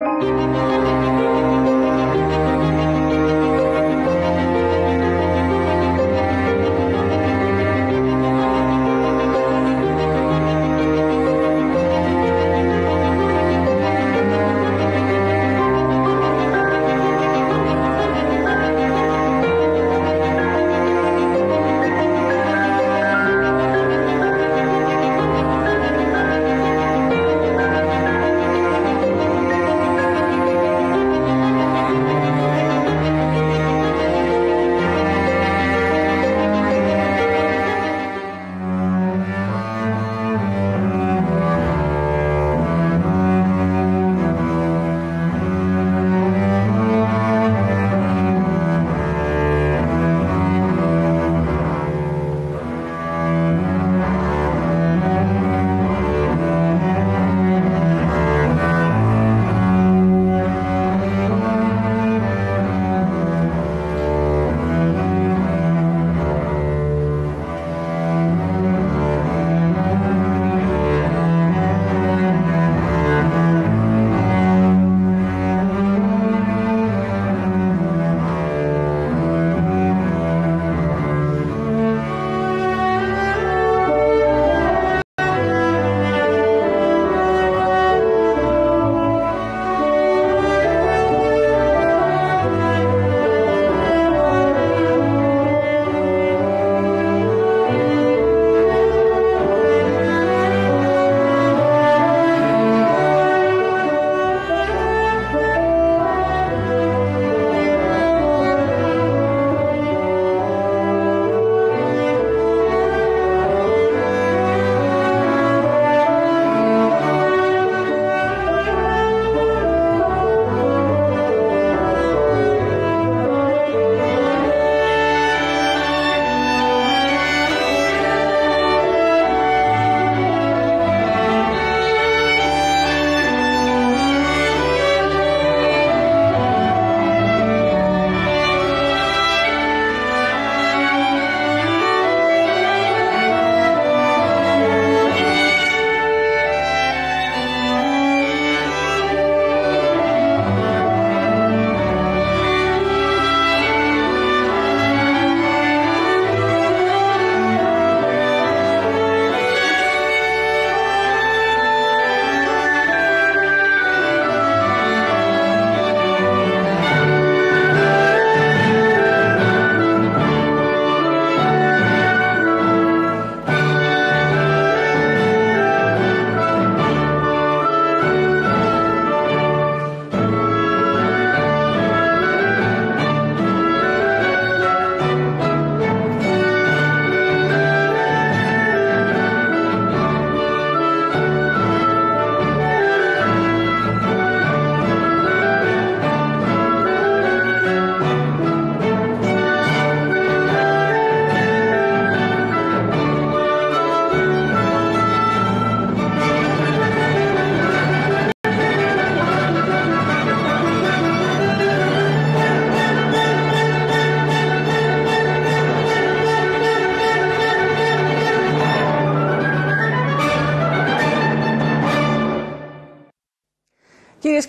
Κυρίε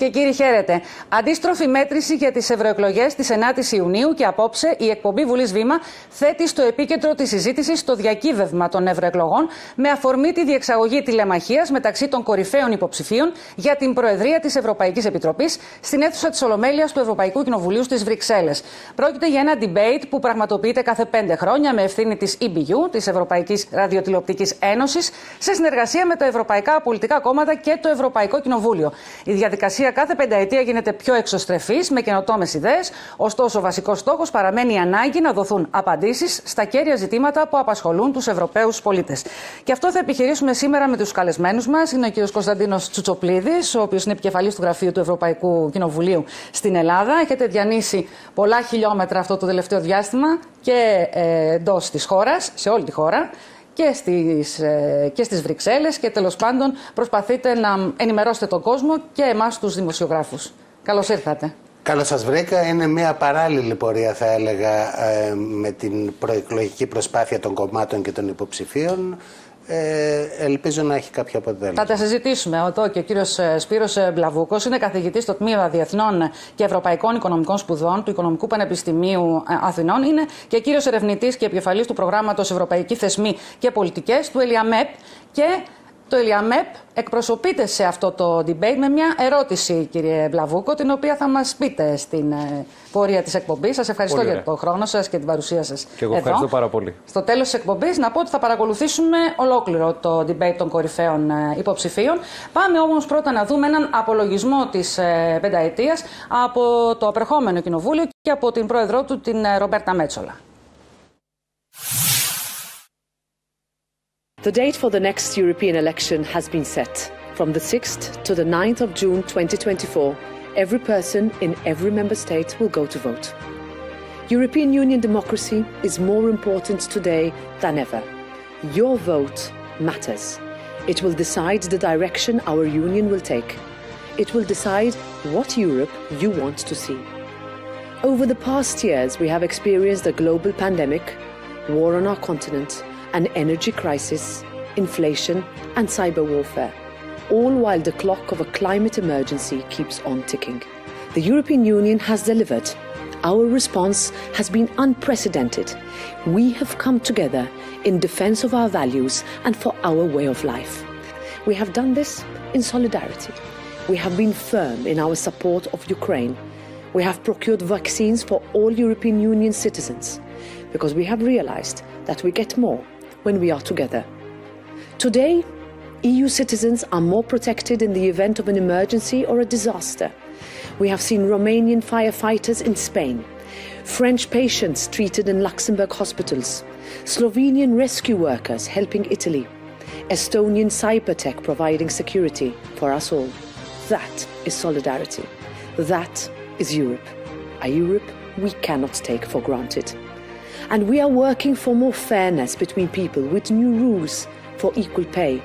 και κύριοι, χαίρετε. Αντίστροφη μέτρηση για τις ευρωεκλογές της 9η Ιουνίου και απόψε η εκπομπή Βουλής Βήμα θέτει στο επίκεντρο τη συζήτηση το διακύβευμα των ευρωεκλογών με αφορμή τη διεξαγωγή τηλεμαχίας μεταξύ των κορυφαίων υποψηφίων για την Προεδρία της Ευρωπαϊκής Επιτροπής στην αίθουσα της Ολομέλειας του Ευρωπαϊκού Κοινοβουλίου στις Βρυξέλλες. Πρόκειται για ένα debate που πραγματοποιείται κάθε πέντε χρόνια με ευθύνη της EBU, της Ευρωπαϊκής Ραδιοτηλεοπτικής Ένωσης, σε συνεργασία με τα Ευρωπαϊκά Πολιτικά Κόμματα και το Ευρωπαϊκό Κοινοβούλιο. Η διαδικασία κάθε πενταετία γίνεται πιο εξωστρεφή με καινοτόμες ιδέες. Ωστόσο, ο βασικός στόχος παραμένει η ανάγκη να δοθούν απαντήσεις στα κέρια ζητήματα που απασχολούν τους Ευρωπαίους πολίτες. Και αυτό θα επιχειρήσουμε σήμερα με τους καλεσμένους μας. Είναι ο κ. Κωνσταντίνος Τσουτσοπλίδης, ο οποίος είναι επικεφαλής του Γραφείου του Ευρωπαϊκού Κοινοβουλίου στην Ελλάδα. Έχετε διανύσει πολλά χιλιόμετρα αυτό το τελευταίο διάστημα και ε, εντός της χώρας, σε όλη τη χώρα και στις, ε, και στις Βρυξέλλες και τέλος πάντων προσπαθείτε να ενημερώσετε τον κόσμο και εμάς τους δημοσιογράφους. Καλώς ήρθατε. Καλώς σας βρήκα. Είναι μια παράλληλη πορεία θα έλεγα ε, με την προεκλογική προσπάθεια των κομμάτων και των υποψηφίων. ε, ελπίζω να έχει κάποιο αποτέλεσμα. Θα τα συζητήσουμε εδώ και ο κύριος Σπύρος Μπλαβούκος είναι καθηγητής στο Τμήμα Διεθνών και Ευρωπαϊκών Οικονομικών Σπουδών του Οικονομικού Πανεπιστημίου Αθηνών. Είναι και κύριος ερευνητής και επικεφαλής του προγράμματος Ευρωπαϊκή Θεσμή και Πολιτικές του ΕΛΙΑΜΕΠ. Και το ΕΛΙΑΜΕΠ εκπροσωπείται σε αυτό το debate με μια ερώτηση, κύριε Μπλαβούκο, την οποία θα μας πείτε στην ε, πορεία της εκπομπής. Σας ευχαριστώ για τον χρόνο σας και την παρουσία σας. Και εγώ ευχαριστώ πάρα πολύ. Στο τέλος της εκπομπής, να πω ότι θα παρακολουθήσουμε ολόκληρο το debate των κορυφαίων ε, υποψηφίων. Πάμε όμως πρώτα να δούμε έναν απολογισμό της ε, πενταετίας από το απερχόμενο κοινοβούλιο και από την πρόεδρό του, την Ρομπέρτα Μέτσολα. The date for the next European election has been set. From the 6th to the 9th of June 2024, every person in every member state will go to vote. European Union democracy is more important today than ever. Your vote matters. It will decide the direction our union will take. It will decide what Europe you want to see. Over the past years, we have experienced a global pandemic, war on our continent, an energy crisis, inflation, and cyber warfare, all while the clock of a climate emergency keeps on ticking. The European Union has delivered. Our response has been unprecedented. We have come together in defense of our values and for our way of life. We have done this in solidarity. We have been firm in our support of Ukraine. We have procured vaccines for all European Union citizens because we have realized that we get more when we are together. Today, EU citizens are more protected in the event of an emergency or a disaster. We have seen Romanian firefighters in Spain, French patients treated in Luxembourg hospitals, Slovenian rescue workers helping Italy, Estonian cyber tech providing security for us all. That is solidarity. That is Europe. A Europe we cannot take for granted. And we are working for more fairness between people with new rules for equal pay.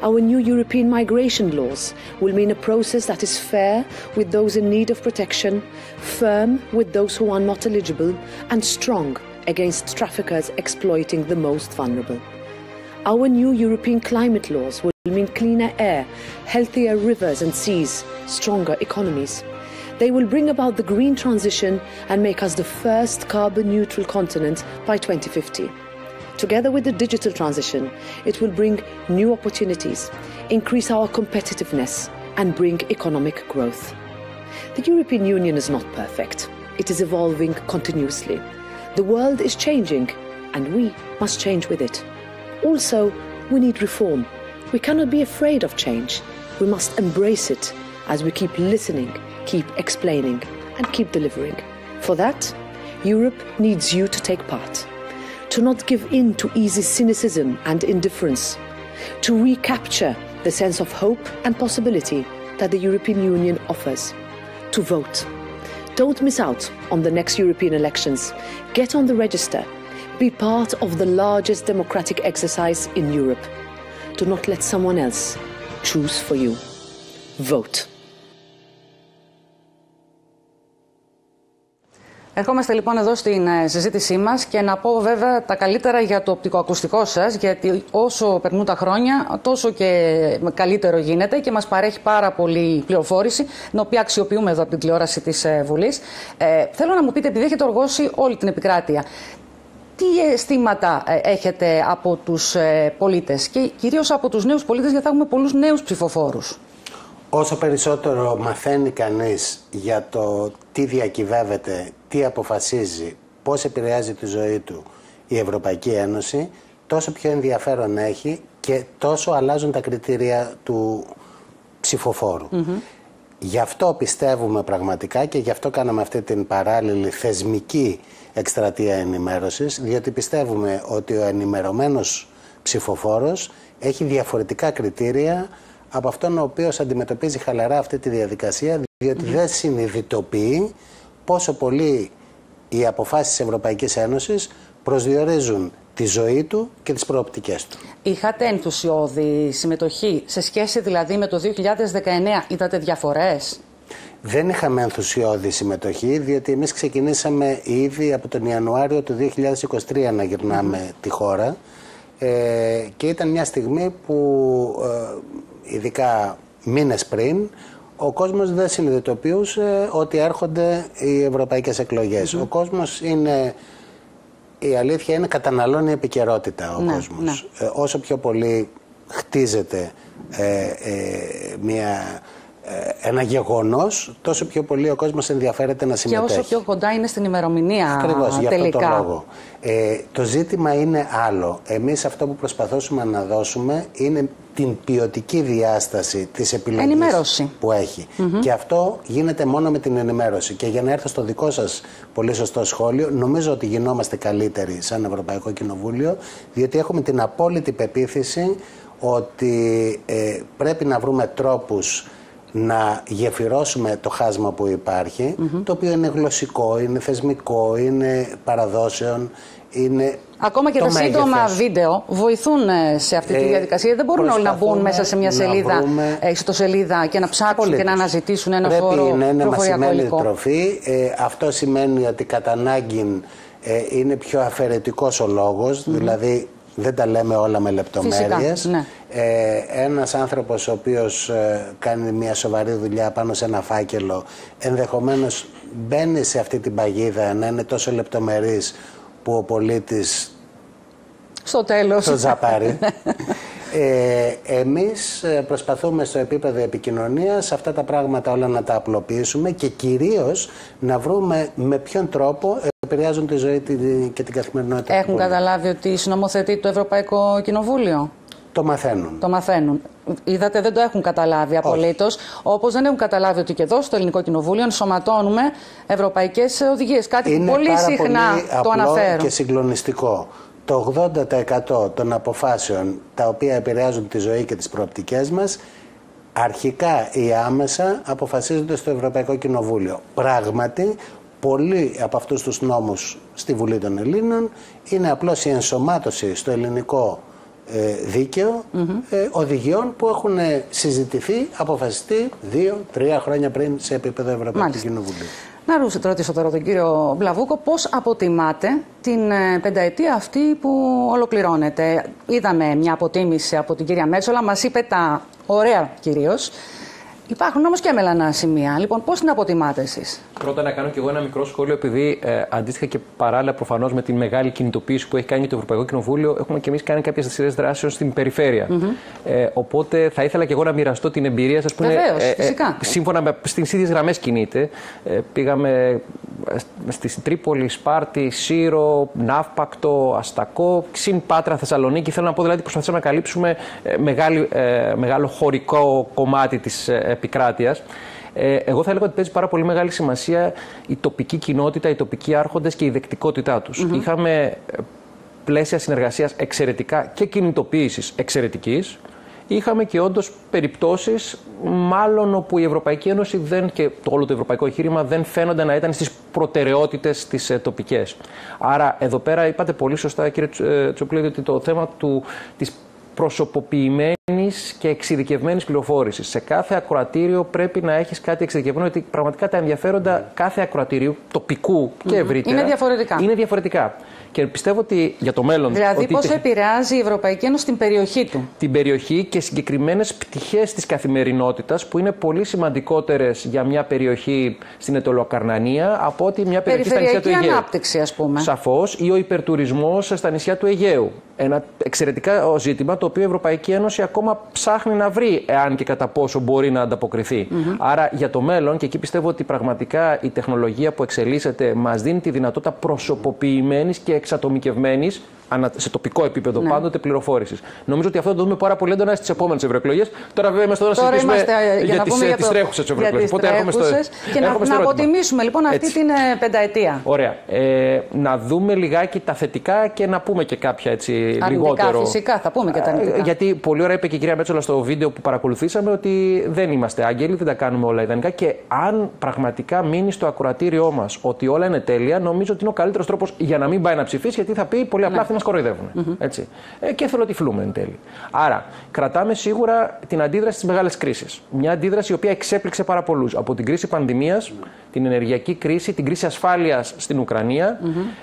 Our new European migration laws will mean a process that is fair with those in need of protection, firm with those who are not eligible, and strong against traffickers exploiting the most vulnerable. Our new European climate laws will mean cleaner air, healthier rivers and seas, stronger economies. They will bring about the green transition and make us the first carbon neutral continent by 2050. Together with the digital transition, it will bring new opportunities, increase our competitiveness, and bring economic growth. The European Union is not perfect, it is evolving continuously. The world is changing, and we must change with it. Also, we need reform. We cannot be afraid of change. We must embrace it as we keep listening keep explaining, and keep delivering. For that, Europe needs you to take part, to not give in to easy cynicism and indifference, to recapture the sense of hope and possibility that the European Union offers, to vote. Don't miss out on the next European elections. Get on the register. Be part of the largest democratic exercise in Europe. Do not let someone else choose for you. Vote. Ερχόμαστε λοιπόν εδώ στην ε, συζήτησή μας και να πω βέβαια τα καλύτερα για το οπτικοακουστικό σας γιατί όσο περνούν τα χρόνια τόσο και καλύτερο γίνεται και μας παρέχει πάρα πολύ πληροφόρηση την οποία αξιοποιούμε εδώ από την τηλεόραση της ε, Βουλής. Ε, θέλω να μου πείτε επειδή έχετε οργώσει όλη την επικράτεια τι αισθήματα ε, έχετε από τους πολίτες και κυρίως από τους νέους πολίτες γιατί θα έχουμε πολλούς νέους ψηφοφόρους; Όσο περισσότερο μαθαίνει κανείς για το τι διακυβεύεται, τι αποφασίζει, πώς επηρεάζει τη ζωή του η Ευρωπαϊκή Ένωση, τόσο πιο ενδιαφέρον έχει και τόσο αλλάζουν τα κριτήρια του ψηφοφόρου. Γι' αυτό πιστεύουμε πραγματικά και γι' αυτό κάναμε αυτή την παράλληλη θεσμική εκστρατεία ενημέρωσης, διότι πιστεύουμε ότι ο ενημερωμένος ψηφοφόρος έχει διαφορετικά κριτήρια από αυτόν ο οποίος αντιμετωπίζει χαλαρά αυτή τη διαδικασία, διότι δεν συνειδητοποιεί πόσο πολύ οι αποφάσεις της Ευρωπαϊκής Ένωσης προσδιορίζουν τη ζωή του και τις προοπτικές του. Είχατε ενθουσιώδη συμμετοχή σε σχέση δηλαδή με το 2019, είδατε διαφορές; Δεν είχαμε ενθουσιώδη συμμετοχή, διότι εμείς ξεκινήσαμε ήδη από τον Ιανουάριο του 2023 να γυρνάμε τη χώρα. Ε, και ήταν μια στιγμή που ε, ειδικά μήνες πριν ο κόσμος δεν συνειδητοποιούσε ότι έρχονται οι ευρωπαϊκές Ο κόσμος είναι, η αλήθεια είναι καταναλώνει επικαιρότητα ο ναι, κόσμος. Ναι. Ε, όσο πιο πολύ χτίζεται ε, μια ε, ένα γεγονός, τόσο πιο πολύ ο κόσμος ενδιαφέρεται να συμμετέχει. Και όσο πιο κοντά είναι στην ημερομηνία Ακριβώς, για αυτόν τον λόγο. Ε, το ζήτημα είναι άλλο. Εμείς αυτό που προσπαθούμε να δώσουμε είναι την ποιοτική διάσταση της επιλογής που έχει. Και αυτό γίνεται μόνο με την ενημέρωση. Και για να έρθω στο δικό σας πολύ σωστό σχόλιο, νομίζω ότι γινόμαστε καλύτεροι σαν Ευρωπαϊκό Κοινοβούλιο, διότι έχουμε την απόλυτη πεποίθηση ότι ε, πρέπει να βρούμε τρόπους να γεφυρώσουμε το χάσμα που υπάρχει, το οποίο είναι γλωσσικό, είναι θεσμικό, είναι παραδόσεων, είναι Ακόμα και τα σύντομα βίντεο βοηθούν ε, σε αυτή τη ε, διαδικασία. Δεν μπορούν όλοι να μπουν μέσα σε μια σελίδα, βρούμε... ιστοσελίδα και να ψάξουν και να αναζητήσουν ένα Πρέπει χώρο Πρέπει να είναι μαθημένη τροφή. Ε, αυτό σημαίνει ότι κατά ανάγκη ε, είναι πιο αφαιρετικός ο λόγος, δηλαδή δεν τα λέμε όλα με λεπτομέρειες. Ναι. Ε, ένας άνθρωπος ο οποίος ε, κάνει μια σοβαρή δουλειά πάνω σε ένα φάκελο ενδεχομένως μπαίνει σε αυτή την παγίδα να είναι τόσο λεπτομερής που ο πολίτης στο τέλος το ζαπάρει. ε, εμείς ε, προσπαθούμε στο επίπεδο επικοινωνίας αυτά τα πράγματα όλα να τα απλοποιήσουμε και κυρίως να βρούμε με ποιον τρόπο επηρεάζουν τη ζωή και την καθημερινότητα. Έχουν καταλάβει ότι συνομοθετεί το Ευρωπαϊκό Κοινοβούλιο; Το μαθαίνουν. Το μαθαίνουν. Είδατε, δεν το έχουν καταλάβει απολύτως. Όπως δεν έχουν καταλάβει ότι και εδώ στο Ελληνικό Κοινοβούλιο ενσωματώνουμε ευρωπαϊκές οδηγίες. Κάτι Είναι που πολύ συχνά το αναφέρω. και συγκλονιστικό. Το 80% των αποφάσεων τα οποία επηρεάζουν τη ζωή και τις προοπτικές μας αρχικά ή άμεσα αποφασίζονται στο Ευρωπαϊκό Κοινοβούλιο. Πράγματι, πολλοί από αυτούς τους νόμους στη Βουλή των Ελλήνων είναι απλώς η ενσωμάτωση στο ελληνικό ε, δίκαιο ε, οδηγιών που έχουν συζητηθεί, αποφασιστεί δύο-τρία χρόνια πριν σε επίπεδο Ευρωπαϊκού Κοινοβουλίου. Να ρωτήσω τώρα τον κύριο Μπλαβούκο πώς αποτιμάτε την ε, πενταετία αυτή που ολοκληρώνεται. Είδαμε μια αποτίμηση από την κυρία Μέτσολα, μας είπε τα ωραία κυρίως. Υπάρχουν όμως και μελανά σημεία. Λοιπόν, πώς την αποτιμάτε εσείς; Πρώτα να κάνω και εγώ ένα μικρό σχόλιο, επειδή ε, αντίστοιχα και παράλληλα προφανώς με τη μεγάλη κινητοποίηση που έχει κάνει το Ευρωπαϊκό Κοινοβούλιο, έχουμε και εμείς κάνει κάποιες σειρέ δράσεων στην περιφέρεια. ε, οπότε θα ήθελα και εγώ να μοιραστώ την εμπειρία σας που είναι. Ε, ε, σύμφωνα με στις ίδιες γραμμές κινείται. Ε, πήγαμε στη Τρίπολη, Σπάρτη, Σύρο, Ναύπακτο, Αστακό, συν Πάτρα, Θεσσαλονίκη. Θέλω να πω δηλαδή προσπαθήσαμε να καλύψουμε ε, μεγάλη, μεγάλο χωρικό κομμάτι της επικράτειας. Ε, εγώ θα έλεγα ότι παίζει πάρα πολύ μεγάλη σημασία η τοπική κοινότητα, οι τοπικοί άρχοντες και η δεκτικότητά τους. Είχαμε ε, πλαίσια συνεργασίας εξαιρετικά και κινητοποίησης εξαιρετικής. Είχαμε και όντως περιπτώσεις, μάλλον όπου η Ευρωπαϊκή Ένωση δεν, και το όλο το ευρωπαϊκό εγχείρημα δεν φαίνονται να ήταν στις προτεραιότητες τι ε, τοπικές. Άρα, εδώ πέρα είπατε πολύ σωστά, κύριε ε, Τσοπλίδη, ότι το θέμα της προσωποποιημένης και εξειδικευμένης πληροφόρησης. Σε κάθε ακροατήριο πρέπει να έχεις κάτι εξειδικευμένο, γιατί πραγματικά τα ενδιαφέροντα κάθε ακροατήριου, τοπικού και ευρύτερα, είναι διαφορετικά. Είναι διαφορετικά. Και πιστεύω ότι για το μέλλον. Δηλαδή, πώ επηρεάζει η Ευρωπαϊκή Ένωση την περιοχή του. Την περιοχή και συγκεκριμένες πτυχές της καθημερινότητας που είναι πολύ σημαντικότερες για μια περιοχή στην Ετωλοκαρνανία από ότι μια περιοχή στα νησιά του Αιγαίου. ανάπτυξη, ας πούμε. Σαφώς, ή ο υπερτουρισμός στα νησιά του Αιγαίου. Ένα εξαιρετικά ζήτημα το οποίο η Ευρωπαϊκή Ένωση ακόμα ψάχνει να βρει εάν και κατά πόσο μπορεί να ανταποκριθεί. Άρα για το μέλλον, και εκεί πιστεύω ότι πραγματικά η τεχνολογία που εξελίσσεται μας δίνει τη δυνατότητα προσωποποιημένης και εξατομικευμένης σε τοπικό επίπεδο ναι. πάντοτε πληροφόρησης. Νομίζω ότι αυτό θα το δούμε πάρα πολύ έντονα στις επόμενες ευρωεκλογές. Τώρα βέβαια είμαστε εδώ να συζητήσουμε ε, για, για τις τρέχουσες ευρωεκλογές. Οπότε έρχομαι στο. Και να, να αποτιμήσουμε λοιπόν αυτή την ε, πενταετία. Ωραία. Ε, να δούμε λιγάκι τα θετικά και να πούμε και κάποια έτσι αρνητικά, λιγότερο. Φυσικά, θα πούμε και τα αρνητικά. Γιατί πολύ ωραία είπε και η κυρία Μέτσολα στο βίντεο που παρακολουθήσαμε ότι δεν είμαστε άγγελοι, δεν τα κάνουμε όλα ιδανικά. Και αν πραγματικά μείνει στο ακροατήριό μας ότι όλα είναι τέλεια, νομίζω ότι είναι ο καλύτερος τρόπος για να μην πάει να ψηφίσει, γιατί θα πει πολύ απλά ναι. αυτή μας κοροϊδεύουν. Έτσι. Ε, και εθελοτυφλούμε εν τέλει. Άρα, κρατάμε σίγουρα την αντίδραση στις μεγάλες κρίσεις. Μια αντίδραση η οποία εξέπληξε πάρα πολλούς. Από την κρίση πανδημίας, την ενεργειακή κρίση, την κρίση ασφάλειας στην Ουκρανία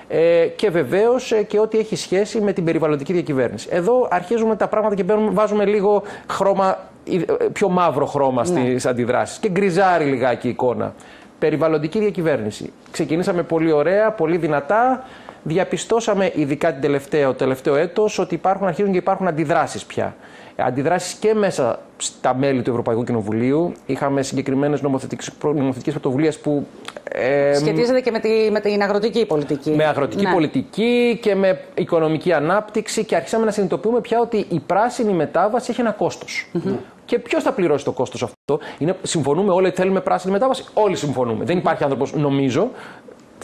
ε, και βεβαίως ε, και ό,τι έχει σχέση με την περιβαλλοντική διακυβέρνηση. Εδώ αρχίζουμε τα πράγματα και βάζουμε λίγο χρώμα, ε, πιο μαύρο χρώμα ναι. στις αντιδράσεις και γκριζάρει λιγάκι η εικόνα. Περιβαλλοντική διακυβέρνηση. Ξεκινήσαμε πολύ ωραία, πολύ δυνατά. Διαπιστώσαμε, ειδικά την τελευταία, το τελευταίο έτος, ότι υπάρχουν, αρχίζουν και υπάρχουν αντιδράσεις πια. Αντιδράσεις και μέσα στα μέλη του Ευρωπαϊκού Κοινοβουλίου. Είχαμε συγκεκριμένες νομοθετικές πρωτοβουλίες που... Ε, Σχετίζεται και με, τη, με την αγροτική πολιτική. Με αγροτική ναι. πολιτική και με οικονομική ανάπτυξη και αρχίσαμε να συνειδητοποιούμε πια ότι η πράσινη μετάβαση έχει ένα κόστος. Και ποιος θα πληρώσει το κόστος αυτό; Είναι, συμφωνούμε όλοι ότι θέλουμε πράσινη μετάβαση; Όλοι συμφωνούμε. Δεν υπάρχει άνθρωπος, νομίζω,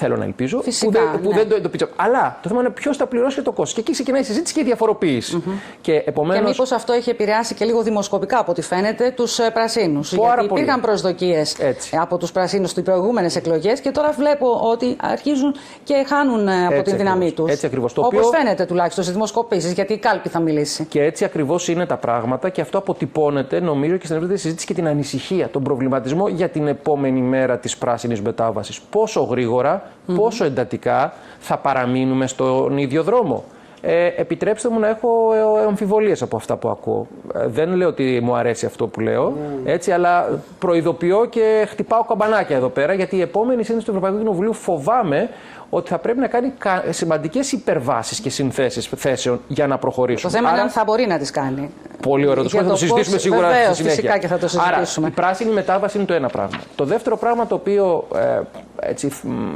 Θέλω να ελπίζω. Φυσικά, που δεν, που ναι. δεν το εντοπίζω. Αλλά το θέμα είναι ποιος θα πληρώσει και το κόστο. Και εκεί ξεκινάει η συζήτηση και η διαφοροποιηση Και, επομένως... και μήπως αυτό έχει επηρεάσει και λίγο δημοσκοπικά από ό,τι φαίνεται τους ε, πρασίνους. Γιατί υπήρχαν προσδοκίες από τους πρασίνους στις προηγούμενες εκλογές και τώρα βλέπω ότι αρχίζουν και χάνουν ε, από έτσι την δύναμή τους. Έτσι ακριβώς. Όπως οποίο... φαίνεται τουλάχιστον στις δημοσκοπήσεις, γιατί η κάλπη θα μιλήσει. Και έτσι ακριβώς είναι τα πράγματα και αυτό αποτυπώνεται νομίζω και στην ευρύτερη συζήτηση και την ανησυχία, τον προβληματισμό για την επόμενη μέρα της πράσινης μετάβασης. Πόσο γρήγορα πόσο εντατικά θα παραμείνουμε στον ίδιο δρόμο. Ε, επιτρέψτε μου να έχω ε, αμφιβολίες από αυτά που ακούω. Ε, δεν λέω ότι μου αρέσει αυτό που λέω, έτσι, αλλά προειδοποιώ και χτυπάω καμπανάκια εδώ πέρα, γιατί η επόμενη σύνδεση του Ευρωπαϊκού Κοινοβουλίου φοβάμαι ότι θα πρέπει να κάνει σημαντικές υπερβάσεις και συνθέσεις θέσεων για να προχωρήσουμε. Το θέμα είναι αν θα μπορεί να τις κάνει. Πολύ ωραίο. Το, θα το συζητήσουμε σίγουρα βεβαίως, στη συνέχεια. Φυσικά και θα το συζητήσουμε. Άρα, η πράσινη μετάβαση είναι το ένα πράγμα. Το δεύτερο πράγμα το οποίο ε, έτσι,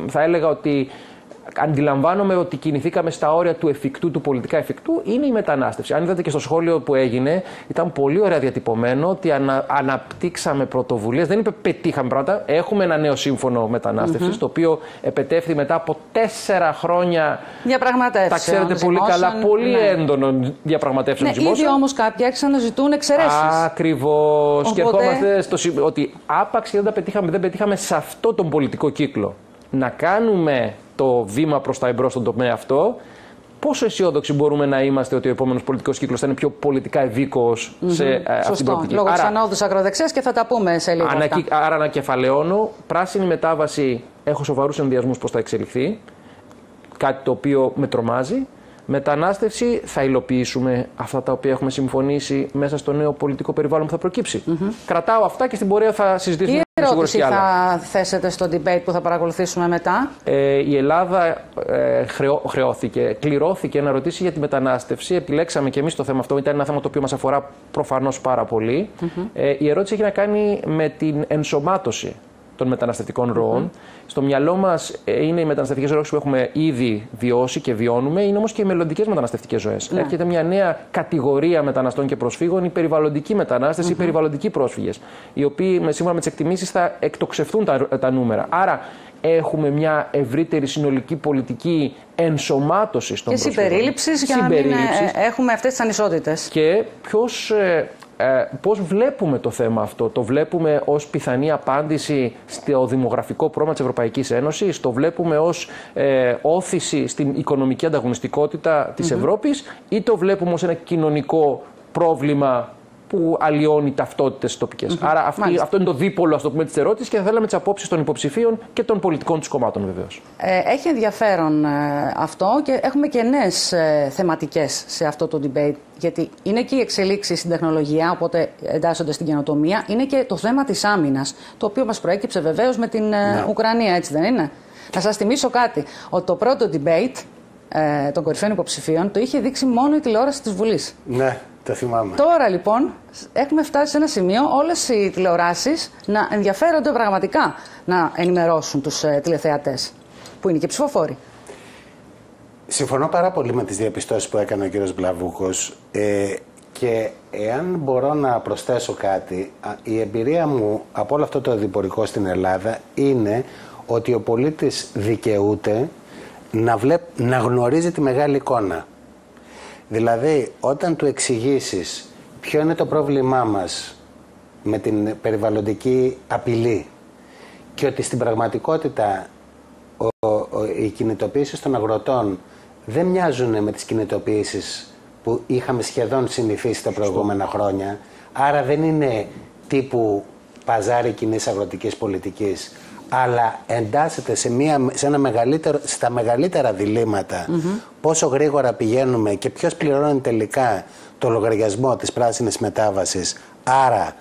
θα έλεγα ότι αντιλαμβάνομαι ότι κινηθήκαμε στα όρια του εφικτού, του πολιτικά εφικτού, είναι η μετανάστευση. Αν είδατε και στο σχόλιο που έγινε, ήταν πολύ ωραία διατυπωμένο ότι ανα, αναπτύξαμε πρωτοβουλίες. Δεν είπε πετύχαμε πράγματα. Έχουμε ένα νέο σύμφωνο το οποίο επετέφθη μετά από τέσσερα χρόνια διαπραγματεύσεων. Τα ξέρετε πολύ καλά, πολύ ναι. έντονων διαπραγματεύσεων ναι, Ήδη όμως κάποιοι άρχισαν να ζητούν εξαιρέσεις. Ακριβώς. Οπότε... Και ερχόμαστε στο ότι άπαξ και δεν τα πετύχαμε, δεν πετύχαμε σε αυτό τον πολιτικό κύκλο. Να κάνουμε το βήμα προς τα εμπρός στον τομέα αυτό, πόσο αισιόδοξοι μπορούμε να είμαστε ότι ο επόμενος πολιτικός κύκλος θα είναι πιο πολιτικά ευήκοος mm-hmm. σε ε, αυτή την προοπτική. Λόγω της ανόδου ακροδεξιά και θα τα πούμε σε λίγο. Ανα, άρα, ανακεφαλαιώνω. Πράσινη μετάβαση. Έχω σοβαρούς ενδιασμούς πώ θα εξελιχθεί. Κάτι το οποίο με τρομάζει. Μετανάστευση θα υλοποιήσουμε αυτά τα οποία έχουμε συμφωνήσει μέσα στο νέο πολιτικό περιβάλλον που θα προκύψει. Mm-hmm. Κρατάω αυτά και στην πορεία θα συζητήσουμε. Τι ερώτηση θα θέσετε στο debate που θα παρακολουθήσουμε μετά; Ε, η Ελλάδα ε, χρεώ, χρεώθηκε, κληρώθηκε να ρωτήσει για τη μετανάστευση. Επιλέξαμε και εμείς το θέμα αυτό. Ήταν ένα θέμα το οποίο μας αφορά προφανώς πάρα πολύ. Mm-hmm. Ε, η ερώτηση έχει να κάνει με την ενσωμάτωση των μεταναστευτικών ροών. Στο μυαλό μας ε, είναι οι μεταναστευτικές ροές που έχουμε ήδη βιώσει και βιώνουμε, είναι όμως και οι μελλοντικές μεταναστευτικές ζωέ. Ναι. Έρχεται μια νέα κατηγορία μεταναστών και προσφύγων, οι περιβαλλοντικοί μετανάστες, οι περιβαλλοντικοί πρόσφυγες, οι οποίοι σύμφωνα με τις εκτιμήσεις θα εκτοξευτούν τα, τα νούμερα. Άρα έχουμε μια ευρύτερη συνολική πολιτική ενσωμάτωση των και συμπερίληψης για να μην ε, έχουμε αυτές τις ανισότητες. Και ποιος ε, ε, πώς βλέπουμε το θέμα αυτό; Το βλέπουμε ως πιθανή απάντηση στο δημογραφικό πρόβλημα της Ευρωπαϊκής Ένωσης, το βλέπουμε ως ε, όθηση στην οικονομική ανταγωνιστικότητα της Ευρώπης; Ή το βλέπουμε ως ένα κοινωνικό πρόβλημα που αλλοιώνει ταυτότητες τοπικές. Mm-hmm. Άρα αυτή, αυτό είναι το δίπολο ας το πούμε, της ερώτησης και θα θέλαμε τις απόψεις των υποψηφίων και των πολιτικών του κομμάτων βεβαίως. Ε, έχει ενδιαφέρον ε, αυτό και έχουμε και νέες ε, θεματικές σε αυτό το debate. Γιατί είναι και η εξελίξη στην τεχνολογία, οπότε εντάσσονται στην καινοτομία. Είναι και το θέμα της άμυνας, το οποίο μας προέκυψε βεβαίως με την ε, ναι. Ουκρανία, έτσι δεν είναι; Να σας θυμίσω κάτι, ότι το πρώτο debate ε, των κορυφαίων υποψηφίων το είχε δείξει μόνο η τηλεόραση της Βουλής. Ναι. Το θυμάμαι. Τώρα λοιπόν έχουμε φτάσει σε ένα σημείο όλες οι τηλεοράσεις να ενδιαφέρονται πραγματικά να ενημερώσουν τους ε, τηλεθεατές που είναι και ψηφοφόροι. Συμφωνώ πάρα πολύ με τις διαπιστώσεις που έκανε ο κύριος Μπλαβούκος ε, και εάν μπορώ να προσθέσω κάτι, η εμπειρία μου από όλο αυτό το διπορικό στην Ελλάδα είναι ότι ο πολίτης δικαιούται να, βλέπ, να γνωρίζει τη μεγάλη εικόνα. Δηλαδή, όταν του εξηγήσεις ποιο είναι το πρόβλημά μας με την περιβαλλοντική απειλή και ότι στην πραγματικότητα ο, ο, η κινητοποίηση των αγροτών δεν μοιάζουν με τις κινητοποιήσεις που είχαμε σχεδόν συνηθίσει τα προηγούμενα χρόνια. Άρα δεν είναι τύπου παζάρι κοινής αγροτικής πολιτικής αλλά εντάσσεται σε, μια, σε ένα μεγαλύτερο, στα μεγαλύτερα διλήμματα πόσο γρήγορα πηγαίνουμε και ποιος πληρώνει τελικά το λογαριασμό της πράσινης μετάβασης, άρα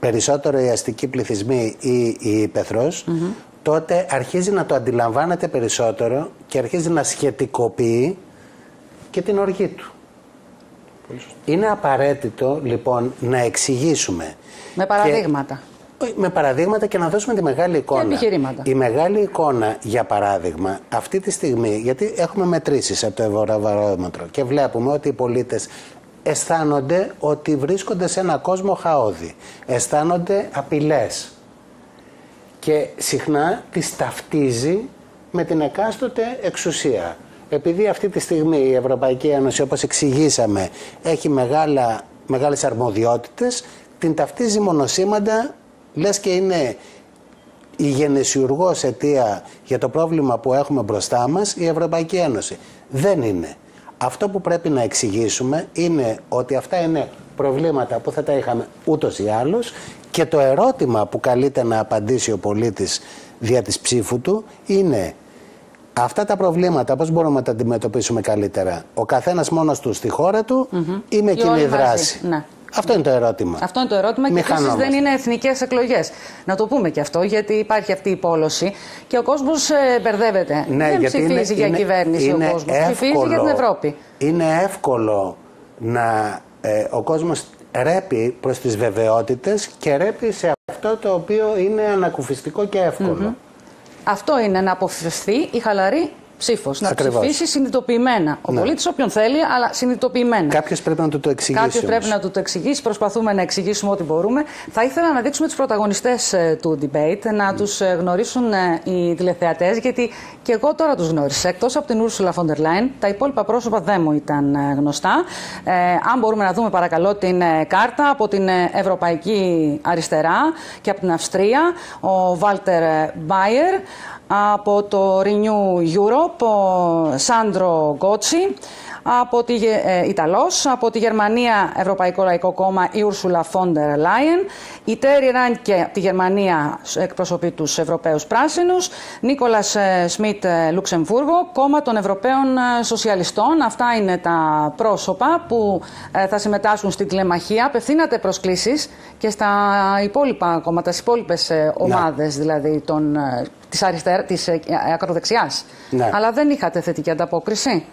περισσότερο οι αστικοί πληθυσμοί ή η υπεθρός, τότε αρχίζει να το αντιλαμβάνεται περισσότερο και αρχίζει να σχετικοποιεί και την οργή του. Είναι απαραίτητο λοιπόν να εξηγήσουμε. Με παραδείγματα. Με παραδείγματα και να δώσουμε τη μεγάλη εικόνα. Και επιχειρήματα. Η μεγάλη εικόνα, για παράδειγμα, αυτή τη στιγμή, γιατί έχουμε μετρήσεις από το ευρωβαρόμετρο και βλέπουμε ότι οι πολίτες αισθάνονται ότι βρίσκονται σε ένα κόσμο χαόδη. Αισθάνονται απειλές. Και συχνά τις ταυτίζει με την εκάστοτε εξουσία. Επειδή αυτή τη στιγμή η Ευρωπαϊκή Ένωση, όπως εξηγήσαμε, έχει μεγάλα, μεγάλες αρμοδιότητες, την ταυτίζει μονοσήμαντα λες και είναι η γενεσιουργός αιτία για το πρόβλημα που έχουμε μπροστά μας η Ευρωπαϊκή Ένωση. Δεν είναι. Αυτό που πρέπει να εξηγήσουμε είναι ότι αυτά είναι προβλήματα που θα τα είχαμε ούτως ή άλλως και το ερώτημα που καλείται να απαντήσει ο πολίτης δια της ψήφου του είναι αυτά τα προβλήματα πώς μπορούμε να τα αντιμετωπίσουμε καλύτερα. Ο καθένας μόνος του στη χώρα του mm ή με κοινή δράση. Ναι. Αυτό είναι το ερώτημα. Αυτό είναι το ερώτημα και επίσης δεν είναι εθνικές εκλογές. Να το πούμε και αυτό, γιατί υπάρχει αυτή η πόλωση και ο κόσμος ε, μπερδεύεται. Ναι, δεν ψηφίζει για είναι, κυβέρνηση είναι ο κόσμος. Ψηφίζει για την Ευρώπη. Είναι εύκολο να ε, ο κόσμος ρέπει προς τις βεβαιότητες και ρέπει σε αυτό το οποίο είναι ανακουφιστικό και εύκολο. Αυτό είναι να αποφευθεί η χαλαρή ψήφος. Να ψηφίσει συνειδητοποιημένα. Ο ναι. πολίτης, όποιον θέλει, αλλά συνειδητοποιημένα. Κάποιος πρέπει να του το εξηγήσει. Κάποιος πρέπει να του το εξηγήσει. Προσπαθούμε να εξηγήσουμε ό,τι μπορούμε. Θα ήθελα να δείξουμε τους πρωταγωνιστές ε, του debate, να mm. τους γνωρίσουν ε, οι τηλεθεατές, γιατί και εγώ τώρα τους γνώρισα. Εκτός από την Ursula von der Leyen, τα υπόλοιπα πρόσωπα δεν μου ήταν ε, γνωστά. Ε, αν μπορούμε να δούμε, παρακαλώ, την κάρτα από την Ευρωπαϊκή Αριστερά και από την Αυστρία, ο Βάλτερ Μπάιερ από το Renew Europe, ο Σάντρο Γκότσι, από τη, ε, Ιταλός, από τη Γερμανία Ευρωπαϊκό Λαϊκό Κόμμα η Ούρσουλα Φόντερ Λάιεν, η Τέρι και από τη Γερμανία εκπροσωπεί τους Ευρωπαίους Πράσινους, Νίκολας ε, Σμιτ ε, Λουξεμβούργο, κόμμα των Ευρωπαίων ε, Σοσιαλιστών. Αυτά είναι τα πρόσωπα που θα συμμετάσχουν στην τηλεμαχία. Απευθύνατε προσκλήσεις και στα υπόλοιπα κόμματα, στις υπόλοιπες ομάδες δηλαδή των, της, αριστερα, της ακροδεξιάς. Ναι. Αλλά δεν είχατε θετική ανταπόκριση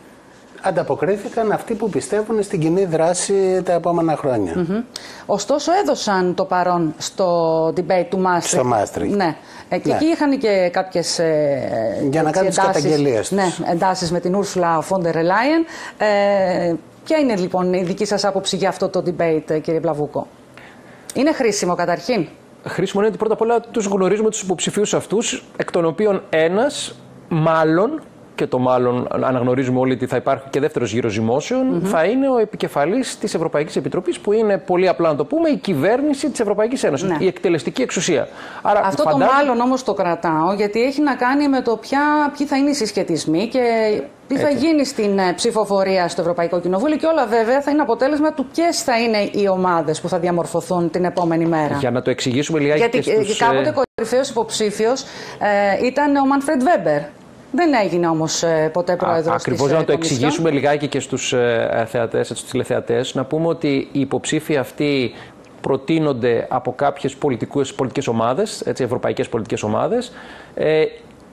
ανταποκρίθηκαν αυτοί που πιστεύουν στην κοινή δράση τα επόμενα χρόνια. Mm Ωστόσο έδωσαν το παρόν στο debate του Μάστρικ. Στο Μάστρικ. Ναι. Ε, και ναι. εκεί είχαν και κάποιες ε, Για να κάνουν τις καταγγελίες Ναι, εντάσεις με την Ursula von der Leyen. Ε, ποια είναι λοιπόν η δική σας άποψη για αυτό το debate κύριε Βλαβούκο; Είναι χρήσιμο καταρχήν; Χρήσιμο είναι ότι πρώτα απ' όλα τους γνωρίζουμε τους υποψηφίους αυτούς, εκ των οποίων ένας μάλλον και το μάλλον αναγνωρίζουμε όλοι ότι θα υπάρχει και δεύτερος γύρος ζυμώσεων, θα είναι ο επικεφαλής της Ευρωπαϊκής Επιτροπής, που είναι πολύ απλά να το πούμε η κυβέρνηση της Ευρωπαϊκής Ένωσης, ναι. η εκτελεστική εξουσία. Άρα, Αυτό το μάλλον όμως το κρατάω, γιατί έχει να κάνει με το ποια, ποιοι θα είναι οι συσχετισμοί και τι θα γίνει στην ε, ψηφοφορία στο Ευρωπαϊκό Κοινοβούλιο και όλα βέβαια θα είναι αποτέλεσμα του ποιες θα είναι οι ομάδες που θα διαμορφωθούν την επόμενη μέρα. Για να το εξηγήσουμε λιγάκι. Γιατί και στους... κάποτε ε, κορυφαίος υποψήφιος ε, ήταν ο Μανφρεντ Βέμπερ. Δεν έγινε όμως ε, ποτέ πρόεδρος. Ακριβώς να το εξηγήσουμε λιγάκι και στους ε, θεατές, στους τηλεθεατές, να πούμε ότι οι υποψήφοι αυτοί προτείνονται από κάποιες πολιτικές ομάδες, ευρωπαϊκές πολιτικές ομάδες. Ε,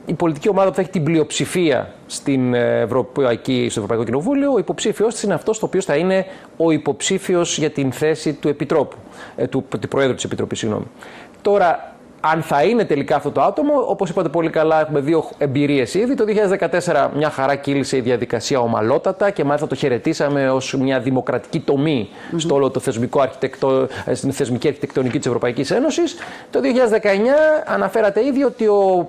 η πολιτική ομάδα που θα έχει την πλειοψηφία στην Ευρωπαϊκή, στο Ευρωπαϊκό Κοινοβούλιο, ο υποψήφιος τη είναι αυτός το οποίος θα είναι ο υποψήφιος για την θέση του Επιτρόπου, του, του Προέδρου της Επιτροπής. Τώρα, αν θα είναι τελικά αυτό το άτομο, όπως είπατε πολύ καλά, έχουμε δύο εμπειρίες ήδη. Το 2014 μια χαρά κύλησε η διαδικασία ομαλότατα και μάλιστα το χαιρετήσαμε ως μια δημοκρατική τομή mm-hmm. στο όλο το θεσμικό αρχιτεκτο... στην θεσμική αρχιτεκτονική της Ευρωπαϊκής Ένωσης. Το 2019 αναφέρατε ήδη ότι ο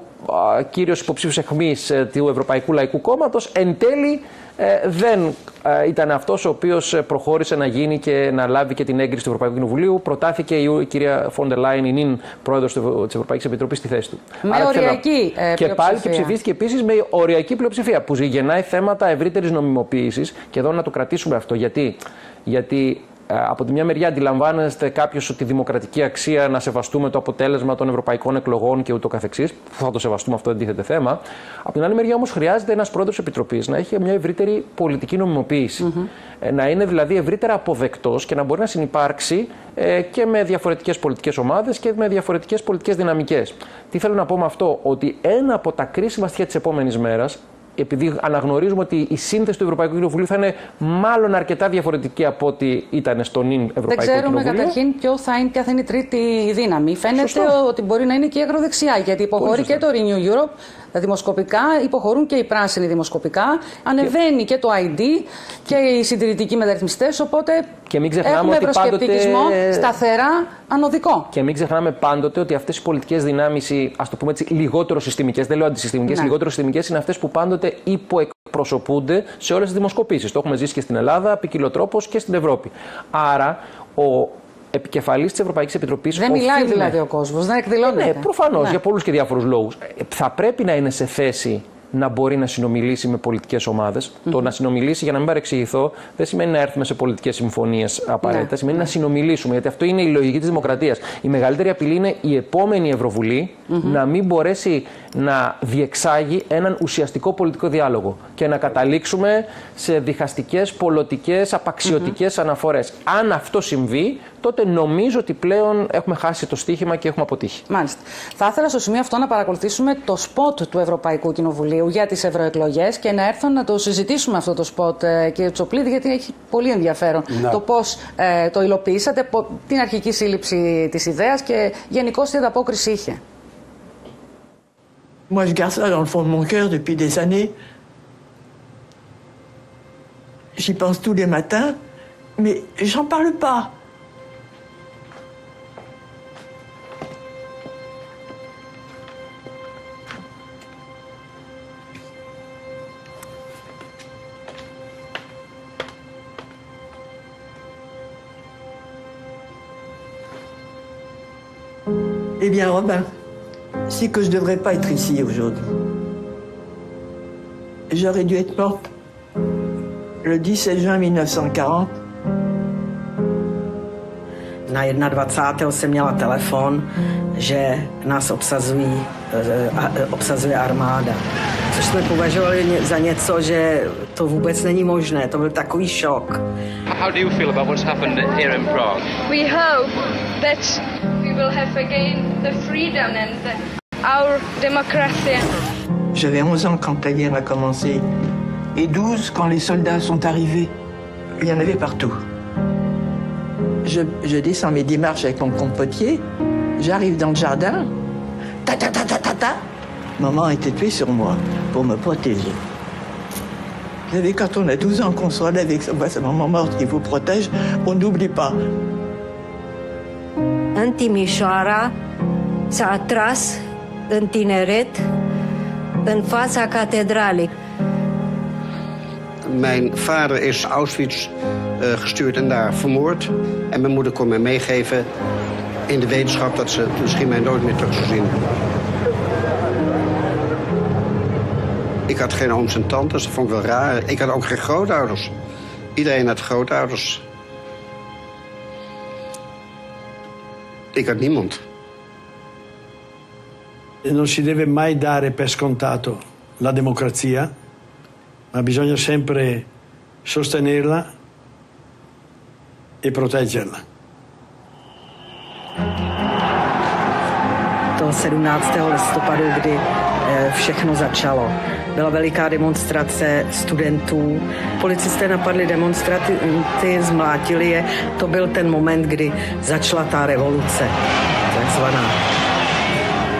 κύριος υποψήφιος εχμής ε, του Ευρωπαϊκού Λαϊκού Κόμματος εν τέλει ε, δεν ε, ήταν αυτός ο οποίος προχώρησε να γίνει και να λάβει και την έγκριση του Ευρωπαϊκού Κοινοβουλίου. Προτάθηκε η κυρία Φόντερ Λάιν, η νυν πρόεδρος της Ευρωπαϊκής Επιτροπής, στη θέση του. Με Άρα, οριακή ε, Και πάλι και ψηφίστηκε επίσης με οριακή πλειοψηφία που γεννάει θέματα ευρύτερης νομιμοποίησης. Και εδώ να το κρατήσουμε αυτό. Γιατί, γιατί ε, από τη μια μεριά αντιλαμβάνεστε κάποιος ότι η δημοκρατική αξία να σεβαστούμε το αποτέλεσμα των ευρωπαϊκών εκλογών και ούτω καθεξής, που θα το σεβαστούμε αυτό αντίθετο θέμα. Από την άλλη μεριά όμως χρειάζεται ένας πρόεδρος επιτροπής να έχει μια ευρύτερη πολιτική νομιμοποίηση. Mm-hmm. Να είναι δηλαδή ευρύτερα αποδεκτός και να μπορεί να συνεπάρξει ε, και με διαφορετικές πολιτικές ομάδες και με διαφορετικές πολιτικές δυναμικές. Τι θέλω να πω με αυτό, ότι ένα από τα κρίσιμα στοιχεία της επόμενης μέρας επειδή αναγνωρίζουμε ότι η σύνθεση του Ευρωπαϊκού Κοινοβουλίου θα είναι μάλλον αρκετά διαφορετική από ό,τι ήταν στο νυν Ευρωπαϊκό Κοινοβούλιο. Δεν ξέρουμε καταρχήν ποιο θα είναι, ποια θα είναι η τρίτη δύναμη. Φαίνεται Σωστό. ότι μπορεί να είναι και η ακροδεξιά, γιατί υποχωρεί και το Renew Europe τα δημοσκοπικά, υποχωρούν και οι πράσινοι δημοσκοπικά, ανεβαίνει και, το ID και οι συντηρητικοί μεταρρυθμιστές. Οπότε και μην ξεχνάμε έχουμε ότι προσκεπτικισμό πάντοτε... σταθερά ανωδικό. Και μην ξεχνάμε πάντοτε ότι αυτές οι πολιτικές δυνάμεις, ας το πούμε έτσι, λιγότερο συστημικές, δεν λέω αντισυστημικές, ναι. λιγότερο συστημικές, είναι αυτές που πάντοτε υποεκπροσωπούνται σε όλες τις δημοσκοπήσεις. Το έχουμε ζήσει και στην Ελλάδα, ποικιλοτρόπως και στην Ευρώπη. Άρα, ο επικεφαλής της Ευρωπαϊκής Επιτροπής. Δεν μιλάει δηλαδή ο κόσμος, δεν εκδηλώνεται. Ναι, προφανώς ναι. για πολλούς και διάφορους λόγους. Ε, θα πρέπει να είναι σε θέση να μπορεί να συνομιλήσει με πολιτικές Το να συνομιλήσει, για να μην παρεξηγηθώ, δεν σημαίνει να έρθουμε σε πολιτικές συμφωνίες απαραίτητα. Ναι. Σημαίνει να συνομιλήσουμε, γιατί αυτό είναι η λογική της δημοκρατίας. Η μεγαλύτερη απειλή είναι η επόμενη Ευρωβουλή να μην μπορέσει να διεξάγεις έναν ουσιαστικό πολιτικό διάλογο και να καταλήξουμε σε διχαστικές, πολιτικές, απαξιωτικές mm-hmm. αναφορές. Αν αυτό συμβεί, τότε νομίζω ότι πλέον έχουμε χάσει το στίχημα και έχουμε αποτύχει. Μάλιστα. Θα ήθελα στο σημείο αυτό να παρακολουθήσουμε το σποτ του Ευρωπαϊκού Κοινοβουλίου για τις ευρωεκλογές και να έρθω να το συζητήσουμε αυτό το σποτ, ε, κύριε Τσοπλίδη, γιατί έχει πολύ ενδιαφέρον ναι. το πώς ε, το υλοποιήσατε, την αρχική σύλληψη της ιδέας και γενικώς τι ανταπόκριση είχε. Moi, je garde ça dans le fond de mon cœur depuis des années. J'y pense tous les matins, mais j'en parle pas. Bien, Robin, c'est que je ne devrais pas être ici aujourd'hui. J'aurais dû être morte le 17 juin 1940. Na 21. jsem měla telefon, že nás obsazují, eh, obsazuje armáda. Což jsme považovali za něco, že to vůbec není možné. To byl takový šok. How do you feel about what's happened here in Prague? We hope that J'avais 11 ans quand la guerre a commencé et 12 quand les soldats sont arrivés. Il y en avait partout. Je, descends mes démarches avec mon compotier, j'arrive dans le jardin, ta ta ta ta ta ta. Maman était tuée sur moi pour me protéger. Vous savez, quand on a 12 ans qu'on soit là avec sa maman morte qui vous protège, on n'oublie pas. În Timișoara s-a atras în tineret în fața catedralei. Mijn vader is Auschwitz uh, gestuurd en daar vermoord. En mijn moeder kon mij meegeven in de wetenschap dat ze misschien mij nooit meer terug zou zien. Ik had geen ooms en tantes, dat vond ik wel raar. Ik had ook geen grootouders. Iedereen had grootouders. Ik had niemand. Non si deve mai dare per scontato la democrazia, ma bisogna sempre sostenerla e proteggerla. To 17. listopadu, kdy eh, všechno začalo. Byla veliká demonstrace studentů. Policisté napadli demonstranty, zmlátili je. To byl ten moment, kdy začala ta revoluce, takzvaná.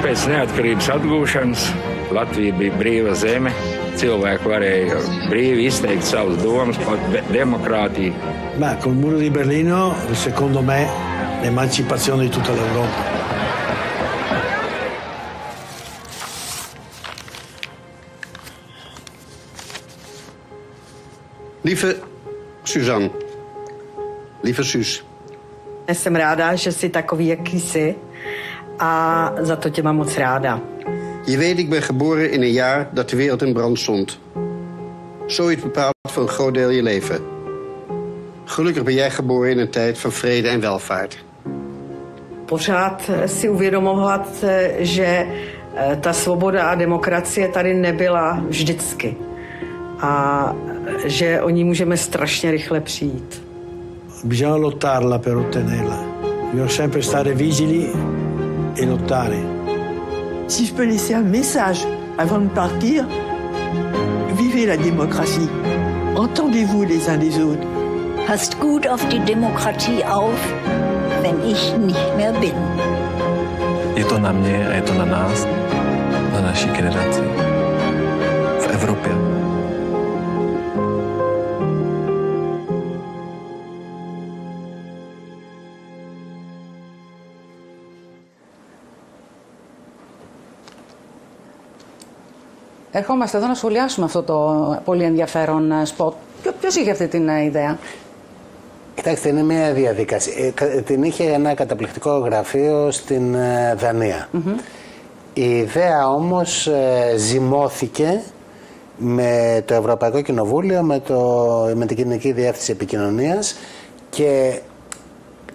Pēc neatkarības atgūšanas Latvija bija brīva zeme. Cilvēki varēja brīvi izteikt savas domas par demokrātiju. Ma col muro di Berlino, secondo me, l'emancipazione di tutta l'Europa. Lieve Suzanne, lieve Suus. Jsem ráda, že jsi takový, jaký jsi a za to tě mám moc ráda. Je weet, ik ben geboren in een jaar dat de wereld in brand stond. Zoiets bepaalt voor een groot deel je leven. Gelukkig ben jij geboren in een tijd van vrede en welvaart. Pořád si uvědomovat, že eh, ta svoboda a demokracie tady nebyla vždycky. A že o ní můžeme strašně rychle přijít. Bisogna lottarla per ottenerla. Bisogna sempre stare vigili e lottare. Si je peux laisser un message avant de partir, vivez la démocratie. Entendez-vous les uns les autres. Passt gut auf die Demokratie auf, wenn ich nicht mehr bin. Je to na mě a je to na nás, na naší generaci. Ερχόμαστε εδώ να σχολιάσουμε αυτό το πολύ ενδιαφέρον ε, σποτ. Ποιο είχε αυτή την ε, ιδέα, Κοιτάξτε, είναι μια διαδικασία. Ε, την είχε ένα καταπληκτικό γραφείο στην Δανία. Η ιδέα όμως ζυμώθηκε με το Ευρωπαϊκό Κοινοβούλιο, με, το, με την Κοινωνική Διεύθυνση Επικοινωνίας και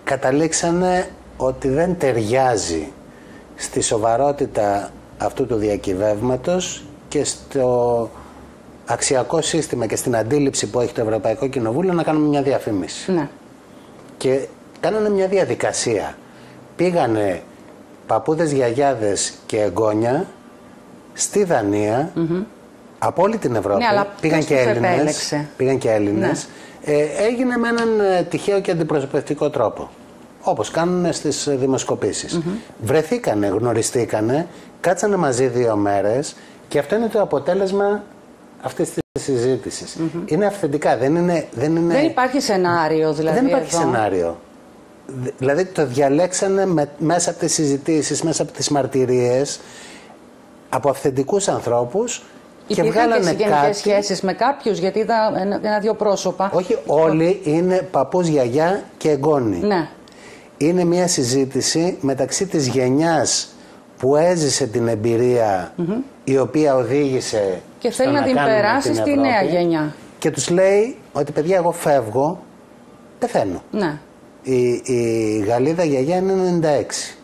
καταλήξανε ότι δεν ταιριάζει στη σοβαρότητα αυτού του διακυβεύματος και στο αξιακό σύστημα και στην αντίληψη που έχει το Ευρωπαϊκό Κοινοβούλιο να κάνουμε μια διαφήμιση. Ναι. Και κάνανε μια διαδικασία. Πήγανε παππούδες, γιαγιάδες και εγγόνια στη Δανία από όλη την Ευρώπη. Ναι, αλλά πήγαν, ποιος και τους Έλληνες, επέλεξε; πήγαν και Έλληνες. Ε, έγινε με έναν ε, τυχαίο και αντιπροσωπευτικό τρόπο. Όπως κάνουν στις ε, δημοσκοπήσεις. Βρεθήκανε, γνωριστήκανε, κάτσανε μαζί δύο μέρες και αυτό είναι το αποτέλεσμα αυτής της συζήτησης. Είναι αυθεντικά, δεν είναι... Δεν, είναι... Δεν υπάρχει σενάριο δηλαδή. Δεν υπάρχει εδώ. σενάριο. Δ- Δηλαδή το διαλέξανε με- μέσα από τις συζητήσεις, μέσα από τις μαρτυρίες, από αυθεντικούς ανθρώπους και Υπήρχαν και βγάλανε συγγενικές κάτι. σχέσεις με κάποιους, γιατί είδα ένα- ένα-δύο πρόσωπα. Όχι όλοι είναι παππούς, γιαγιά και εγγόνοι. Ναι. Είναι μια συζήτηση μεταξύ της γενιάς που έζησε την εμπειρία η οποία οδήγησε Και στο θέλει να την κάνουμε περάσει την στη Ευρώπη νέα γενιά. και τους λέει ότι παιδιά εγώ φεύγω, πεθαίνω. Ναι. Η, η Γαλλίδα γιαγιά είναι 96.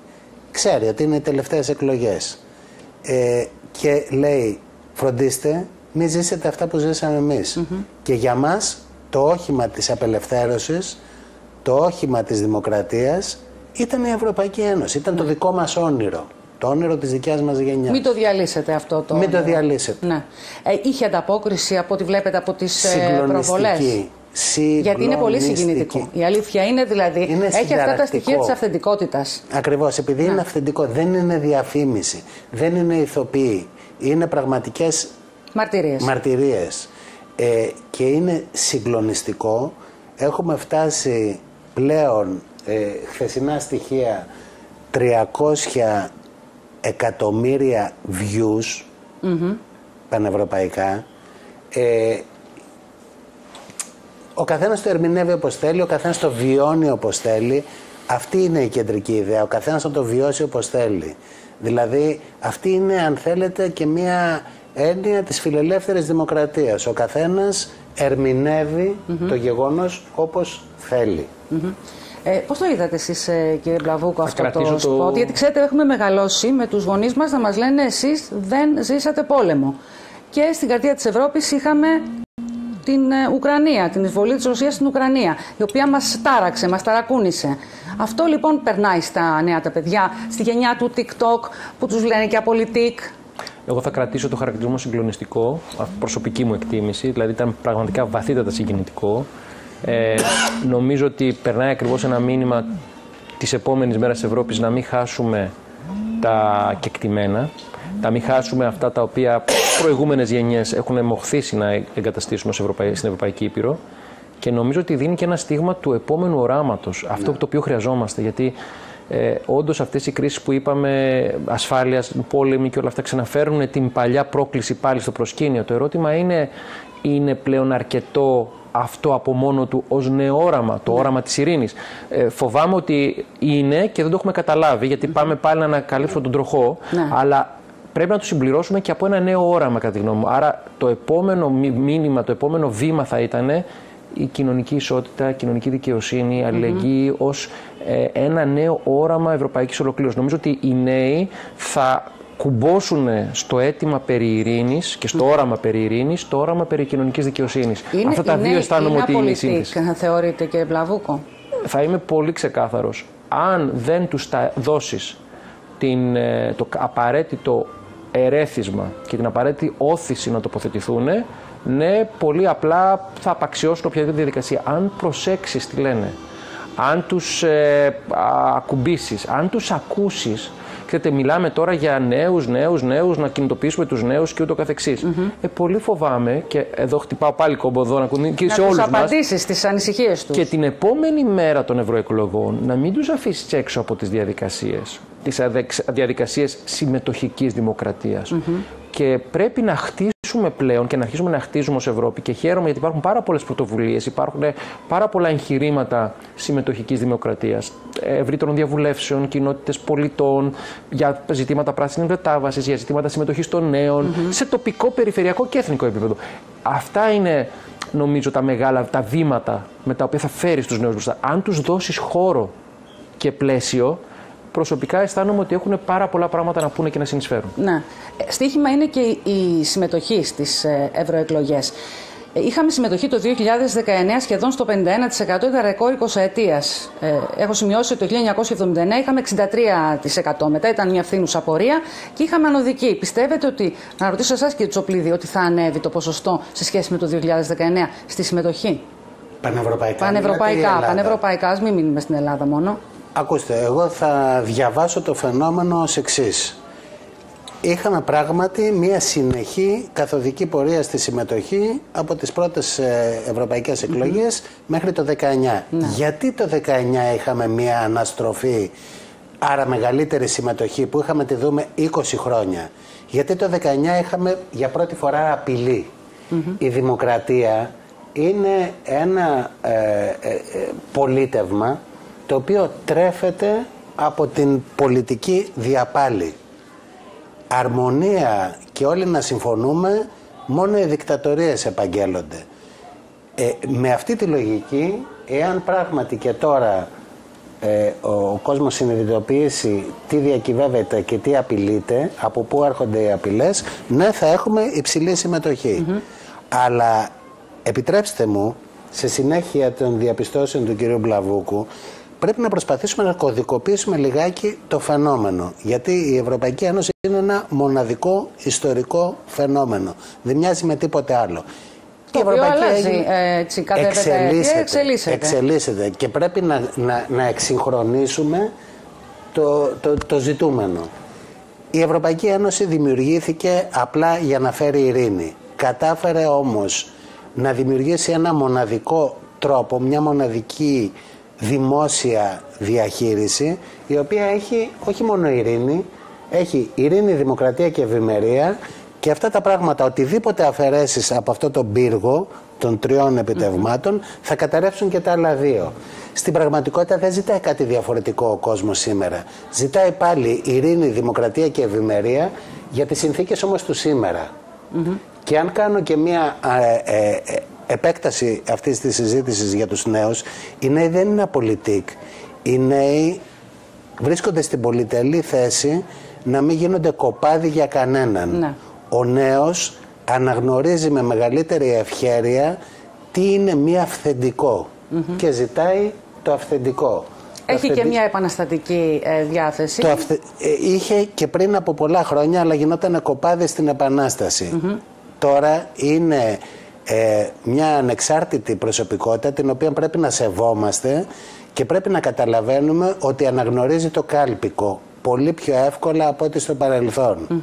Ξέρει ότι είναι οι τελευταίες εκλογές. Ε, και λέει, φροντίστε, μην ζήσετε αυτά που ζήσαμε εμείς. Και για μας το όχημα της απελευθέρωσης, το όχημα της δημοκρατίας ήταν η Ευρωπαϊκή Ένωση. Ήταν το δικό μας όνειρο. Το όνειρο της δικιάς μας γενιάς. Μην το διαλύσετε αυτό το. Μην το διαλύσετε. Ναι. Ε, είχε ανταπόκριση από ό,τι βλέπετε από τις ε, προβολές. Συγκλονιστική. Γιατί είναι πολύ Συγκλονιστική. συγκινητικό. Η αλήθεια είναι δηλαδή. Είναι έχει αυτά τα συνταρακτικό. στοιχεία της αυθεντικότητας. Ακριβώς, επειδή είναι αυθεντικό, δεν είναι διαφήμιση, δεν είναι ηθοποιοί, είναι πραγματικές Μαρτυρίες. μαρτυρίες. Ε, και είναι συγκλονιστικό. Έχουμε φτάσει πλέον ε, χθεσινά στοιχεία 300 εκατομμύρια views πανευρωπαϊκά. Ε, ο καθένας το ερμηνεύει όπως θέλει, ο καθένας το βιώνει όπως θέλει. Αυτή είναι η κεντρική ιδέα, ο καθένας να το βιώσει όπως θέλει. Δηλαδή αυτή είναι αν θέλετε και μια έννοια της φιλελεύθερης δημοκρατίας. Ο καθένας ερμηνεύει το γεγονός όπως θέλει. Ε, Πώς το είδατε εσείς, κύριε Μπλαβούκο, αυτό κρατήσω το το- σποτ, Γιατί ξέρετε, έχουμε μεγαλώσει με τους γονείς μας να μας λένε εσείς δεν ζήσατε πόλεμο. Και στην καρδιά της Ευρώπης είχαμε την ε, Ουκρανία, την εισβολή της Ρωσίας στην Ουκρανία, η οποία μας τάραξε, μας ταρακούνησε. Αυτό λοιπόν περνάει στα νέα τα παιδιά, στη γενιά του TikTok που τους λένε και απολυτικ. Εγώ θα κρατήσω το χαρακτηρισμό συγκλονιστικό, αυτή προσωπική μου εκτίμηση, δηλαδή ήταν πραγματικά βαθύτατα συγκινητικό. Ε, νομίζω ότι περνάει ακριβώς ένα μήνυμα της επόμενης μέρας της Ευρώπης να μην χάσουμε τα κεκτημένα, να μην χάσουμε αυτά τα οποία προηγούμενες γενιές έχουν μοχθήσει να εγκαταστήσουμε ως Ευρωπαϊ- στην Ευρωπαϊκή Ήπειρο και νομίζω ότι δίνει και ένα στίγμα του επόμενου οράματος, αυτό το οποίο χρειαζόμαστε, γιατί ε, όντως αυτές οι κρίσεις που είπαμε, ασφάλειας, πόλεμοι και όλα αυτά, ξαναφέρουν την παλιά πρόκληση πάλι στο προσκήνιο. Το ερώτημα είναι, είναι πλέον αρκετό αυτό από μόνο του ως νέο όραμα, το όραμα της ειρήνης. Ε, φοβάμαι ότι είναι και δεν το έχουμε καταλάβει γιατί πάμε πάλι να ανακαλύψουμε τον τροχό, Ναι. αλλά πρέπει να το συμπληρώσουμε και από ένα νέο όραμα κατά τη γνώμη μου. Άρα το επόμενο μη- μήνυμα, το επόμενο βήμα θα ήταν η κοινωνική ισότητα, η κοινωνική δικαιοσύνη, η αλληλεγγύη ως ε, ένα νέο όραμα ευρωπαϊκής ολοκλήρωσης. Νομίζω ότι οι νέοι θα κουμπώσουν στο αίτημα περί ειρήνης και στο όραμα περί ειρήνης, το όραμα περί κοινωνικής δικαιοσύνης. Αυτά τα είναι- δύο αισθάνομαι είναι ότι είναι η απολυτικ, σύνθεση. θεωρείτε και Βλαβούκο; Θα είμαι πολύ ξεκάθαρος. Αν δεν τους τα δώσεις την, ε, το απαραίτητο ερέθισμα και την απαραίτητη όθηση να τοποθετηθούν, ναι, πολύ απλά θα απαξιώσουν οποιαδήποτε διαδικασία. Αν προσέξεις τι λένε, αν τους ε, α, ακουμπήσεις, αν τους ακούσεις, Ξέρετε, μιλάμε τώρα για νέους, νέους, νέους, να κινητοποιήσουμε τους νέους και ούτω καθεξής. Ε, πολύ φοβάμαι και εδώ χτυπάω πάλι κομποδό να κουνεί και Να σε τους όλους μας. απαντήσεις στις ανησυχίες τους. Και την επόμενη μέρα των ευρωεκλογών να μην τους αφήσεις έξω από τις διαδικασίες, τις αδεξ- διαδικασίες συμμετοχικής δημοκρατίας. Και πρέπει να χτίσουμε πλέον και να αρχίσουμε να χτίζουμε ως Ευρώπη και χαίρομαι γιατί υπάρχουν πάρα πολλές πρωτοβουλίες, υπάρχουν πάρα πολλά εγχειρήματα συμμετοχικής δημοκρατίας, ευρύτερων διαβουλεύσεων, κοινότητες πολιτών, για ζητήματα πράσινης μετάβασης, για ζητήματα συμμετοχής των νέων, σε τοπικό, περιφερειακό και εθνικό επίπεδο. Αυτά είναι νομίζω τα μεγάλα τα βήματα με τα οποία θα φέρει τους νέους μπροστά. Αν τους δώσεις χώρο και πλαίσιο, προσωπικά αισθάνομαι ότι έχουν πάρα πολλά πράγματα να πούνε και να συνεισφέρουν. Ναι. Ε, Στίχημα είναι και η- η συμμετοχή στις ε, ευρωεκλογές. Ε, Είχαμε συμμετοχή το 2019 σχεδόν στο 51%, ήταν ρεκόρ 20 ετίας. Ε, έχω σημειώσει ότι το 1979 είχαμε 63%. Μετά ήταν μια φθήνουσα πορεία και είχαμε ανωδική. Πιστεύετε ότι, να ρωτήσω εσάς κύριε Τσοπλίδη, ότι θα ανέβει το ποσοστό σε σχέση με το 2019 στη συμμετοχή; Πανευρωπαϊκά. Πανευρωπαϊκά, μιλάτε η Ελλάδα. πανευρωπαϊκά, ας μην μείνουμε στην Ελλάδα μόνο. Ακούστε, εγώ θα διαβάσω το φαινόμενο ως εξής. Είχαμε πράγματι μια συνεχή καθοδική πορεία στη συμμετοχή από τις πρώτες ε, ευρωπαϊκές εκλογές μέχρι το 19. Γιατί το 19 είχαμε μια αναστροφή, άρα μεγαλύτερη συμμετοχή που είχαμε τη δούμε 20 χρόνια; Γιατί το 19 είχαμε για πρώτη φορά απειλή. Η δημοκρατία είναι ένα ε, ε, ε, πολίτευμα το οποίο τρέφεται από την πολιτική διαπάλη. Αρμονία και όλοι να συμφωνούμε, μόνο οι δικτατορίες επαγγέλλονται. Ε, με αυτή τη λογική, εάν πράγματι και τώρα ε, ο, ο κόσμος συνειδητοποιήσει τι διακυβεύεται και τι απειλείται, από πού έρχονται οι απειλές, ναι θα έχουμε υψηλή συμμετοχή. Αλλά επιτρέψτε μου, σε συνέχεια των διαπιστώσεων του κυρίου Μπλαβούκου, πρέπει να προσπαθήσουμε να κωδικοποιήσουμε λιγάκι το φαινόμενο. Γιατί η Ευρωπαϊκή Ένωση είναι ένα μοναδικό ιστορικό φαινόμενο. Δεν μοιάζει με τίποτε άλλο. Το οποίο αλλάζει, ε, έτσι, κάθε δεκαετία εξελίσσεται. εξελίσσεται και πρέπει να, να, να εξυγχρονίσουμε το, το, το ζητούμενο. Η Ευρωπαϊκή Ένωση δημιουργήθηκε απλά για να φέρει ειρήνη. Κατάφερε όμως να δημιουργήσει ένα μοναδικό τρόπο, μια μοναδική δημόσια διαχείριση η οποία έχει όχι μόνο ειρήνη, έχει ειρήνη, δημοκρατία και ευημερία και αυτά τα πράγματα, οτιδήποτε αφαιρέσεις από αυτό τον πύργο των τριών επιτευγμάτων, θα καταρρεύσουν και τα άλλα δύο. Στην πραγματικότητα δεν ζητάει κάτι διαφορετικό ο κόσμος σήμερα. Ζητάει πάλι ειρήνη, δημοκρατία και ευημερία για τις συνθήκες όμως του σήμερα. Και αν κάνω και μία ε, ε, ε, επέκταση αυτής της συζήτησης για τους νέους, οι νέοι δεν είναι απολυτικ. Οι νέοι βρίσκονται στην πολυτελή θέση να μην γίνονται κοπάδι για κανέναν. Ναι. Ο νέος αναγνωρίζει με μεγαλύτερη ευχέρεια τι είναι μη αυθεντικο και ζητάει το αυθεντικό. Το Έχει και αυθεντι- μια επαναστατική ε, διάθεση. το αυθε... ε, είχε και πριν από πολλά χρόνια, αλλά γινόταν κοπάδι στην Επανάσταση. Τώρα είναι ε, μια ανεξάρτητη προσωπικότητα την οποία πρέπει να σεβόμαστε και πρέπει να καταλαβαίνουμε ότι αναγνωρίζει το κάλπικο πολύ πιο εύκολα από ό,τι στο παρελθόν.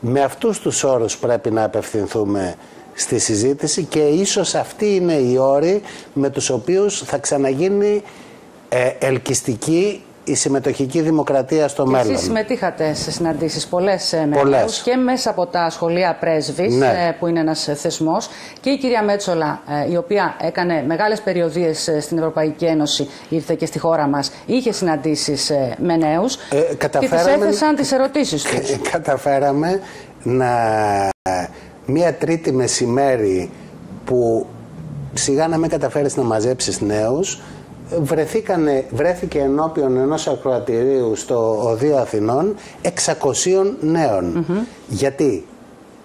Με αυτούς τους όρους πρέπει να απευθυνθούμε στη συζήτηση και ίσως αυτοί είναι οι όροι με τους οποίους θα ξαναγίνει ε, ελκυστική η συμμετοχική δημοκρατία στο και μέλλον. Εσείς συμμετείχατε σε συναντήσεις πολλές ε, με Πολλές. νέους και μέσα από τα σχολεία πρέσβης Ναι. ε, που είναι ένας ε, θεσμός και η κυρία Μέτσολα ε, η οποία έκανε μεγάλες περιοδίες ε, στην Ευρωπαϊκή Ένωση ήρθε και στη χώρα μας είχε συναντήσεις ε, με νέους και τις καταφέραμε- έθεσαν τις ερωτήσεις τους. Ε, καταφέραμε να μία τρίτη μεσημέρι που σιγά να μην καταφέρεις να μαζέψεις νέους βρεθήκανε, βρέθηκε ενώπιον ενός ακροατηρίου στο Οδείο Αθηνών 600 νέων. Γιατί;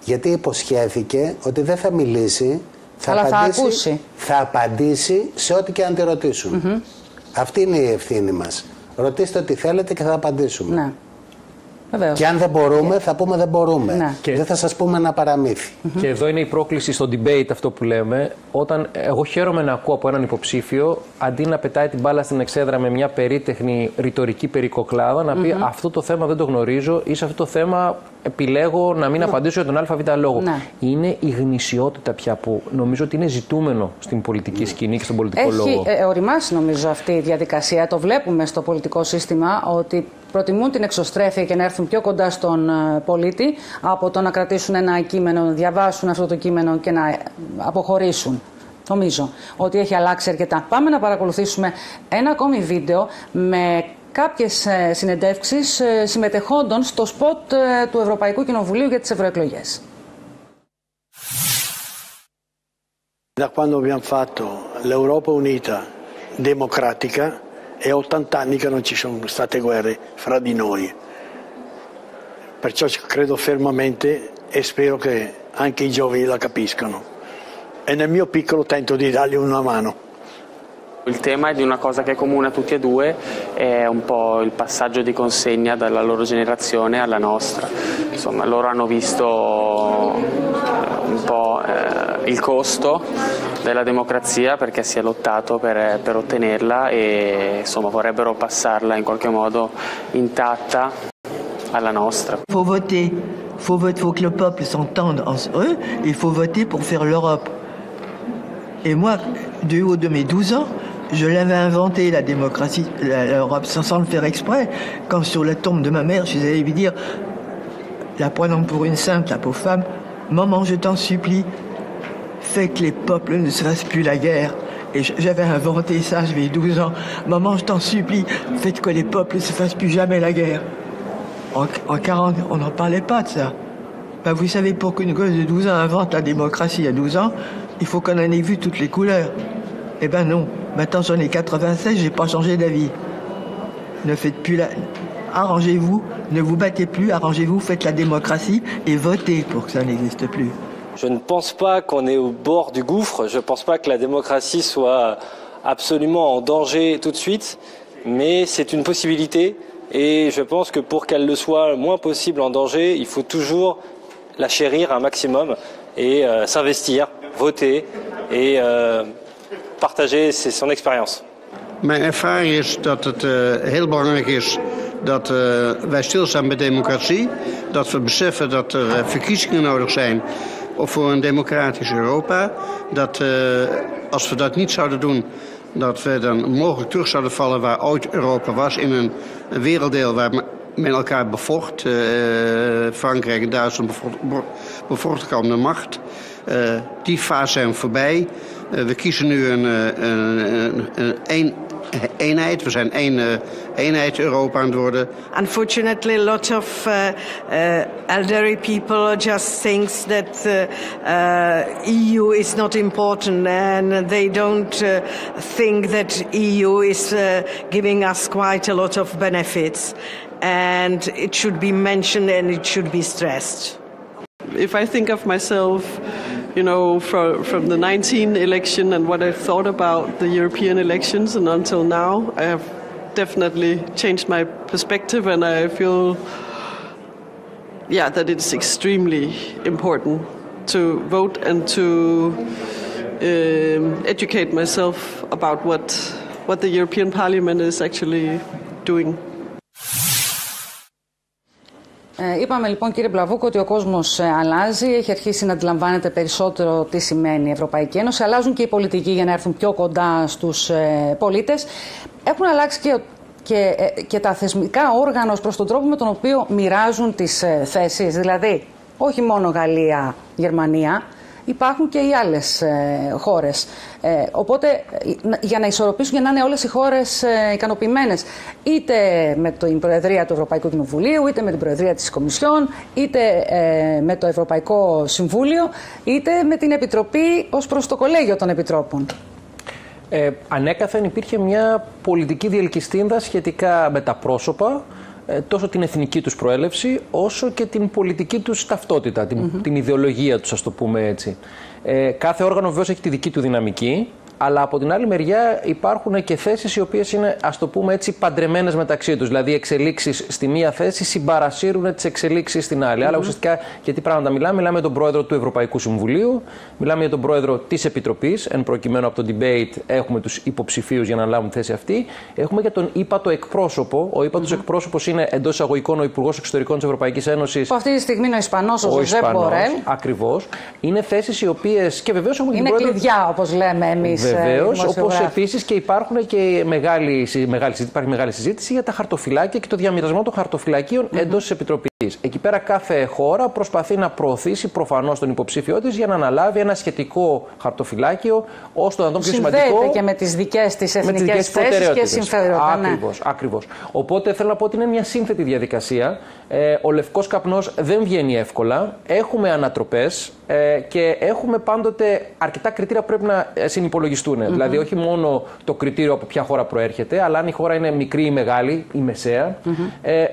Γιατί υποσχέθηκε ότι δεν θα μιλήσει θα Αλλά θα απαντήσει, ακούσει. θα απαντήσει σε ό,τι και αν τη ρωτησουν Αυτή είναι η ευθύνη μας. Ρωτήστε ό,τι θέλετε και θα απαντήσουμε. Ναι. Βεβαίως. Και αν δεν μπορούμε, θα πούμε δεν μπορούμε. Ναι. Και δεν θα σας πούμε ένα παραμύθι. Και εδώ είναι η πρόκληση στο debate αυτό που λέμε. Όταν εγώ χαίρομαι να ακούω από έναν υποψήφιο, αντί να πετάει την μπάλα στην εξέδρα με μια περίτεχνη ρητορική περικοκλάδα, να πει Μμμ. αυτό το θέμα δεν το γνωρίζω ή σε αυτό το θέμα επιλέγω να μην απαντήσω για τον ΑΒ λόγο. Ναι. Είναι η γνησιότητα πια που νομίζω ότι είναι ζητούμενο στην πολιτική σκηνή και στον πολιτικό Έχει λόγο. ε, οριμάσει νομίζω αυτή η διαδικασία. Το βλέπουμε στο πολιτικό σύστημα ότι προτιμούν την εξωστρέφεια και να έρθουν πιο κοντά στον ε, πολίτη από το να κρατήσουν ένα κείμενο, να διαβάσουν αυτό το κείμενο και να ε, αποχωρήσουν. Νομίζω ότι έχει αλλάξει αρκετά. Πάμε να παρακολουθήσουμε ένα ακόμη βίντεο με κάποιες ε, συνεντεύξεις ε, συμμετεχόντων στο σποτ ε, του Ευρωπαϊκού Κοινοβουλίου για τις ευρωεκλογές. Da quando abbiamo fatto l'Europa unita democratica è 80 anni che non ci sono state guerre fra di noi. Perciò ci credo fermamente e spero che anche i giovani la capiscano. E nel mio piccolo tento di dargli una mano. Il tema è di una cosa che è comune a tutti e due, è un po' il passaggio di consegna dalla loro generazione alla nostra. Insomma, loro hanno visto eh, un po' eh, il costo della democrazia perché si è lottato per, per ottenerla e insomma, vorrebbero passarla in qualche modo intatta alla nostra. Il faut voter. Il faut, voter, faut que le peuple s'entende entre eux. Il faut voter pour faire l'Europe. Et moi, du haut de mes 12 ans, je l'avais inventé, la démocratie, l'Europe, sans, le faire exprès. Quand sur la tombe de ma mère, je allé lui dire, la prenant pour une sainte, la pauvre femme, Maman, je t'en supplie, fais que les peuples ne se fassent plus la guerre. Et j'avais inventé ça, j'avais 12 ans. Maman, je t'en supplie, faites que les peuples ne se fassent plus jamais la guerre. En, en 40, on n'en parlait pas de ça. Ben, vous savez, pour qu'une gosse de 12 ans invente la démocratie à 12 ans, il faut qu'on en ait vu toutes les couleurs. Eh ben non. Maintenant, j'en ai 96, j'ai pas changé d'avis. Ne faites plus la... Arrangez-vous, ne vous battez plus, arrangez-vous, faites la démocratie et votez pour que ça n'existe plus. Je ne pense pas qu'on est au bord du gouffre. Je ne pense pas que la démocratie soit absolument en danger tout de suite. Mais c'est une possibilité. Et je pense que pour qu'elle le soit le moins possible en danger, il faut toujours la chérir un maximum et euh, s'investir, voter et euh, partager son expérience. Mijn ervaring is dat het eh, heel belangrijk is dat eh, wij stilstaan bij democratie. Dat we beseffen dat er eh, voor een democratisch Europa. Dat eh, als we dat niet zouden doen, dat we dan mogelijk terug zouden vallen waar ooit Europa was. In een, werelddeel waar me- men elkaar bevocht. Eh, Frankrijk en Duitsland bevocht- be- bevochten elkaar de macht. Eh, die fase zijn voorbij. We kiezen nu een, een, een, een eenheid. We zijn één eh, eenheid Europa aan het worden. Unfortunately, a lot of uh, uh, elderly people just thinks that uh, uh, EU is not important, and they don't uh, think that EU is uh, giving us quite a lot of benefits, and it should be mentioned and it should be stressed. if I think of myself, you know, from, from the 19 election and what I thought about the European elections, and until now, I have definitely changed my perspective, and I feel, yeah, that it's extremely important to vote and to um, educate myself about what what the European Parliament is actually doing. Ε, είπαμε λοιπόν κύριε Μπλαβούκο ότι ο κόσμος ε, αλλάζει, έχει αρχίσει να αντιλαμβάνεται περισσότερο τι σημαίνει η Ευρωπαϊκή Ένωση, αλλάζουν και οι πολιτικοί για να έρθουν πιο κοντά στους ε, πολίτες. Έχουν αλλάξει και και, ε, και τα θεσμικά όργανα ως προς τον τρόπο με τον οποίο μοιράζουν τις ε, θέσεις. Δηλαδή, όχι μόνο Γαλλία, Γερμανία, υπάρχουν και οι άλλες ε, χώρες. Ε, οπότε, ε, για να ισορροπήσουν, για να είναι όλες οι χώρες ε, ικανοποιημένες, είτε με την Προεδρία του Ευρωπαϊκού Κοινοβουλίου, είτε με την Προεδρία της Κομισιόν, είτε ε, με το Ευρωπαϊκό Συμβούλιο, είτε με την Επιτροπή ως προς το Κολέγιο των Επιτρόπων. Ε, ανέκαθεν υπήρχε μια πολιτική διελκυστίνδα σχετικά με τα πρόσωπα, ε, τόσο την εθνική τους προέλευση, όσο και την πολιτική τους ταυτότητα, την, την ιδεολογία τους, ας το πούμε έτσι. Ε, κάθε όργανο βεβαίως έχει τη δική του δυναμική, αλλά από την άλλη μεριά υπάρχουν και θέσεις οι οποίες είναι, ας το πούμε έτσι, παντρεμένες μεταξύ τους. Δηλαδή, οι εξελίξεις στη μία θέση συμπαρασύρουν τις εξελίξεις στην άλλη. Αλλά ουσιαστικά για τι πράγματα μιλάμε. Μιλάμε για τον πρόεδρο του Ευρωπαϊκού Συμβουλίου, μιλάμε για τον πρόεδρο της Επιτροπής, εν προκειμένου από το debate έχουμε τους υποψηφίους για να λάβουν θέση αυτή. Έχουμε και τον ύπατο εκπρόσωπο. Ο ύπατος εκπρόσωπος είναι εντός εισαγωγικών ο Υπουργός Εξωτερικών της Ευρωπαϊκής Ένωσης. Που αυτή τη στιγμή είναι ο Ισπανός, ο, Ο Ζωζέ Ισπανός, Μπορέλ. ακριβώς. Είναι θέσεις οι οποίες και βεβαίως έχουμε και Είναι την πρόεδρο... κλειδιά, όπως λέμε εμείς ε, Βεβαίως, όπως δημοσιογράφοι. επίσης και υπάρχουν και μεγάλη, συ- μεγάλη, συζήτηση- υπάρχει μεγάλη συζήτηση για τα χαρτοφυλάκια και το διαμοιρασμό των χαρτοφυλακίων εντός της Επιτροπής. Εκεί πέρα κάθε χώρα προσπαθεί να προωθήσει προφανώς τον υποψήφιό της για να αναλάβει ένα σχετικό χαρτοφυλάκιο ω το δυνατόν πιο Συνδέεται σημαντικό. και με τις δικές της με τις εθνικές δικές της θέσεις και προτεραιότητες. συμφέροντα. ναι. Ακριβώς, ακριβώς. Οπότε θέλω να πω ότι είναι μια σύνθετη διαδικασία. Ε, ο λευκός καπνός δεν βγαίνει εύκολα. Έχουμε ανατροπές ε, και έχουμε πάντοτε αρκετά κριτήρια που πρέπει να ε, συνυπολογιστούν. Δηλαδή όχι μόνο το κριτήριο από ποια χώρα προέρχεται, αλλά αν η χώρα είναι μικρή ή μεγάλη ή μεσαία. Ε,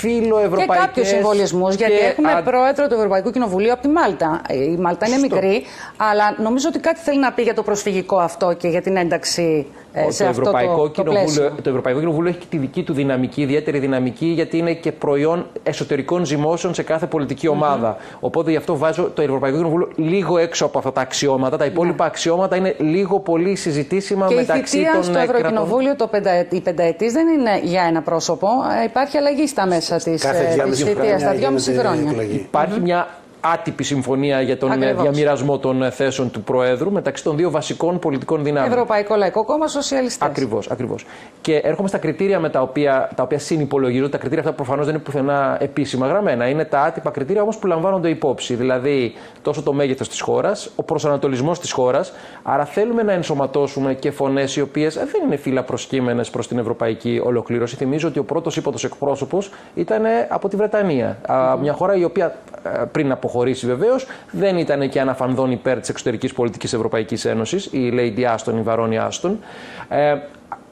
Και φιλοευρωπαϊκές κάποιου συμβολισμού, γιατί και έχουμε α- πρόεδρο του Ευρωπαϊκού Κοινοβουλίου από τη Μάλτα. Η Μάλτα είναι μικρή, αλλά νομίζω ότι κάτι θέλει να πει για το προσφυγικό αυτό και για την ένταξη ε, Ο- σε το, αυτό Ευρωπαϊκό το, το Κοινοβούλιο, πλαίσιο. το Ευρωπαϊκό Κοινοβούλιο έχει και τη δική του δυναμική, ιδιαίτερη δυναμική, γιατί είναι και προϊόν εσωτερικών ζυμώσεων σε κάθε πολιτική ομάδα. Οπότε γι' αυτό βάζω το Ευρωπαϊκό Κοινοβούλιο λίγο έξω από αυτά τα αξιώματα. Τα υπόλοιπα αξιώματα είναι λίγο πολύ συζητήσιμα Και η μεταξύ θητεία των στο ε, κρατών. Ευρωκοινοβούλιο, το πεντα, η πενταετής δεν είναι για ένα πρόσωπο. Ε, υπάρχει αλλαγή στα μέσα της, Κάθε ε, δυόμιση της θητείας, στα χρόνια δυόμιση γίνεται χρόνια. εκλογή. Υπάρχει μια άτυπη συμφωνία για τον ε, Ακριβώς. διαμοιρασμό των ε, θέσεων του Προέδρου μεταξύ των δύο βασικών πολιτικών δυνάμεων. Ευρωπαϊκό Λαϊκό Κόμμα, Σοσιαλιστές. Ακριβώς, ακριβώς. Και έρχομαι στα κριτήρια με τα οποία, τα οποία συνυπολογίζονται. Τα κριτήρια αυτά προφανώς δεν είναι πουθενά επίσημα γραμμένα. Είναι τα άτυπα κριτήρια όμως που λαμβάνονται υπόψη. Δηλαδή, τόσο το μέγεθος της χώρας, ο προσανατολισμός της χώρας. Άρα, θέλουμε να ενσωματώσουμε και φωνές οι οποίες δεν είναι φύλλα προσκύμενες προς την ευρωπαϊκή ολοκλήρωση. Θυμίζω ότι ο πρώτος ύπατο εκπρόσωπος ήταν από τη Βρετανία. Α, Μια χώρα η οποία ε, πριν αποχωρήσει βεβαίως δεν ήταν και αναφανδόν υπέρ της εξωτερικής πολιτικής Ευρωπαϊκής Ένωσης, η Lady Άστον, η Βαρόνι Άστον. Ε,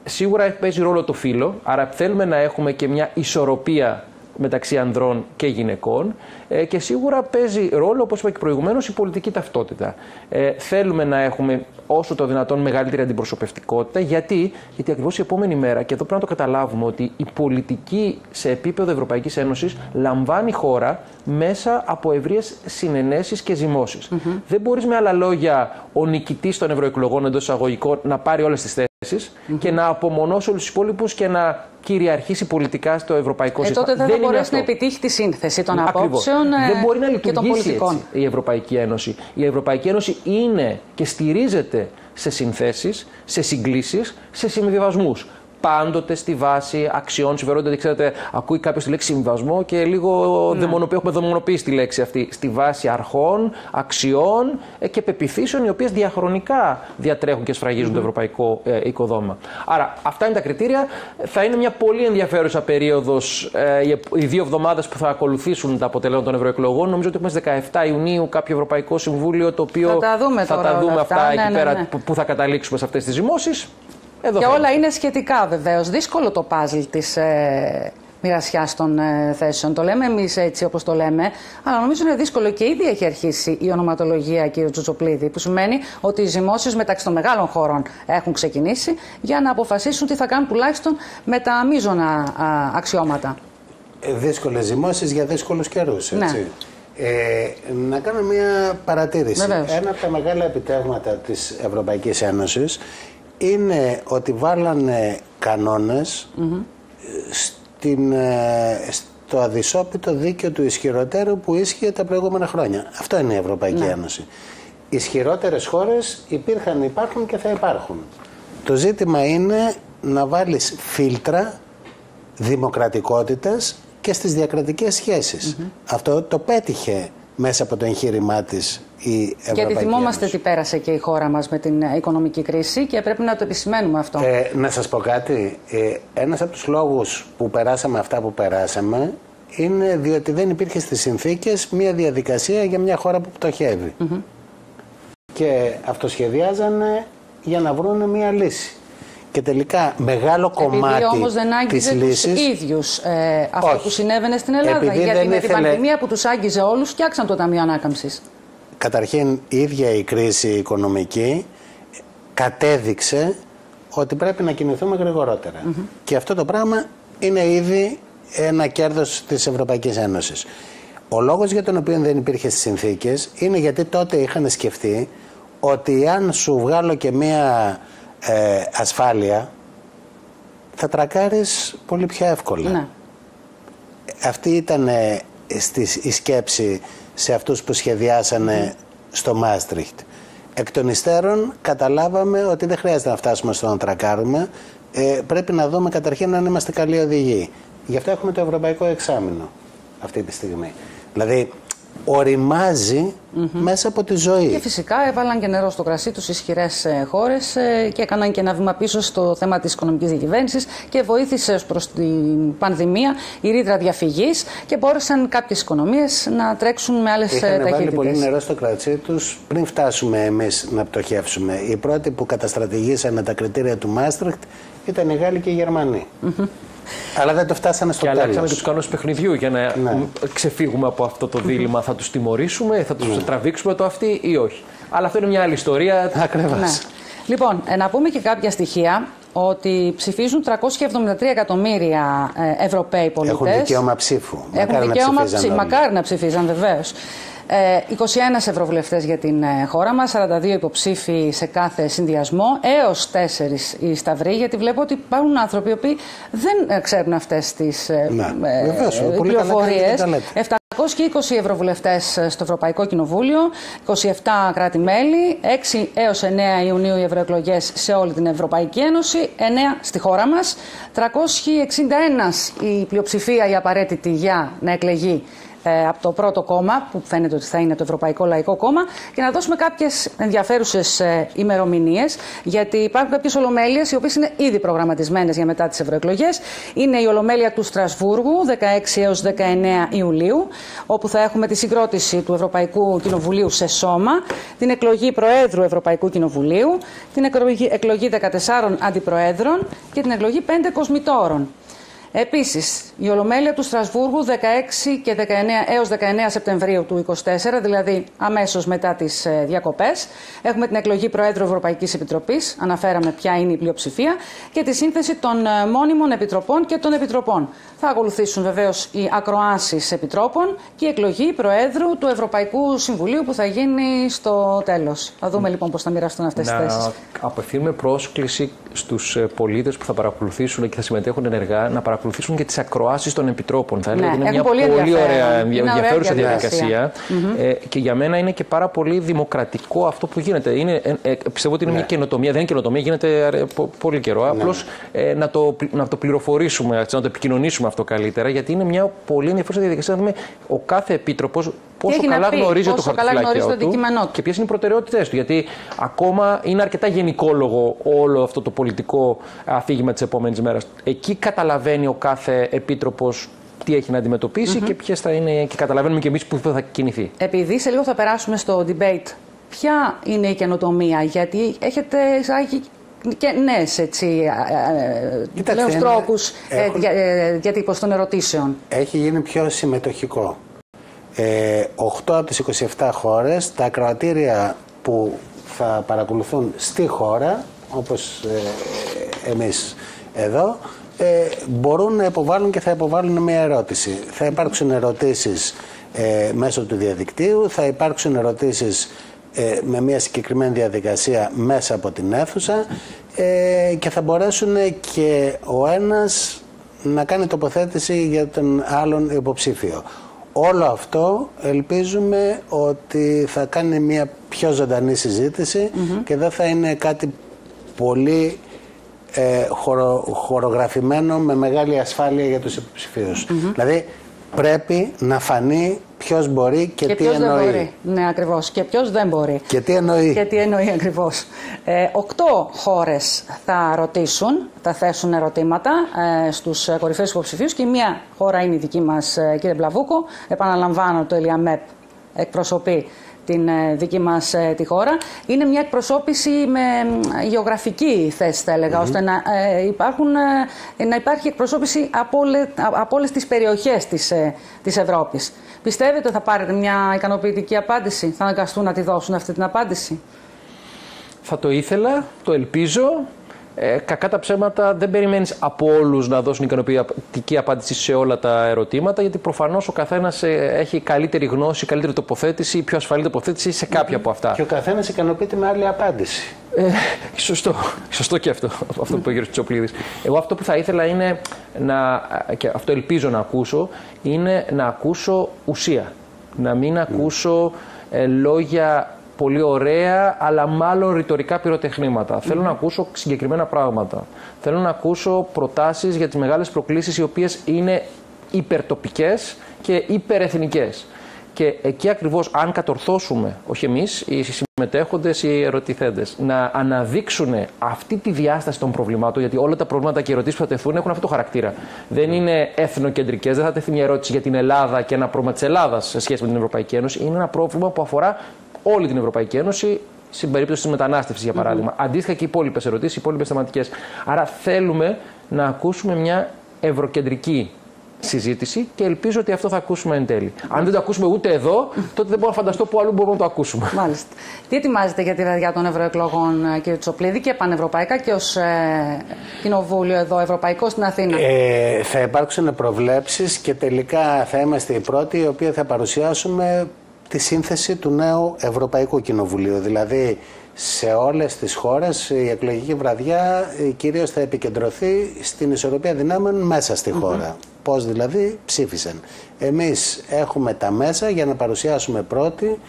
σίγουρα παίζει ρόλο το φύλλο, άρα θέλουμε να έχουμε και μια ισορροπία μεταξύ ανδρών και γυναικών ε, και σίγουρα παίζει ρόλο, όπως είπα και προηγουμένως, η πολιτική ταυτότητα. Ε, θέλουμε να έχουμε όσο το δυνατόν μεγαλύτερη αντιπροσωπευτικότητα. Γιατί, Γιατί ακριβώς η επόμενη μέρα, και εδώ πρέπει να το καταλάβουμε, ότι η πολιτική σε επίπεδο Ευρωπαϊκής Ένωσης λαμβάνει χώρα μέσα από ευρείες συνενέσεις και ζυμώσεις. Δεν μπορείς με άλλα λόγια ο νικητής των ευρωεκλογών εντός εισαγωγικών να πάρει όλες τις θέσεις και να απομονώσει όλους τους υπόλοιπους και να κυριαρχήσει πολιτικά στο ευρωπαϊκό Ε, σύστημα. τότε δεν θα είναι μπορέσει αυτό. να επιτύχει τη σύνθεση των Ακριβώς. απόψεων ε, Δεν μπορεί να και των λειτουργήσει πολιτικών. έτσι η Ευρωπαϊκή Ένωση. Η Ευρωπαϊκή Ένωση είναι και στηρίζεται σε συνθέσεις, σε συγκλήσεις, σε συμβιβασμούς. Πάντοτε στη βάση αξιών συμφερόντων. Γιατί ξέρετε, ακούει κάποιος τη λέξη συμβιβασμό και λίγο Ναι. δαιμονοποιεί, έχουμε δαιμονοποιήσει τη λέξη αυτή. Στη βάση αρχών, αξιών ε, και πεπιθήσεων, οι οποίες διαχρονικά διατρέχουν και σφραγίζουν το ευρωπαϊκό ε, οικοδόμημα. Άρα, αυτά είναι τα κριτήρια. Θα είναι μια πολύ ενδιαφέρουσα περίοδος ε, οι- οι δύο εβδομάδες που θα ακολουθήσουν τα αποτελέσματα των ευρωεκλογών. Νομίζω ότι έχουμε στι 17 Ιουνίου κάποιο Ευρωπαϊκό Συμβούλιο το οποίο Θα τα δούμε θα τώρα τα δούμε όλα αυτά, αυτά. εκεί Ναι, ναι, πέρα ναι. που, που θα καταλήξουμε σε αυτές τις ζυμώσεις. Εδώ Και θα όλα είναι σχετικά βεβαίως. Δύσκολο το παζλ της ε, μοιρασιάς των ε, θέσεων. Το λέμε εμείς έτσι όπως το λέμε, αλλά νομίζω είναι δύσκολο και ήδη έχει αρχίσει η ονοματολογία, κύριο Τσουτσοπλίδη, που σημαίνει ότι οι ζυμώσεις μεταξύ των μεγάλων χωρών έχουν ξεκινήσει για να αποφασίσουν τι θα κάνουν τουλάχιστον με τα μείζωνα α, αξιώματα. δύσκολες ζυμώσεις για δύσκολους καιρούς, Ναι. έτσι. Ε, να κάνω μια παρατήρηση. Βεβαίως. Ένα από τα μεγάλα επιτεύγματα της Ευρωπαϊκής Ένωσης είναι ότι βάλανε κανόνες στην, ε, στο αδυσόπιτο δίκαιο του ισχυροτέρου που ίσχυε τα προηγούμενα χρόνια. Αυτό είναι η Ευρωπαϊκή Ναι. Ένωση. Ισχυρότερες χώρες υπήρχαν, υπάρχουν και θα υπάρχουν. Το ζήτημα είναι να βάλεις φίλτρα δημοκρατικότητας και στις διακρατικές σχέσεις. Αυτό το πέτυχε μέσα από το εγχείρημά της η Ευρωπαϊκή Γιατί θυμόμαστε Ένωση. τι πέρασε και η χώρα μας με την ε, οικονομική κρίση και πρέπει να το επισημαίνουμε αυτό. Ε, να σας πω κάτι. Ε, ένας από τους λόγους που περάσαμε αυτά που περάσαμε είναι διότι δεν υπήρχε στις συνθήκες μια διαδικασία για μια χώρα που πτωχεύει. Και αυτοσχεδιάζανε για να βρουν μια λύση. Και τελικά μεγάλο κομμάτι Επειδή όμως δεν της άγγιζε λύσης... τους ίδιους ε, αυτό Όχι. που συνέβαινε στην Ελλάδα. Επειδή γιατί δεν με την ήθελε- πανδημία που τους άγγιζε όλους φτιάξαν το Ταμείο Ανάκαμψης. Καταρχήν η ίδια η κρίση οικονομική κατέδειξε ότι πρέπει να κινηθούμε γρηγορότερα. Και αυτό το πράγμα είναι ήδη ένα κέρδος της Ευρωπαϊκής Ένωσης. Ο λόγος για τον οποίο δεν υπήρχε στις συνθήκες είναι γιατί τότε είχαν σκεφτεί ότι αν σου βγάλω και μία ε, ασφάλεια θα τρακάρεις πολύ πιο εύκολα. Ναι. Αυτή ήταν ε, στη, η σκέψη σε αυτούς που σχεδιάσανε στο Μάστριχτ. Εκ των υστέρων καταλάβαμε ότι δεν χρειάζεται να φτάσουμε στο να τρακάρουμε. Ε, πρέπει να δούμε καταρχήν αν είμαστε καλοί οδηγοί. Γι' αυτό έχουμε το Ευρωπαϊκό Εξάμεινο αυτή τη στιγμή. Δηλαδή οριμάζει μέσα από τη ζωή. Και φυσικά έβαλαν και νερό στο κρασί τους ισχυρέ χώρες και έκαναν και ένα βήμα πίσω στο θέμα της οικονομικής διακυβέρνησης και βοήθησε προς την πανδημία η ρήτρα διαφυγής και μπόρεσαν κάποιες οικονομίες να τρέξουν με άλλες Είχαν βάλει πολύ ταχύτητε. νερό στο κρατσί τους πριν φτάσουμε εμείς να πτωχεύσουμε. Οι πρώτοι που καταστρατηγήσανε τα κριτήρια του Μάστριχτ ήταν οι Γάλλοι και οι Γερμανοί. Αλλά δεν το φτάσανε στο Και αλλάξαμε τέλος. και τους κανόνες παιχνιδιού για να μ, ξεφύγουμε από αυτό το δίλημα. Θα τους τιμωρήσουμε, θα τους τραβήξουμε το αυτή ή όχι. Αλλά αυτό είναι μια άλλη ιστορία. Ακριβώς. Ναι. Λοιπόν, ε, να πούμε και κάποια στοιχεία ότι ψηφίζουν 373 εκατομμύρια ε, Ευρωπαίοι πολίτες. Έχουν δικαίωμα ψήφου. Έχουν Μακάρι να δικαίωμα ψηφίζαν ψη- όλοι. Μακάρι να ψηφίζαν, βεβαίως. Ε, 21 ευρωβουλευτές για την ε, χώρα μας, 42 υποψήφοι σε κάθε συνδυασμό, έως 4 οι σταυροί, γιατί βλέπω ότι υπάρχουν άνθρωποι οι οποίοι δεν ε, ξέρουν αυτές τις ε, Ναι, ε, βεβαίως, ε, πολύ καλά κάνετε και πληροφορίες. τα λέτε. 720 ευρωβουλευτές στο Ευρωπαϊκό Κοινοβούλιο, 27 κράτη-μέλη, 6 έως 9 Ιουνίου οι ευρωεκλογές σε όλη την Ευρωπαϊκή Ένωση, 9 στη χώρα μας, 361 η πλειοψηφία η απαραίτητη για να εκλεγεί ε, από το πρώτο κόμμα, που φαίνεται ότι θα είναι το Ευρωπαϊκό Λαϊκό Κόμμα, και να δώσουμε κάποιες ενδιαφέρουσες ημερομηνίες, γιατί υπάρχουν κάποιες ολομέλειες οι οποίες είναι ήδη προγραμματισμένες για μετά τις ευρωεκλογές. Είναι η Ολομέλεια του Στρασβούργου, 16 έως 19 Ιουλίου, όπου θα έχουμε τη συγκρότηση του Ευρωπαϊκού Κοινοβουλίου σε σώμα, την εκλογή Προέδρου Ευρωπαϊκού Κοινοβουλίου, την εκλογή, εκλογή 14 αντιπροέδρων και την εκλογή 5 κοσμητόρων. Επίσης, η Ολομέλεια του Στρασβούργου 16 και 19 έως 19 Σεπτεμβρίου του 2024, δηλαδή αμέσως μετά τις ε, διακοπές. Έχουμε την εκλογή Προέδρου Ευρωπαϊκής Επιτροπής, αναφέραμε ποια είναι η πλειοψηφία, και τη σύνθεση των ε, μόνιμων επιτροπών και των επιτροπών. Θα ακολουθήσουν βεβαίως οι ακροάσεις επιτρόπων και η εκλογή Προέδρου του Ευρωπαϊκού Συμβουλίου που θα γίνει στο τέλος. Θα δούμε λοιπόν πώς θα μοιραστούν αυτές τις θέσεις. να απευθύνουμε πρόσκληση στους πολίτες που θα παρακολουθήσουν και θα συμμετέχουν ενεργά να παρακολουθήσουν και τις ακροάσεις των επιτρόπων. Θα έλεγα Ναι, ότι είναι έχουν μια πολύ πολύ ενδιαφέρον. ωραία, Είναι ωραία ενδιαφέρουσα διαδικασία. διαδικασία. Ε, και για μένα είναι και πάρα πολύ δημοκρατικό αυτό που γίνεται. Είναι, ε, ε, πιστεύω ότι είναι Ναι. μια καινοτομία. Δεν είναι καινοτομία, γίνεται ε, πο- πολύ καιρό. Απλώς ε, να, το, πλη- να το πληροφορήσουμε, έτσι, να το επικοινωνήσουμε αυτό καλύτερα, γιατί είναι μια πολύ ενδιαφέρουσα διαδικασία να δούμε ο κάθε επίτροπος πόσο έχει να καλά πει, γνωρίζει πόσο το καλά γνωρίζει χαρτοφυλάκιο το του αντικείμενό του. και ποιες είναι οι προτεραιότητές του. Γιατί ακόμα είναι αρκετά γενικόλογο όλο αυτό το πολιτικό αφήγημα της επόμενης μέρας. Εκεί καταλαβαίνει ο κάθε επίτροπος τι έχει να αντιμετωπισει και ποιες θα είναι. και καταλαβαίνουμε και εμείς που θα κινηθεί. Επειδή σε λίγο θα περάσουμε στο debate, ποια είναι η καινοτομία, γιατί έχετε εισάγει και νέες έτσι, Κοιτάξτε, νέους είναι- τρόπους ε, έχουν- για, ε, διατύπωση των ερωτήσεων. Έχει γίνει πιο συμμετοχικό. Ε, 8 από τις 27 χώρες, τα ακροατήρια που θα παρακολουθούν στη χώρα, όπως ε, εμείς εδώ, ε, μπορούν να υποβάλουν και θα υποβάλουν μια ερώτηση. Θα υπάρξουν ερωτήσεις ε, μέσω του διαδικτύου, θα υπάρξουν ερωτήσεις ε, με μια συγκεκριμένη διαδικασία μέσα από την αίθουσα ε, και θα μπορέσουν και ο ένας να κάνει τοποθέτηση για τον άλλον υποψήφιο. Όλο αυτό ελπίζουμε ότι θα κάνει μια πιο ζωντανή συζήτηση και δεν θα είναι κάτι πολύ ε, χορο, χορογραφημένο με μεγάλη ασφάλεια για τους υποψηφιους Δηλαδή πρέπει να φανεί ποιος μπορεί και, και τι ποιος εννοεί. Δεν μπορεί. Ναι, ακριβώς. Και ποιος δεν μπορεί. Και τι εννοεί. Και τι εννοεί ακριβώς. Ε, οκτώ χώρες θα ρωτήσουν, θα θέσουν ερωτήματα ε, στους κορυφαίους υποψηφίους και μία χώρα είναι η δική μας, ε, κύριε Μπλαβούκο. Επαναλαμβάνω, το Ελιαμέπ εκπροσωπεί την ε, δική μας ε, τη χώρα. Είναι μια εκπροσώπηση με γεωγραφική θέση θα έλεγα, ώστε να, ε, υπάρχουν, να υπάρχει εκπροσώπηση από, όλε, από όλες τις περιοχές της, της Ευρώπης. Πιστεύετε ότι θα πάρετε μια ικανοποιητική απάντηση, θα αναγκαστούν να τη δώσουν αυτή την απάντηση; Θα το ήθελα, το ελπίζω. Ε, κακά τα ψέματα δεν περιμένεις από όλους να δώσουν ικανοποιητική απάντηση σε όλα τα ερωτήματα, γιατί προφανώς ο καθένας έχει καλύτερη γνώση, καλύτερη τοποθέτηση, πιο ασφαλή τοποθέτηση σε κάποια από αυτά. Και ο καθένας ικανοποιείται με άλλη απάντηση. Ε, σωστό. Σωστό και αυτό, αυτό που είπε ο κ. Τσοπλίδης. Εγώ αυτό που θα ήθελα είναι να. και αυτό ελπίζω να ακούσω, είναι να ακούσω ουσία. Να μην ακούσω ε, λόγια πολύ ωραία, αλλά μάλλον ρητορικά πυροτεχνήματα. Θέλω να ακούσω συγκεκριμένα πράγματα. Θέλω να ακούσω προτάσεις για τις μεγάλες προκλήσεις οι οποίες είναι υπερτοπικές και υπερεθνικές. Και εκεί ακριβώς αν κατορθώσουμε, όχι εμείς, οι συμμετέχοντες, οι ερωτηθέντες, να αναδείξουν αυτή τη διάσταση των προβλημάτων, γιατί όλα τα προβλήματα και οι ερωτήσεις που θα τεθούν έχουν αυτό το χαρακτήρα. Δεν είναι εθνοκεντρικές, δεν θα τεθεί μια ερώτηση για την Ελλάδα και ένα πρόβλημα της Ελλάδας σε σχέση με την Ευρωπαϊκή Ένωση. Είναι ένα πρόβλημα που αφορά όλη την Ευρωπαϊκή Ένωση, στην περίπτωση της μετανάστευσης, για παράδειγμα. Mm-hmm. Αντίστοιχα και οι υπόλοιπες ερωτήσεις, οι υπόλοιπες θεματικές. Άρα θέλουμε να ακούσουμε μια ευρωκεντρική συζήτηση και ελπίζω ότι αυτό θα ακούσουμε εν τέλει. Αν δεν το ακούσουμε ούτε εδώ, τότε δεν μπορώ να φανταστώ πού αλλού μπορούμε να το ακούσουμε. Μάλιστα. Τι ετοιμάζετε για τη βραδιά των ευρωεκλογών, ε, κύριε Τσοπλίδη, και πανευρωπαϊκά και ως ε, κοινοβούλιο εδώ, ευρωπαϊκό στην Αθήνα; Ε, θα υπάρξουν προβλέψεις και τελικά θα είμαστε οι πρώτοι οι οποίοι θα παρουσιάσουμε τη σύνθεση του νέου Ευρωπαϊκού Κοινοβουλίου. Δηλαδή, σε όλες τις χώρες η εκλογική βραδιά ε, κυρίως θα επικεντρωθεί στην ισορροπία δυνάμεων μέσα στη χώρα. Πώς δηλαδή ψήφισαν. Εμείς έχουμε τα μέσα για να παρουσιάσουμε πρώτοι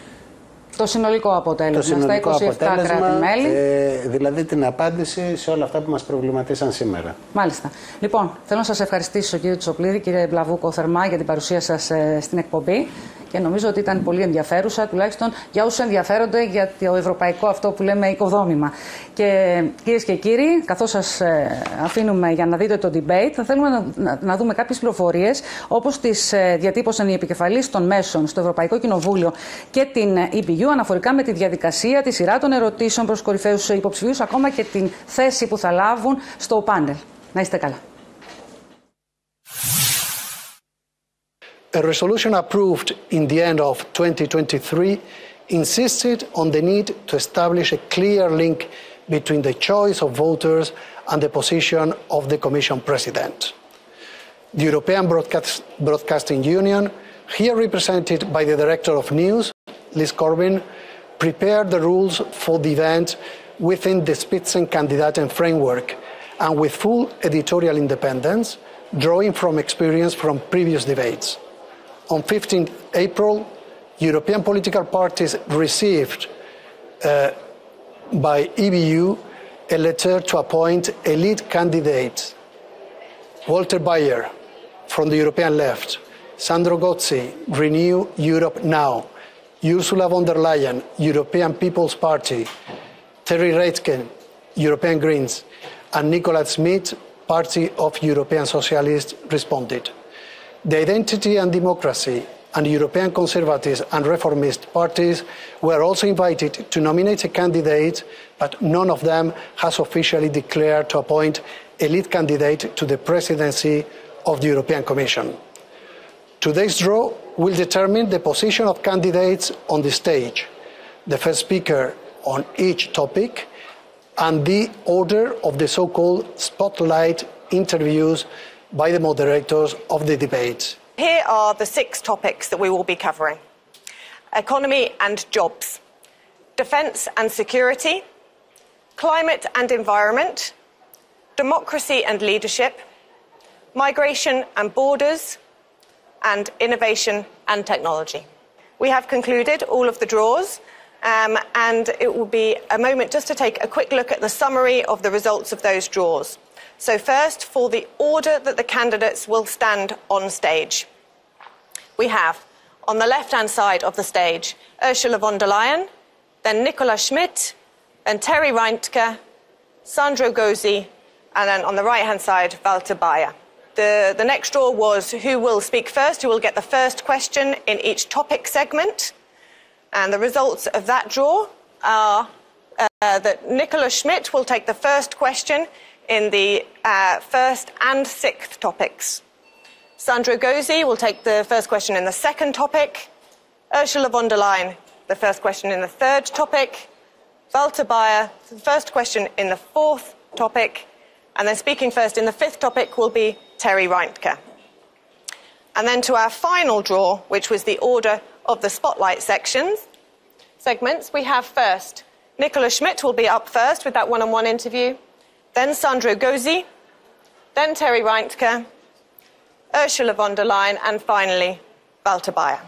το συνολικό αποτέλεσμα το συνολικό στα 27 κράτη-μέλη. Ε, δηλαδή την απάντηση σε όλα αυτά που μας προβληματίσαν σήμερα. Μάλιστα. Λοιπόν, θέλω να σας ευχαριστήσω κύριε Τσοπλίδη, κύριε Μπλαβούκο θερμά για την παρουσία σας ε, στην εκπομπή και νομίζω ότι ήταν πολύ ενδιαφέρουσα, τουλάχιστον για όσους ενδιαφέρονται για το ευρωπαϊκό αυτό που λέμε οικοδόμημα. Και κυρίες και κύριοι, καθώς σας ε, αφήνουμε για να δείτε το debate, θα θέλουμε να, να, να δούμε κάποιες πληροφορίες όπως τις ε, διατύπωσαν οι επικεφαλείς των μέσων στο Ευρωπαϊκό Κοινοβούλιο και την EBU αναφορικά με τη διαδικασία, τη σειρά των ερωτήσεων προς κορυφαίους υποψηφίους, ακόμα και την θέση που θα λάβουν στο πάνελ. Να είστε καλά. A resolution approved in the end of 2023 insisted on the need to establish a clear link between the choice of voters and the position of the Commission President. The European Broadcast Broadcasting Union, here represented by the Director of News, Liz Corbyn, prepared the rules for the event within the Spitzenkandidaten framework and with full editorial independence, drawing from experience from previous debates on 15 April, European political parties received uh, by EBU a letter to appoint a lead candidate, Walter Bayer from the European left, Sandro Gozzi, Renew Europe Now, Ursula von der Leyen, European People's Party, Terry Reitken, European Greens, and Nicola Schmidt, Party of European Socialists, responded. The Identity and Democracy and European Conservatives and Reformist parties were also invited to nominate a candidate, but none of them has officially declared to appoint a lead candidate to the presidency of the European Commission. Today's draw will determine the position of candidates on the stage, the first speaker on each topic, and the order of the so called spotlight interviews by the moderators of the debate. Here are the six topics that we will be covering economy and jobs, defence and security, climate and environment, democracy and leadership, migration and borders, and innovation and technology. We have concluded all of the draws Um, and it will be a moment just to take a quick look at the summary of the results of those draws. So, first, for the order that the candidates will stand on stage, we have on the left hand side of the stage Ursula von der Leyen, then Nicola Schmidt, then Terry Reintke, Sandro Gozzi, and then on the right hand side, Walter Bayer. The, the next draw was who will speak first, who will get the first question in each topic segment. And the results of that draw are uh, that Nicola Schmidt will take the first question in the uh, first and sixth topics. Sandro Gozzi will take the first question in the second topic. Ursula von der Leyen, the first question in the third topic. Walter Bayer, the first question in the fourth topic. And then speaking first in the fifth topic will be Terry Reintke. And then to our final draw, which was the order of the spotlight sections, segments, we have first Nicola Schmidt will be up first with that one on one interview, then Sandro Gozzi, then Terry Reintke, Ursula von der Leyen, and finally Walter Bayer.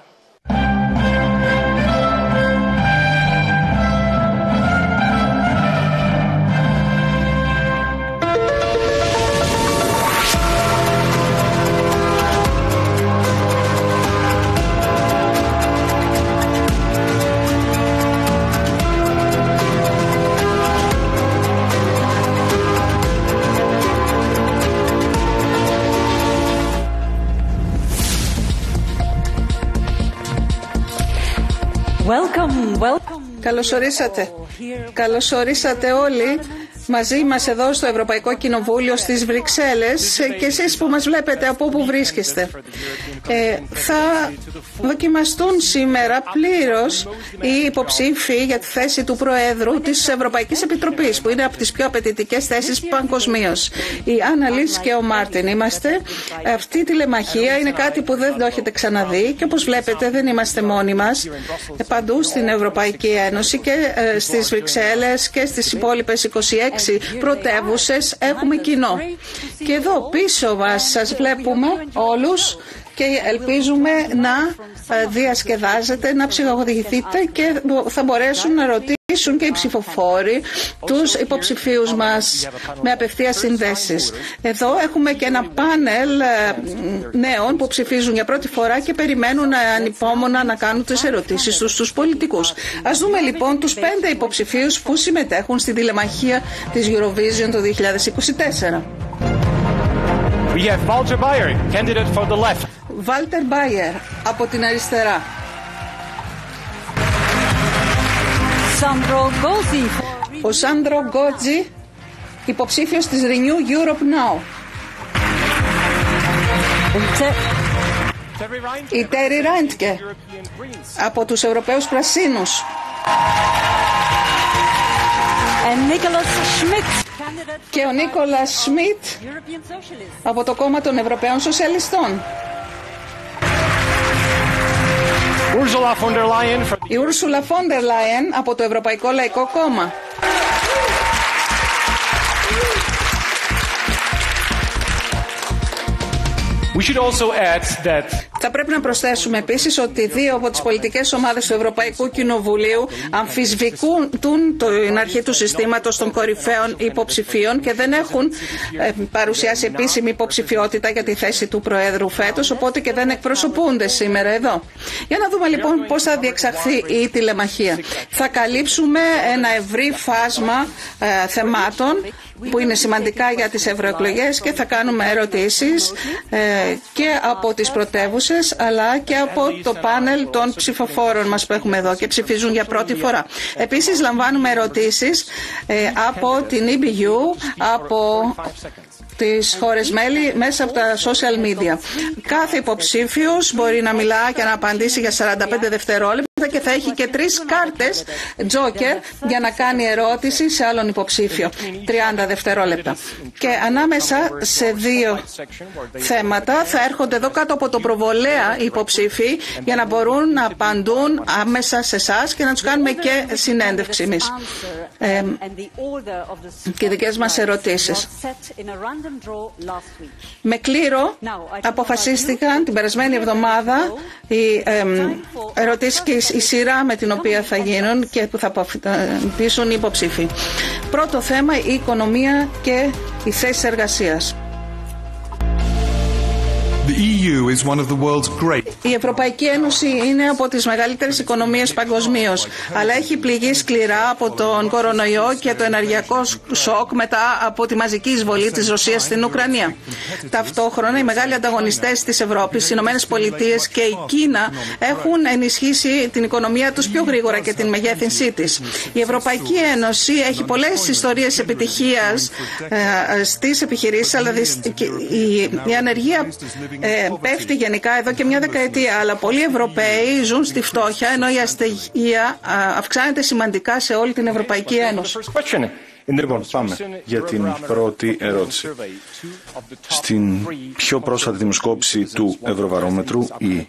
Welcome, welcome. Καλωσορίσατε. Καλωσορίσατε όλοι μαζί μας εδώ στο Ευρωπαϊκό Κοινοβούλιο στις Βρυξέλλες και εσείς που μας βλέπετε από όπου βρίσκεστε. Ε, θα δοκιμαστούν σήμερα πλήρως οι υποψήφοι για τη θέση του Προέδρου της Ευρωπαϊκής Επιτροπής που είναι από τις πιο απαιτητικές θέσεις παγκοσμίως. Η Άννα και ο Μάρτιν είμαστε. Αυτή η τηλεμαχία είναι κάτι που δεν το έχετε ξαναδεί και όπως βλέπετε δεν είμαστε μόνοι μας. Παντού στην Ευρωπαϊκή Ένωση και ε, στις Βρυξέλλες και στις υπόλοιπες 26 πρωτεύουσες έχουμε κοινό. Και εδώ πίσω μας σας βλέπουμε όλους και ελπίζουμε να ε, διασκεδάζετε, να ψυχαγωγηθείτε και θα μπορέσουν να ρωτήσουν και οι ψηφοφόροι τους υποψηφίους μας με απευθείας συνδέσεις. Εδώ έχουμε και ένα πάνελ ε, νέων που ψηφίζουν για πρώτη φορά και περιμένουν ανυπόμονα να κάνουν τις ερωτήσεις τους στους πολιτικούς. Ας δούμε λοιπόν τους πέντε υποψηφίους που συμμετέχουν στη τηλεμαχία της Eurovision το 2024. We have Walter Bayer, candidate for the left. Βάλτερ Μπάιερ από την αριστερά. Ο Σάντρο Γκότζι, υποψήφιος της Renew Europe Now. Η Τέρι Ράιντκε από τους Ευρωπαίους Πρασίνους. Και ο Νίκολας Σμιτ από το κόμμα των Ευρωπαίων Σοσιαλιστών. Η Ούρσουλα Φόντερ Λάιεν από το Ευρωπαϊκό Λαϊκό Κόμμα. Θα πρέπει να προσθέσουμε επίσης ότι δύο από τις πολιτικές ομάδες του Ευρωπαϊκού Κοινοβουλίου αμφισβητούν την αρχή του συστήματος των κορυφαίων υποψηφίων και δεν έχουν ε, παρουσιάσει επίσημη υποψηφιότητα για τη θέση του Προέδρου φέτος, οπότε και δεν εκπροσωπούνται σήμερα εδώ. Για να δούμε λοιπόν πώς θα διεξαχθεί η τηλεμαχία. Θα καλύψουμε ένα ευρύ φάσμα ε, θεμάτων που είναι σημαντικά για τις ευρωεκλογές και θα κάνουμε ερωτήσεις ε, και από τις πρωτεύουσες, αλλά και από το πάνελ των ψηφοφόρων μας που έχουμε εδώ και ψηφίζουν για πρώτη φορά. Επίσης λαμβάνουμε ερωτήσεις ε, από την EBU, από τις χώρες μέλη μέσα από τα social media. Κάθε υποψήφιος μπορεί να μιλά και να απαντήσει για 45 δευτερόλεπτα και θα έχει και τρεις κάρτες τζόκερ για να κάνει ερώτηση σε άλλον υποψήφιο. 30 δευτερόλεπτα. Και ανάμεσα σε δύο θέματα θα έρχονται εδώ κάτω από το προβολέα οι υποψήφοι για να μπορούν να απαντούν άμεσα σε εσάς και να τους κάνουμε και συνέντευξη εμείς. Ε, και δικές μας ερωτήσεις. Με κλήρο αποφασίστηκαν την περασμένη εβδομάδα οι ε, ερωτήσεις και οι η σειρά με την οποία θα γίνουν και που θα αποφασίσουν οι υποψήφοι. Πρώτο θέμα η οικονομία και οι θέσεις εργασίας. E η Ευρωπαϊκή Ένωση είναι από τις μεγαλύτερες οικονομίες παγκοσμίως, αλλά έχει πληγεί σκληρά από τον κορονοϊό και το ενεργειακό σοκ μετά από τη μαζική εισβολή της Ρωσίας στην Ουκρανία. Ταυτόχρονα οι μεγάλοι ανταγωνιστές της Ευρώπης, οι Ηνωμένες Πολιτείες και η Κίνα έχουν ενισχύσει την οικονομία τους πιο γρήγορα και την μεγέθυνσή της. Η Ευρωπαϊκή Ένωση έχει πολλές ιστορίες επιτυχίας ε, στις επιχειρήσεις, αλλά η ανεργία ε, πέφτει γενικά εδώ και μια δεκαετία, αλλά πολλοί Ευρωπαίοι ζουν στη φτώχεια, ενώ η αστεγία αυξάνεται σημαντικά σε όλη την Ευρωπαϊκή Ένωση. Λοιπόν, πάμε για την πρώτη ερώτηση. Στην πιο πρόσφατη δημοσκόπηση του Ευρωβαρόμετρου, οι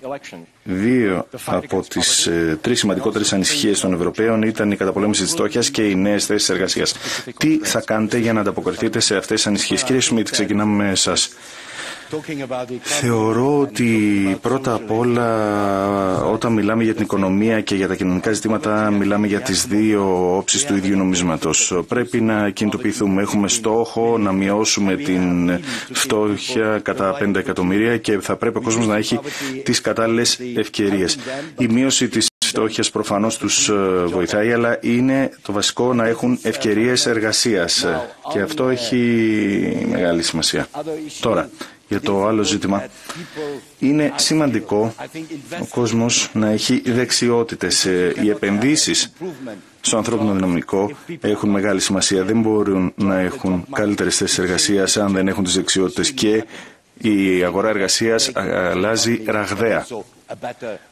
δύο από τις ε, τρεις σημαντικότερες ανησυχίες των Ευρωπαίων ήταν η καταπολέμηση της φτώχειας και οι νέες θέσεις εργασίας. Τι θα κάνετε για να ανταποκριθείτε σε αυτές τις ανησυχίες; Κύριε Σμίτ, ξεκινάμε με εσάς. Θεωρώ ότι πρώτα απ' όλα όταν μιλάμε για την οικονομία και για τα κοινωνικά ζητήματα μιλάμε για τις δύο όψεις του ίδιου νομίσματος. Πρέπει να κινητοποιηθούμε. Έχουμε στόχο να μειώσουμε την φτώχεια κατά 5 εκατομμύρια και θα πρέπει ο κόσμος να έχει τις κατάλληλες ευκαιρίες. Η μείωση της φτώχειας προφανώς τους ε, βοηθάει, αλλά είναι το βασικό να έχουν ευκαιρίες εργασίας και αυτό έχει μεγάλη σημασία. Τώρα, για το άλλο ζήτημα. Είναι σημαντικό ο κόσμος να έχει δεξιότητες. Ε, οι επενδύσεις στο ανθρώπινο δυναμικό έχουν μεγάλη σημασία. Δεν μπορούν να έχουν καλύτερες θέσεις εργασίας αν δεν έχουν τις δεξιότητες και η αγορά εργασίας αλλάζει ραγδαία.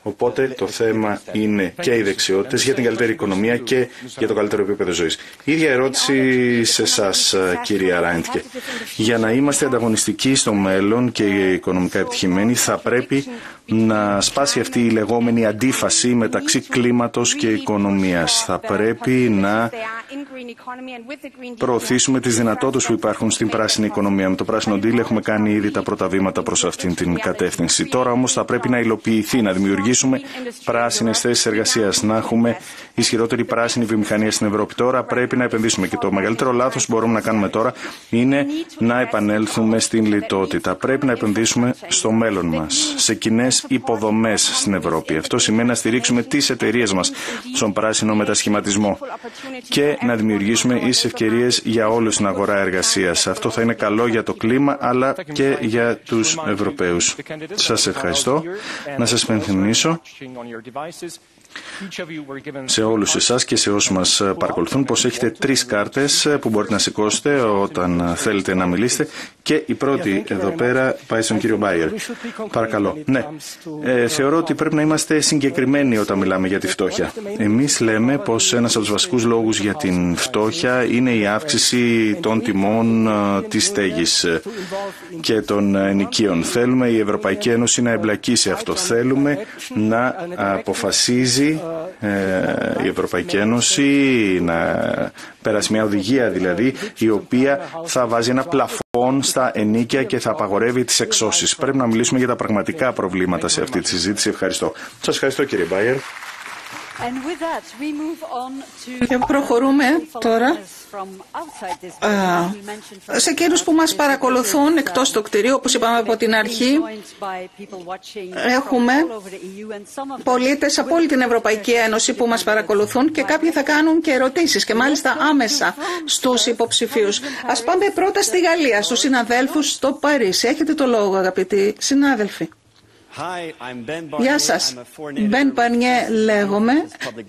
Οπότε το θέμα είναι και οι δεξιότητες για την καλύτερη οικονομία και για το καλύτερο επίπεδο ζωής. ίδια ερώτηση σε εσάς, κυρία Ράιντκε. Για να είμαστε ανταγωνιστικοί στο μέλλον και οικονομικά επιτυχημένοι, θα πρέπει να σπάσει αυτή η λεγόμενη αντίφαση μεταξύ κλίματος και οικονομίας. Θα πρέπει να προωθήσουμε τις δυνατότητες που υπάρχουν στην πράσινη οικονομία. Με το πράσινο deal έχουμε κάνει ήδη τα πρώτα βήματα προς αυτήν την κατεύθυνση. Τώρα όμως θα πρέπει να υλοποιηθεί, να δημιουργήσουμε πράσινες θέσεις εργασίας, να έχουμε ισχυρότερη πράσινη βιομηχανία στην Ευρώπη. Τώρα πρέπει να επενδύσουμε και το μεγαλύτερο λάθος που μπορούμε να κάνουμε τώρα είναι να επανέλθουμε στην λιτότητα. Πρέπει να επενδύσουμε στο μέλλον μας, σε κοινές υποδομές στην Ευρώπη. Αυτό σημαίνει να στηρίξουμε τις εταιρείες μας στον πράσινο μετασχηματισμό και να δημιουργήσουμε ίσες ευκαιρίες για όλους στην αγορά εργασίας. Αυτό θα είναι καλό για το κλίμα αλλά και για τους Ευρωπαίους. Σας ευχαριστώ. Να σας πενθυμίσω σε όλους εσάς και σε όσους μας παρακολουθούν πως έχετε τρεις κάρτες που μπορείτε να σηκώσετε όταν θέλετε να μιλήσετε και η πρώτη εδώ πέρα πάει στον κύριο Μπάιερ. Παρακαλώ. Ναι. Ε, θεωρώ ότι πρέπει να είμαστε συγκεκριμένοι όταν μιλάμε για τη φτώχεια. Εμείς λέμε πως ένας από τους βασικούς λόγους για την φτώχεια είναι η αύξηση των τιμών ε, της στέγης και των ενοικίων. Θέλουμε η Ευρωπαϊκή Ένωση να εμπλακεί σε αυτό. Θέλουμε να αποφασίζει ε, η Ευρωπαϊκή Ένωση να περάσει μια οδηγία δηλαδή η οποία θα βάζει ένα πλαφόν στα ενίκια και θα απαγορεύει τις εξώσεις. Πρέπει να μιλήσουμε για τα πραγματικά προβλήματα σε αυτή τη συζήτηση. Ευχαριστώ. Σας ευχαριστώ κύριε Μπάιερ. Και προχωρούμε τώρα σε εκείνους που μας παρακολουθούν εκτός του κτηρίου, όπως είπαμε από την αρχή, έχουμε πολίτες από όλη την Ευρωπαϊκή Ένωση που μας παρακολουθούν και κάποιοι θα κάνουν και ερωτήσεις και μάλιστα άμεσα στους υποψηφίους. Ας πάμε πρώτα στη Γαλλία, στους συναδέλφους στο Παρίσι. Έχετε το λόγο αγαπητοί συνάδελφοι. Γεια σας. Μπεν Πανιέ λέγομαι.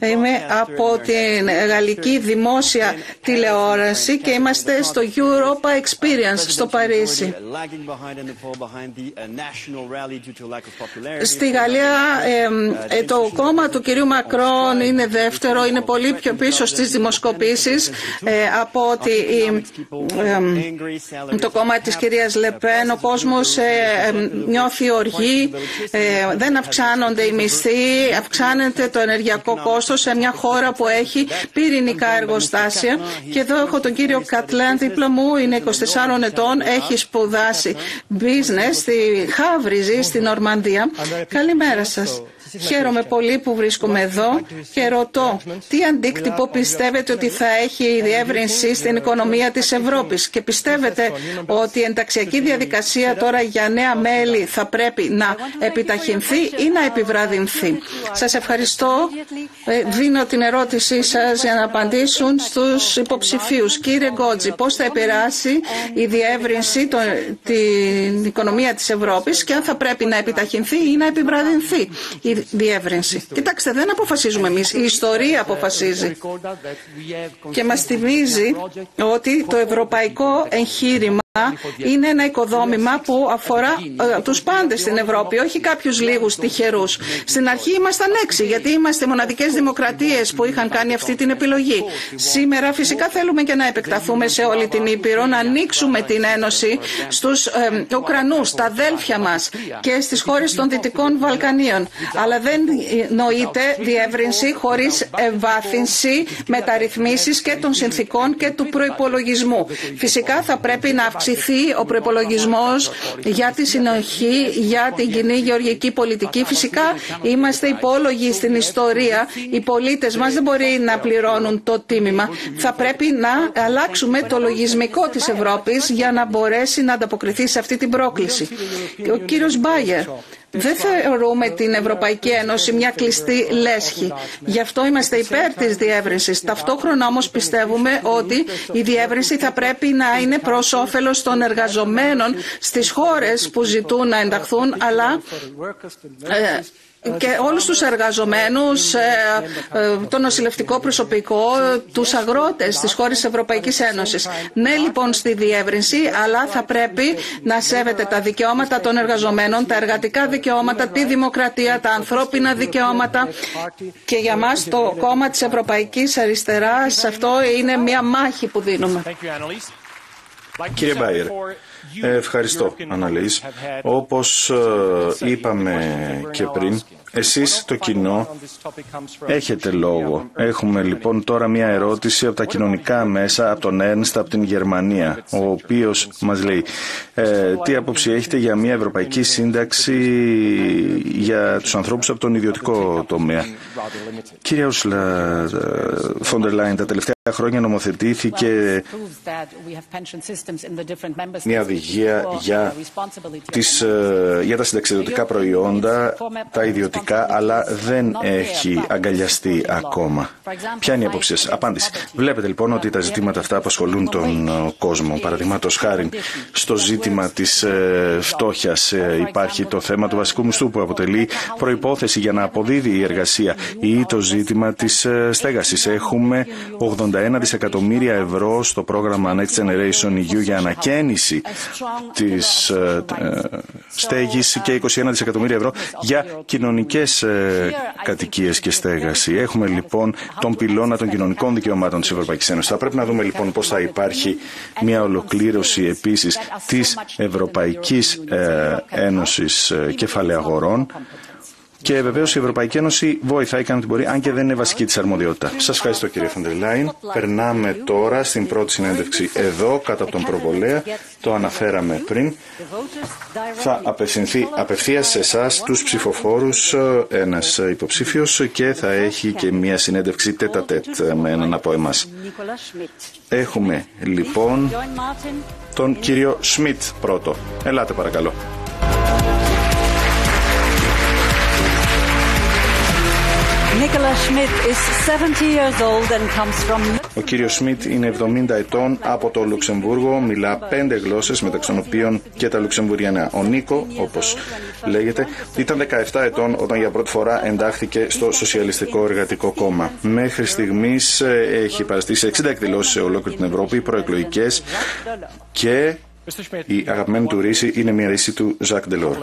Είμαι από την γαλλική δημόσια τηλεόραση και είμαστε στο Europa Experience στο Παρίσι. Στη Γαλλία ε, το κόμμα του κυρίου Μακρόν είναι δεύτερο, είναι πολύ πιο πίσω στις δημοσκοπήσεις ε, από ότι το κόμμα της κυρίας Λεπέν. Ο κόσμος ε, νιώθει οργή ε, δεν αυξάνονται οι μισθοί, αυξάνεται το ενεργειακό κόστος σε μια χώρα που έχει πυρηνικά εργοστάσια. Και εδώ έχω τον κύριο Κατλέν δίπλα μου, είναι 24 ετών, έχει σπουδάσει business στη Χάβριζη, στην Ορμανδία. Καλημέρα σας. Χαίρομαι πολύ που βρίσκομαι εδώ και ρωτώ τι αντίκτυπο πιστεύετε ότι θα έχει η διεύρυνση στην οικονομία της Ευρώπης; Και πιστεύετε ότι η ενταξιακή διαδικασία τώρα για νέα μέλη θα πρέπει να επιταχυνθεί ή να επιβραδυνθεί; Σας ευχαριστώ. Ε, δίνω την ερώτησή σας για να απαντήσουν στους υποψηφίους. Κύριε Γκότζη, πώς θα επηρεάσει η διεύρυνση την οικονομία της Ευρώπης και αν θα πρέπει να επιταχυνθεί ή να επιβραδυνθεί η διεύρυνση. Κοιτάξτε, δεν αποφασίζουμε εμείς. Η ιστορία αποφασίζει. Και μας θυμίζει ότι το ευρωπαϊκό εγχείρημα είναι ένα οικοδόμημα που αφορά ε, τους πάντες στην Ευρώπη, όχι κάποιους λίγους τυχερούς. Στην αρχή ήμασταν έξι, γιατί είμαστε μοναδικές δημοκρατίες που είχαν κάνει αυτή την επιλογή. Σήμερα φυσικά θέλουμε και να επεκταθούμε σε όλη την Ήπειρο, να ανοίξουμε την Ένωση στους ε, Ουκρανούς, στα αδέλφια μας και στις χώρες των Δυτικών Βαλκανίων. Αλλά δεν νοείται διεύρυνση χωρίς ευάθυνση, μεταρρυθμίσεις και των συνθήκων και του προϋπολογισμού. Φυσικά θα πρέπει να αυξηθεί ο προπολογισμό για τη συνοχή, για την κοινή γεωργική πολιτική. Φυσικά είμαστε υπόλογοι στην ιστορία. Οι πολίτες μας δεν μπορεί να πληρώνουν το τίμημα. Θα πρέπει να αλλάξουμε το λογισμικό της Ευρώπης για να μπορέσει να ανταποκριθεί σε αυτή την πρόκληση. Ο κύριος Μπάγερ δεν θεωρούμε την Ευρωπαϊκή Ένωση μια κλειστή λέσχη. Γι' αυτό είμαστε υπέρ της διεύρυνσης. Ταυτόχρονα όμως πιστεύουμε ότι η διεύρυνση θα πρέπει να είναι προς όφελος των εργαζομένων στις χώρες που ζητούν να ενταχθούν, αλλά ε, και όλους τους εργαζομένους, ε, ε, το νοσηλευτικό προσωπικό, τους αγρότες της χώρες Ευρωπαϊκής Ένωσης. Ναι λοιπόν στη διεύρυνση, αλλά θα πρέπει να σέβεται τα δικαιώματα των εργαζομένων, τα εργατικά δικαιώματα, τη δημοκρατία, τα ανθρώπινα δικαιώματα και για μας το κόμμα της Ευρωπαϊκής Αριστεράς αυτό είναι μια μάχη που δίνουμε. Κύριε Μπάιερ, ευχαριστώ Αναλύς. Όπως ε, είπαμε και πριν, εσείς το κοινό έχετε λόγο. Έχουμε λοιπόν τώρα μια ερώτηση από τα κοινωνικά μέσα, από τον Έρνστ, από την Γερμανία, ο οποίος μας λέει ε, τι άποψη έχετε για μια ευρωπαϊκή σύνταξη για τους ανθρώπους από τον ιδιωτικό τομέα; Κύριε Ούσλα Φόντερ Λάιν, τα τελευταία χρόνια νομοθετήθηκε μια οδηγία για, τις, ε, για τα συνταξιδοτικά προϊόντα, τα ιδιωτικά, αλλά δεν έχει αγκαλιαστεί ακόμα. Ποια είναι η απόψη σας. Απάντηση. Βλέπετε λοιπόν ότι τα ζητήματα αυτά απασχολούν τον ε, κόσμο. Παραδείγματος χάρη στο ζήτημα της ε, φτώχειας υπάρχει το θέμα του βασικού μισθού που αποτελεί προϋπόθεση για να αποδίδει η εργασία ή το ζήτημα της στέγασης. Έχουμε 81 δισεκατομμύρια ευρώ στο πρόγραμμα Next Generation EU για ανακαίνιση της ε, ε, στέγης και 21 δισεκατομμύρια ευρώ για κοινωνικές ε, κατοικίες και στέγαση. Έχουμε λοιπόν τον πυλώνα των κοινωνικών δικαιωμάτων της Ευρωπαϊκής Ένωσης. Θα πρέπει να δούμε λοιπόν πώς θα υπάρχει μια ολοκλήρωση επίσης της Ευρωπαϊκής Ένωσης Κεφαλαιαγορών και βεβαίως η Ευρωπαϊκή Ένωση βοηθάει κάνει ό,τι μπορεί, αν και δεν είναι βασική της αρμοδιότητα. Σας ευχαριστώ κύριε Φοντελάιν. Περνάμε τώρα στην πρώτη συνέντευξη εδώ, κατά τον προβολέα. Το αναφέραμε πριν. Θα απευθυνθεί απευθείας σε εσάς, τους ψηφοφόρους, ένας υποψήφιος και θα έχει και μια συνέντευξη τέτα τέτ με έναν από εμάς. Έχουμε λοιπόν τον κύριο Σμιτ πρώτο. Ελάτε παρακαλώ. Ο κύριος Σμιτ είναι 70 ετών από το Λουξεμβούργο, μιλά πέντε γλώσσες μεταξύ των οποίων και τα Λουξεμβουριανά. Ο Νίκο, όπως λέγεται, ήταν 17 ετών όταν για πρώτη φορά εντάχθηκε στο Σοσιαλιστικό Εργατικό Κόμμα. Μέχρι στιγμής ε, έχει παραστήσει 60 εκδηλώσεις σε ολόκληρη την Ευρώπη, προεκλογικές και η αγαπημένη του ρίση είναι μια ρίση του Ζακ Ντελόρ.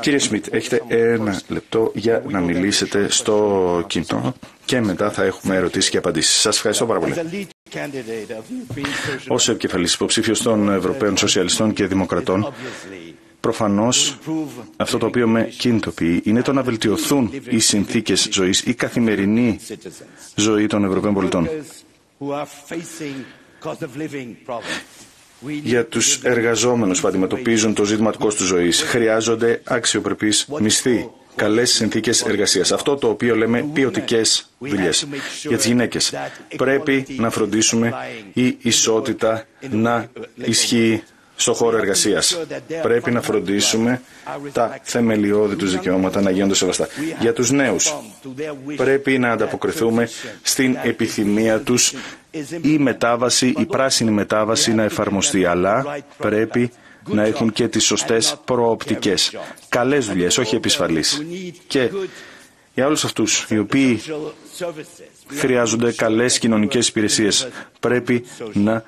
Κύριε Σμιτ, έχετε ένα λεπτό για να μιλήσετε στο κοινό και μετά θα έχουμε ερωτήσεις και απαντήσεις. Σας ευχαριστώ πάρα πολύ. Ως επικεφαλής υποψήφιος των Ευρωπαίων Σοσιαλιστών και Δημοκρατών, προφανώς αυτό το οποίο με κινητοποιεί είναι το να βελτιωθούν οι συνθήκες ζωής, η καθημερινή ζωή των Ευρωπαίων πολιτών για τους εργαζόμενους που αντιμετωπίζουν το ζήτημα του κόστους ζωής. Χρειάζονται αξιοπρεπείς μισθοί καλές συνθήκες εργασίας. Αυτό το οποίο λέμε ποιοτικές δουλειές. Για τις γυναίκες πρέπει να φροντίσουμε η ισότητα να ισχύει στο χώρο εργασίας. Πρέπει να φροντίσουμε τα θεμελιώδη τους δικαιώματα να γίνονται σεβαστά. Για τους νέους πρέπει να ανταποκριθούμε στην επιθυμία τους η μετάβαση, η πράσινη μετάβαση να εφαρμοστεί. Αλλά πρέπει να έχουν και τις σωστές προοπτικές. Καλές δουλειές, όχι επισφαλείς. Και για όλους αυτούς οι οποίοι χρειάζονται καλές κοινωνικές υπηρεσίες πρέπει να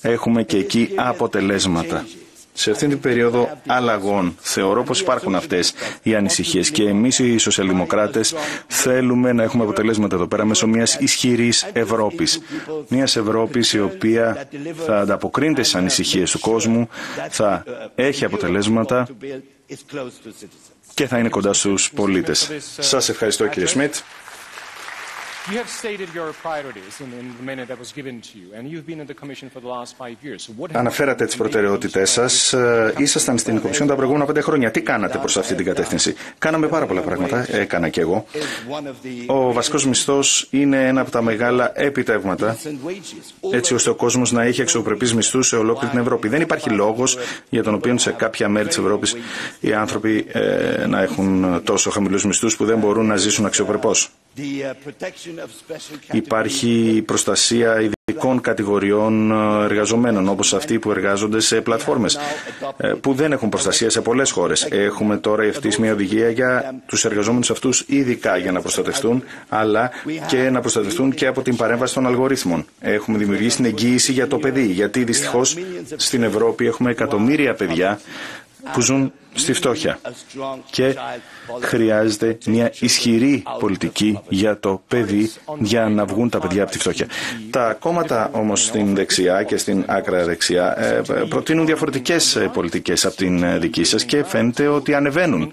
έχουμε και εκεί αποτελέσματα. Σε αυτήν την περίοδο αλλαγών θεωρώ πως υπάρχουν αυτές οι ανησυχίες και εμείς οι σοσιαλδημοκράτες θέλουμε να έχουμε αποτελέσματα εδώ πέρα μέσω μιας ισχυρής Ευρώπης. Μιας Ευρώπης η οποία θα ανταποκρίνεται στις ανησυχίες του κόσμου, θα έχει αποτελέσματα και θα είναι κοντά στους πολίτες. Σας ευχαριστώ κύριε Σμιτ. You have stated your priorities in, in the minute that was given to you, and you've been in the Commission for the last five years. So what Αναφέρατε τις προτεραιότητές σας. Ε, ήσασταν στην Κομισιόν τα προηγούμενα πέντε χρόνια. Τι κάνατε προς αυτή την κατεύθυνση; Κάναμε πάρα πολλά πράγματα. Έκανα κι εγώ. Ο βασικός μισθός είναι ένα από τα μεγάλα επιτεύγματα, έτσι ώστε ο κόσμος να έχει εξωπρεπείς μισθούς σε ολόκληρη την Ευρώπη. Δεν υπάρχει λόγος για τον οποίο σε κάποια μέρη της Ευρώπης οι άνθρωποι ε, να έχουν τόσο χαμηλούς μισθούς που δεν μπορούν να ζήσουν αξιοπρεπώς. Υπάρχει προστασία ειδικών κατηγοριών ε, εργαζομένων, όπως αυτοί που εργάζονται σε πλατφόρμες, ε, που δεν έχουν προστασία σε πολλές χώρες. Έχουμε τώρα ευθύς μια οδηγία για τους εργαζόμενους αυτούς ειδικά για να προστατευτούν, αλλά και να προστατευτούν και από την παρέμβαση των αλγορίθμων. Έχουμε δημιουργήσει την εγγύηση για το παιδί, γιατί δυστυχώς στην Ευρώπη έχουμε εκατομμύρια παιδιά που ζουν στη φτώχεια. Και χρειάζεται μια ισχυρή πολιτική για το παιδί για να βγουν τα παιδιά από τη φτώχεια. Τα κόμματα όμως στην δεξιά και στην άκρα δεξιά ε, προτείνουν διαφορετικές ε, πολιτικές από την ε, δική σας και φαίνεται ότι ανεβαίνουν.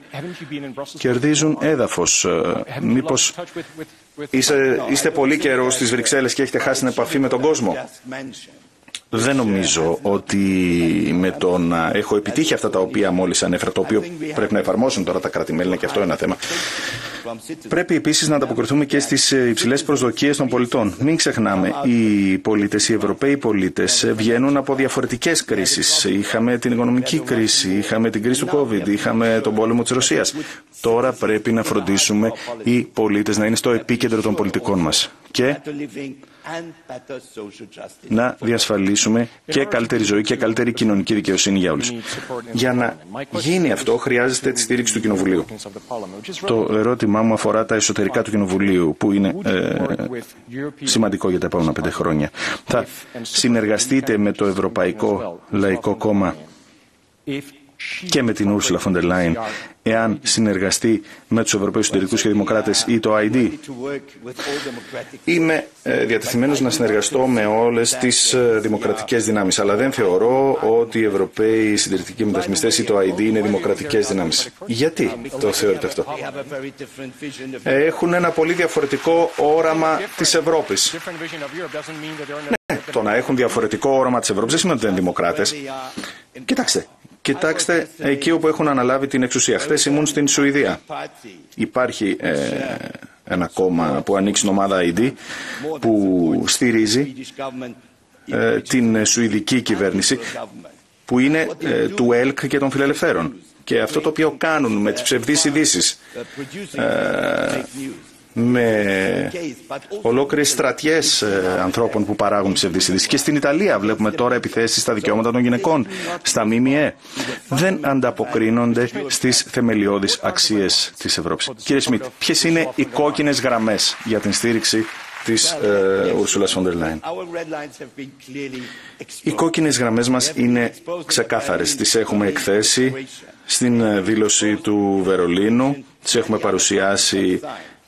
Κερδίζουν έδαφος. Μήπως είστε, είστε πολύ καιρό στις Βρυξέλλες και έχετε χάσει την επαφή με τον κόσμο; Δεν νομίζω ότι με το να έχω επιτύχει αυτά τα οποία μόλις ανέφερα, το οποίο πρέπει να εφαρμόσουν τώρα τα κράτη-μέλη, είναι και αυτό ένα θέμα. Πρέπει επίσης να ανταποκριθούμε και στις υψηλές προσδοκίες των πολιτών. Μην ξεχνάμε, οι πολίτες, οι Ευρωπαίοι πολίτες βγαίνουν από διαφορετικές κρίσεις. Είχαμε την οικονομική κρίση, είχαμε την κρίση του COVID, είχαμε τον πόλεμο της Ρωσίας. Τώρα πρέπει να φροντίσουμε οι πολίτες να είναι στο επίκεντρο των πολιτικών μας. Και να διασφαλίσουμε και καλύτερη ζωή και καλύτερη κοινωνική δικαιοσύνη για όλους. Για να γίνει αυτό χρειάζεται τη στήριξη του Κοινοβουλίου. Το ερώτημά μου αφορά τα εσωτερικά του Κοινοβουλίου που είναι ε, σημαντικό για τα επόμενα πέντε χρόνια. Θα συνεργαστείτε με το Ευρωπαϊκό Λαϊκό Κόμμα και με την Ursula von der Leyen εάν συνεργαστεί με τους Ευρωπαίους Συντηρητικούς και Δημοκράτες ή το ID. Είμαι ε, διατεθειμένος να συνεργαστώ με όλες τις ε, δημοκρατικές δυνάμεις, αλλά δεν θεωρώ ότι οι Ευρωπαίοι Συντηρητικοί Μεταρρυθμιστές ή το ID είναι δημοκρατικές δυνάμεις. Γιατί το θεωρείτε αυτό; Έχουν ένα πολύ διαφορετικό όραμα της Ευρώπης. Ναι, το να έχουν διαφορετικό όραμα της Ευρώπης δεν σημαίνει ότι δεν είναι δημοκράτες. Κοιτάξτε, Κοιτάξτε εκεί όπου έχουν αναλάβει την εξουσία. Χθες ήμουν στην Σουηδία. Υπάρχει ε, ένα κόμμα που ανοίξει την ομάδα ID που στηρίζει ε, την Σουηδική κυβέρνηση που είναι ε, του ΕΛΚ και των φιλελευθέρων. Και αυτό το οποίο κάνουν με τις ψευδείς ειδήσεις με ολόκληρες στρατιές ε, ανθρώπων που παράγουν ψευδείς ειδήσεις. Και στην Ιταλία βλέπουμε τώρα επιθέσεις στα δικαιώματα των γυναικών, στα ΜΜΕ. Δεν ανταποκρίνονται στις θεμελιώδεις αξίες της Ευρώπης. Κύριε Σμιτ, ποιες είναι οι κόκκινες γραμμές για την στήριξη της ε, Ursula von der Leyen. Οι κόκκινες γραμμές μας είναι ξεκάθαρες. Τις έχουμε εκθέσει στην ε, δήλωση του Βερολίνου, τις έχουμε παρουσιάσει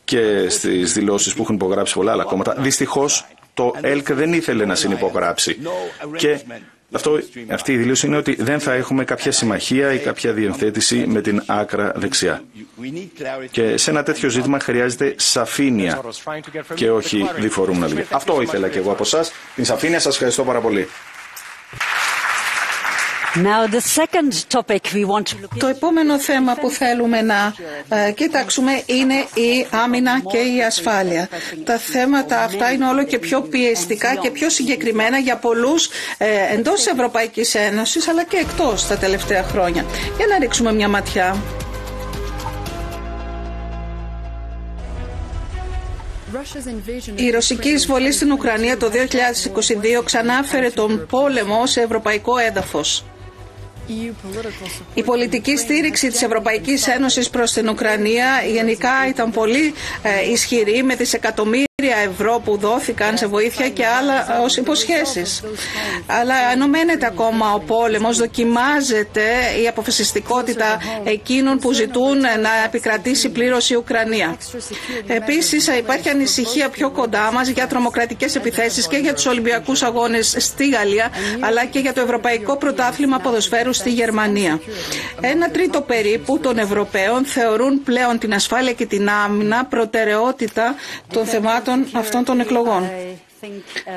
και στις δηλώσεις που έχουν υπογράψει πολλά άλλα κόμματα. Δυστυχώς το ΕΛΚ δεν ήθελε να συνυπογράψει. Και αυτό, αυτή η δηλώση είναι ότι δεν θα έχουμε κάποια συμμαχία ή κάποια διευθέτηση με την άκρα δεξιά. Και σε ένα τέτοιο ζήτημα χρειάζεται σαφήνεια και όχι διφορούμενα Αυτό ήθελα και εγώ από εσάς. Την σαφήνεια σας ευχαριστώ πάρα πολύ. Το επόμενο θέμα που θέλουμε να ε, κοιτάξουμε είναι η άμυνα και η ασφάλεια. Τα θέματα αυτά είναι όλο και πιο πιεστικά και πιο συγκεκριμένα για πολλούς ε, εντός της Ευρωπαϊκής Ένωσης αλλά και εκτός τα τελευταία χρόνια. Για να ρίξουμε μια ματιά. Η ρωσική εισβολή στην Ουκρανία το 2022 ξανάφερε τον πόλεμο σε ευρωπαϊκό έδαφος. Η πολιτική στήριξη της Ευρωπαϊκής Ένωσης προς την Ουκρανία γενικά ήταν πολύ ε, ισχυρή με τις εκατομμύρια ευρώ που δόθηκαν σε βοήθεια και άλλα ως υποσχέσεις. Αλλά ενωμένεται ακόμα ο πόλεμος, δοκιμάζεται η αποφασιστικότητα εκείνων που ζητούν να επικρατήσει πλήρως η Ουκρανία. Επίσης υπάρχει ανησυχία πιο κοντά μας για τρομοκρατικές επιθέσεις και για τους Ολυμπιακούς Αγώνες στη Γαλλία αλλά και για το Ευρωπαϊκό Πρωτάθλημα Ποδοσφαίρου στη Γερμανία. Ένα τρίτο περίπου των Ευρωπαίων θεωρούν πλέον την ασφάλεια και την άμυνα προτεραιότητα των θεμάτων αυτών των εκλογών.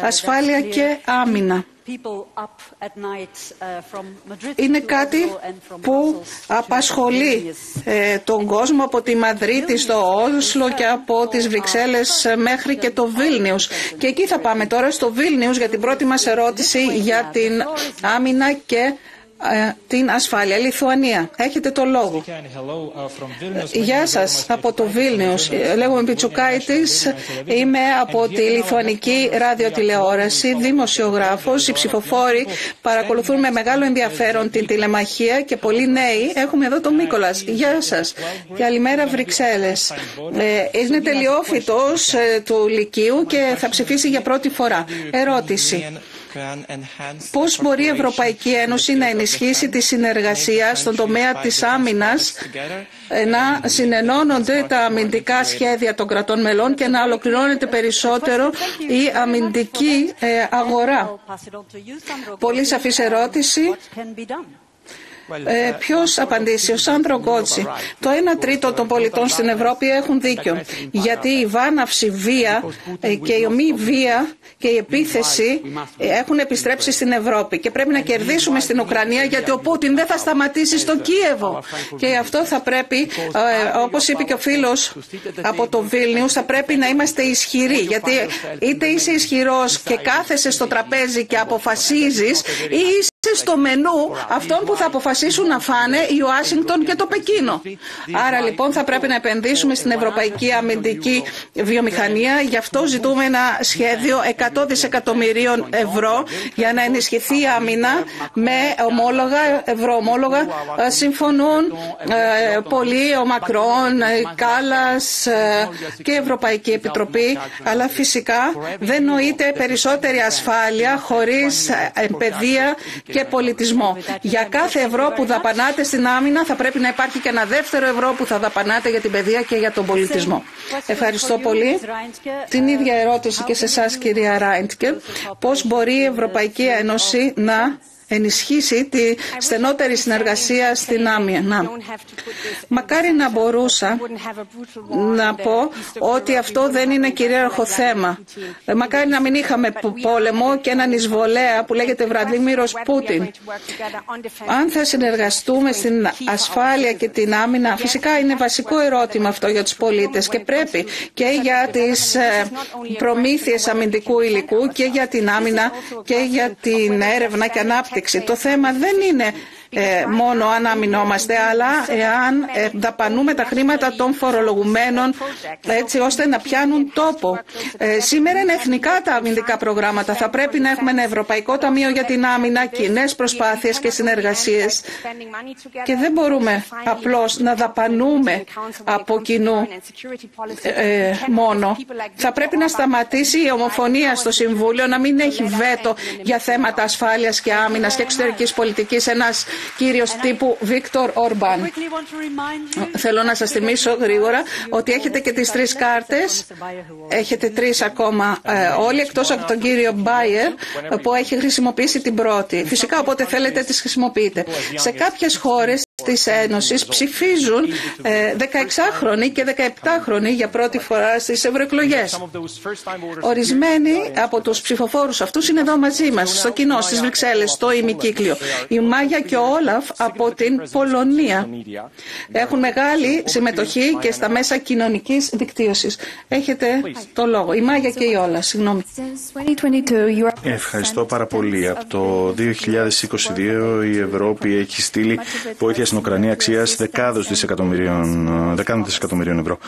Ασφάλεια και άμυνα. Είναι κάτι που απασχολεί ε, τον κόσμο από τη Μαδρίτη στο Όσλο και από τις Βρυξέλλες μέχρι και το Βίλνιους. Και εκεί θα πάμε τώρα στο Βίλνιους για την πρώτη μας ερώτηση για την άμυνα και ε, την ασφάλεια. Λιθουανία. Έχετε το λόγο. Γεια σας από το Βίλνιους. Λέγομαι Πιτσουκάητης. Είμαι από τη Λιθουανική ραδιοτηλεόραση, δημοσιογράφος. Οι ψηφοφόροι παρακολουθούν με μεγάλο ενδιαφέρον την τηλεμαχία και πολλοί νέοι. Έχουμε εδώ τον Μίκολας. Γεια σας. Καλημέρα Βρυξέλλες. Ε, είναι τελειόφυτος ε, του Λυκείου και θα ψηφίσει για πρώτη φορά. Ερώτηση. Πώς μπορεί η Ευρωπαϊκή Ένωση να ενισχύσει τη συνεργασία στον τομέα της άμυνας, ε, να συνενώνονται τα αμυντικά σχέδια των κρατών μελών και να ολοκληρώνεται περισσότερο η αμυντική ε, αγορά; Πολύ σαφής ερώτηση. Ε, Ποιος απαντήσει, ο Σάντρο Γκότσι. Το 1 τρίτο των πολιτών στην Ευρώπη έχουν δίκιο. Γιατί η βάναυση βία ε, και η ομή βία και η επίθεση έχουν επιστρέψει στην Ευρώπη. Και πρέπει να κερδίσουμε στην Ουκρανία γιατί ο Πούτιν δεν θα σταματήσει στο Κίεβο. Και αυτό θα πρέπει, ε, όπως είπε και ο φίλος από το Βίλνιους, θα πρέπει να είμαστε ισχυροί. Γιατί είτε είσαι ισχυρός και κάθεσαι στο τραπέζι και αποφασίζεις, ή στο μενού αυτών που θα αποφασίσουν να φάνε η Ουάσιγκτον και το Πεκίνο. Άρα λοιπόν θα πρέπει να επενδύσουμε στην ευρωπαϊκή αμυντική βιομηχανία. Γι' αυτό ζητούμε ένα σχέδιο 100 δισεκατομμυρίων ευρώ για να ενισχυθεί η άμυνα με ομόλογα, ευρωομόλογα. Ε, συμφωνούν ε, πολλοί, ο Μακρόν, η Κάλλας ε, και η Ευρωπαϊκή Επιτροπή. Αλλά φυσικά δεν νοείται περισσότερη ασφάλεια χωρίς παιδεία και πολιτισμό. Για κάθε ευρώ που δαπανάτε στην άμυνα θα πρέπει να υπάρχει και ένα δεύτερο ευρώ που θα δαπανάτε για την παιδεία και για τον πολιτισμό. Ευχαριστώ πολύ. Την ίδια ερώτηση και σε εσάς κυρία Ράιντκε. Πώς μπορεί η Ευρωπαϊκή Ένωση να ενισχύσει τη στενότερη συνεργασία στην άμυνα. Μακάρι να μπορούσα να πω ότι αυτό δεν είναι κυρίαρχο θέμα. Μακάρι να μην είχαμε πόλεμο και έναν εισβολέα που λέγεται Βραδίμηρος Πούτιν. Αν θα συνεργαστούμε στην ασφάλεια και την άμυνα, φυσικά είναι βασικό ερώτημα αυτό για τους πολίτες και πρέπει και για τις ε, προμήθειες αμυντικού υλικού και για την άμυνα και για την έρευνα και ανάπτυξη το θέμα δεν είναι ε, μόνο αν αμυνόμαστε, αλλά εάν ε, δαπανούμε τα χρήματα των φορολογουμένων έτσι ώστε να πιάνουν τόπο. Ε, σήμερα είναι εθνικά τα αμυντικά προγράμματα. Θα πρέπει να έχουμε ένα Ευρωπαϊκό Ταμείο για την Άμυνα, κοινές προσπάθειες και συνεργασίες. Και δεν μπορούμε απλώς να δαπανούμε από κοινού μόνο. Θα πρέπει να σταματήσει η ομοφωνία στο Συμβούλιο, να μην έχει βέτο για θέματα ασφάλειας και άμυνας και εξωτερικής πολιτικής ένας κύριος τύπου Βίκτορ Ορμπάν. Θέλω να σας θυμίσω γρήγορα ότι έχετε και τις τρεις κάρτες. Έχετε τρεις ακόμα ε, όλοι εκτός από τον κύριο Μπάιερ που έχει χρησιμοποιήσει την πρώτη. Φυσικά όποτε θέλετε τις χρησιμοποιείτε. Σε κάποιες χώρες της Ένωσης ψηφίζουν 16χρονοι και 17χρονοι για πρώτη φορά στις ευρωεκλογές. Ορισμένοι από τους ψηφοφόρους αυτούς είναι εδώ μαζί μας, στο κοινό, στις Βρυξέλλες, στο ημικύκλιο. Η Μάγια και ο Όλαφ από την Πολωνία. Έχουν μεγάλη συμμετοχή και στα μέσα κοινωνικής δικτύωσης. Έχετε το λόγο. Η Μάγια και η Όλα, συγγνώμη. Ευχαριστώ πάρα πολύ. Από το 2022 η Ευρώπη έχει στείλει βοήθεια στην Ουκρανία αξίας δεκάδων δισεκατομμυρίων, δεκάδων δισεκατομμυρίων ευρώ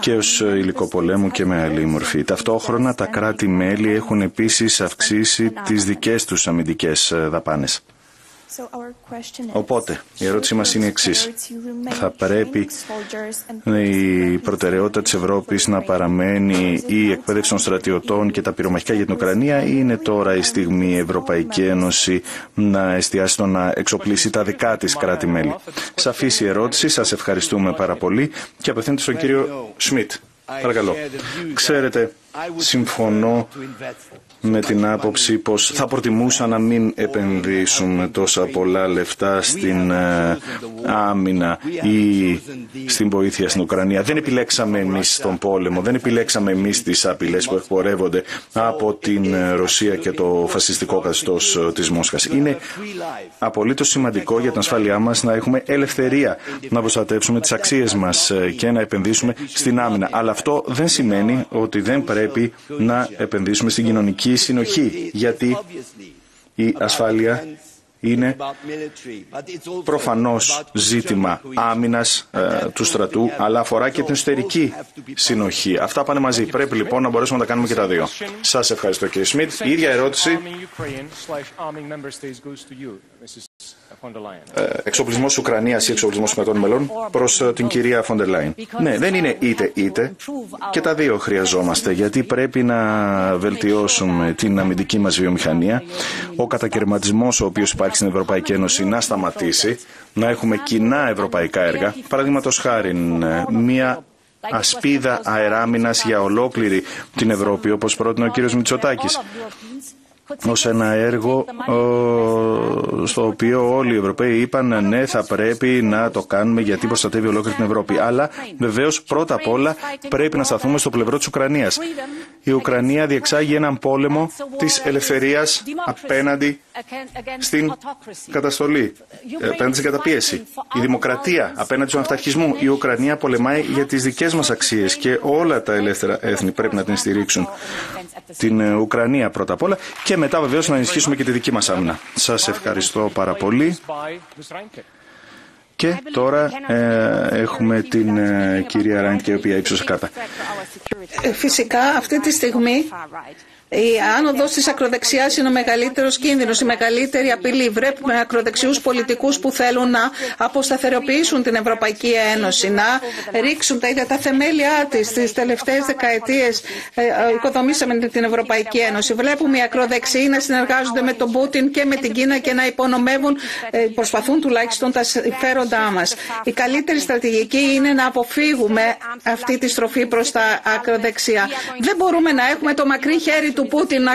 και ως υλικό πολέμου και με άλλη μορφή. Ταυτόχρονα τα κράτη-μέλη έχουν επίσης αυξήσει τις δικές τους αμυντικές δαπάνες. Οπότε, η ερώτησή μας είναι η εξής. Θα πρέπει η προτεραιότητα της Ευρώπης να παραμένει η εκπαίδευση των στρατιωτών και τα πυρομαχικά για την Ουκρανία ή είναι τώρα η στιγμή η Ευρωπαϊκή Ένωση να εστιάσει στο να εξοπλίσει τα δικά της κράτη-μέλη; Σαφής η ερώτηση, σας ευχαριστούμε πάρα πολύ και απευθύνεται στον κύριο Σμιτ. Παρακαλώ. Ξέρετε, συμφωνώ με την άποψη πως θα προτιμούσα να μην επενδύσουμε τόσα πολλά λεφτά στην ε, άμυνα ή στην βοήθεια στην Ουκρανία. Δεν επιλέξαμε εμείς τον πόλεμο, δεν επιλέξαμε εμείς τις απειλές που εκπορεύονται από την ε, Ρωσία και το φασιστικό καθεστώς ε, της Μόσχας. Είναι απολύτως σημαντικό για την ασφάλειά μας να έχουμε ελευθερία, να προστατεύσουμε τις αξίες μας και να επενδύσουμε στην άμυνα. Αλλά αυτό δεν σημαίνει ότι δεν πρέπει να επενδύσουμε στην κοινωνική συνοχή, γιατί η ασφάλεια είναι προφανώς ζήτημα άμυνας ε, του στρατού, αλλά αφορά και την εσωτερική συνοχή. Αυτά πάνε μαζί. Πρέπει λοιπόν να μπορέσουμε να τα κάνουμε και τα δύο. Σας ευχαριστώ κύριε Σμιτ. Η ίδια ερώτηση. Ε, εξοπλισμός Ουκρανίας ή εξοπλισμός συμμετών μελών προς ε, την κυρία Φόντερ Λάιν. Ναι, δεν είναι είτε είτε. Και τα δύο χρειαζόμαστε γιατί πρέπει να βελτιώσουμε την αμυντική μας βιομηχανία. Ο κατακαιρματισμός ο οποίος υπάρχει στην Ευρωπαϊκή Ένωση να σταματήσει. Να έχουμε κοινά ευρωπαϊκά έργα. Παραδείγματος χάρη, ε, μια ασπίδα αεράμινας για ολόκληρη την Ευρώπη, όπως πρότεινε ο κύριος Μητσοτάκης ως ένα έργο στο οποίο όλοι οι Ευρωπαίοι είπαν ναι θα πρέπει να το κάνουμε γιατί προστατεύει ολόκληρη την Ευρώπη. Αλλά βεβαίως πρώτα απ' όλα πρέπει να σταθούμε στο πλευρό της Ουκρανίας. Η Ουκρανία διεξάγει έναν πόλεμο της ελευθερίας απέναντι στην καταστολή, απέναντι στην καταπίεση. Η δημοκρατία απέναντι στον αυταρχισμό. Η Ουκρανία πολεμάει για τις δικές μας αξίες και όλα τα ελεύθερα έθνη πρέπει να την στηρίξουν. Την Ουκρανία πρώτα απ' όλα και μετά βεβαίως να ενισχύσουμε και τη δική μας άμυνα. Σας ευχαριστώ πάρα πολύ. Και τώρα ε, έχουμε την ε, κυρία Ράιντ η οποία ύψωσε κάτω. Ε, φυσικά αυτή τη στιγμή η άνοδος της ακροδεξιάς είναι ο μεγαλύτερος κίνδυνος, η μεγαλύτερη απειλή. Βλέπουμε ακροδεξιούς πολιτικούς που θέλουν να αποσταθεροποιήσουν την Ευρωπαϊκή Ένωση, να ρίξουν τα ίδια τα θεμέλια της. Τι τελευταίες δεκαετίες ε, οικοδομήσαμε την Ευρωπαϊκή Ένωση. Βλέπουμε οι ακροδεξιοί να συνεργάζονται με τον Πούτιν και με την Κίνα και να υπονομεύουν, ε, προσπαθούν τουλάχιστον τα συμφέροντά μας. Η καλύτερη στρατηγική είναι να αποφύγουμε αυτή τη στροφή προς τα ακροδεξιά. Δεν μπορούμε να έχουμε το μακρύ χέρι του του Πούτιν να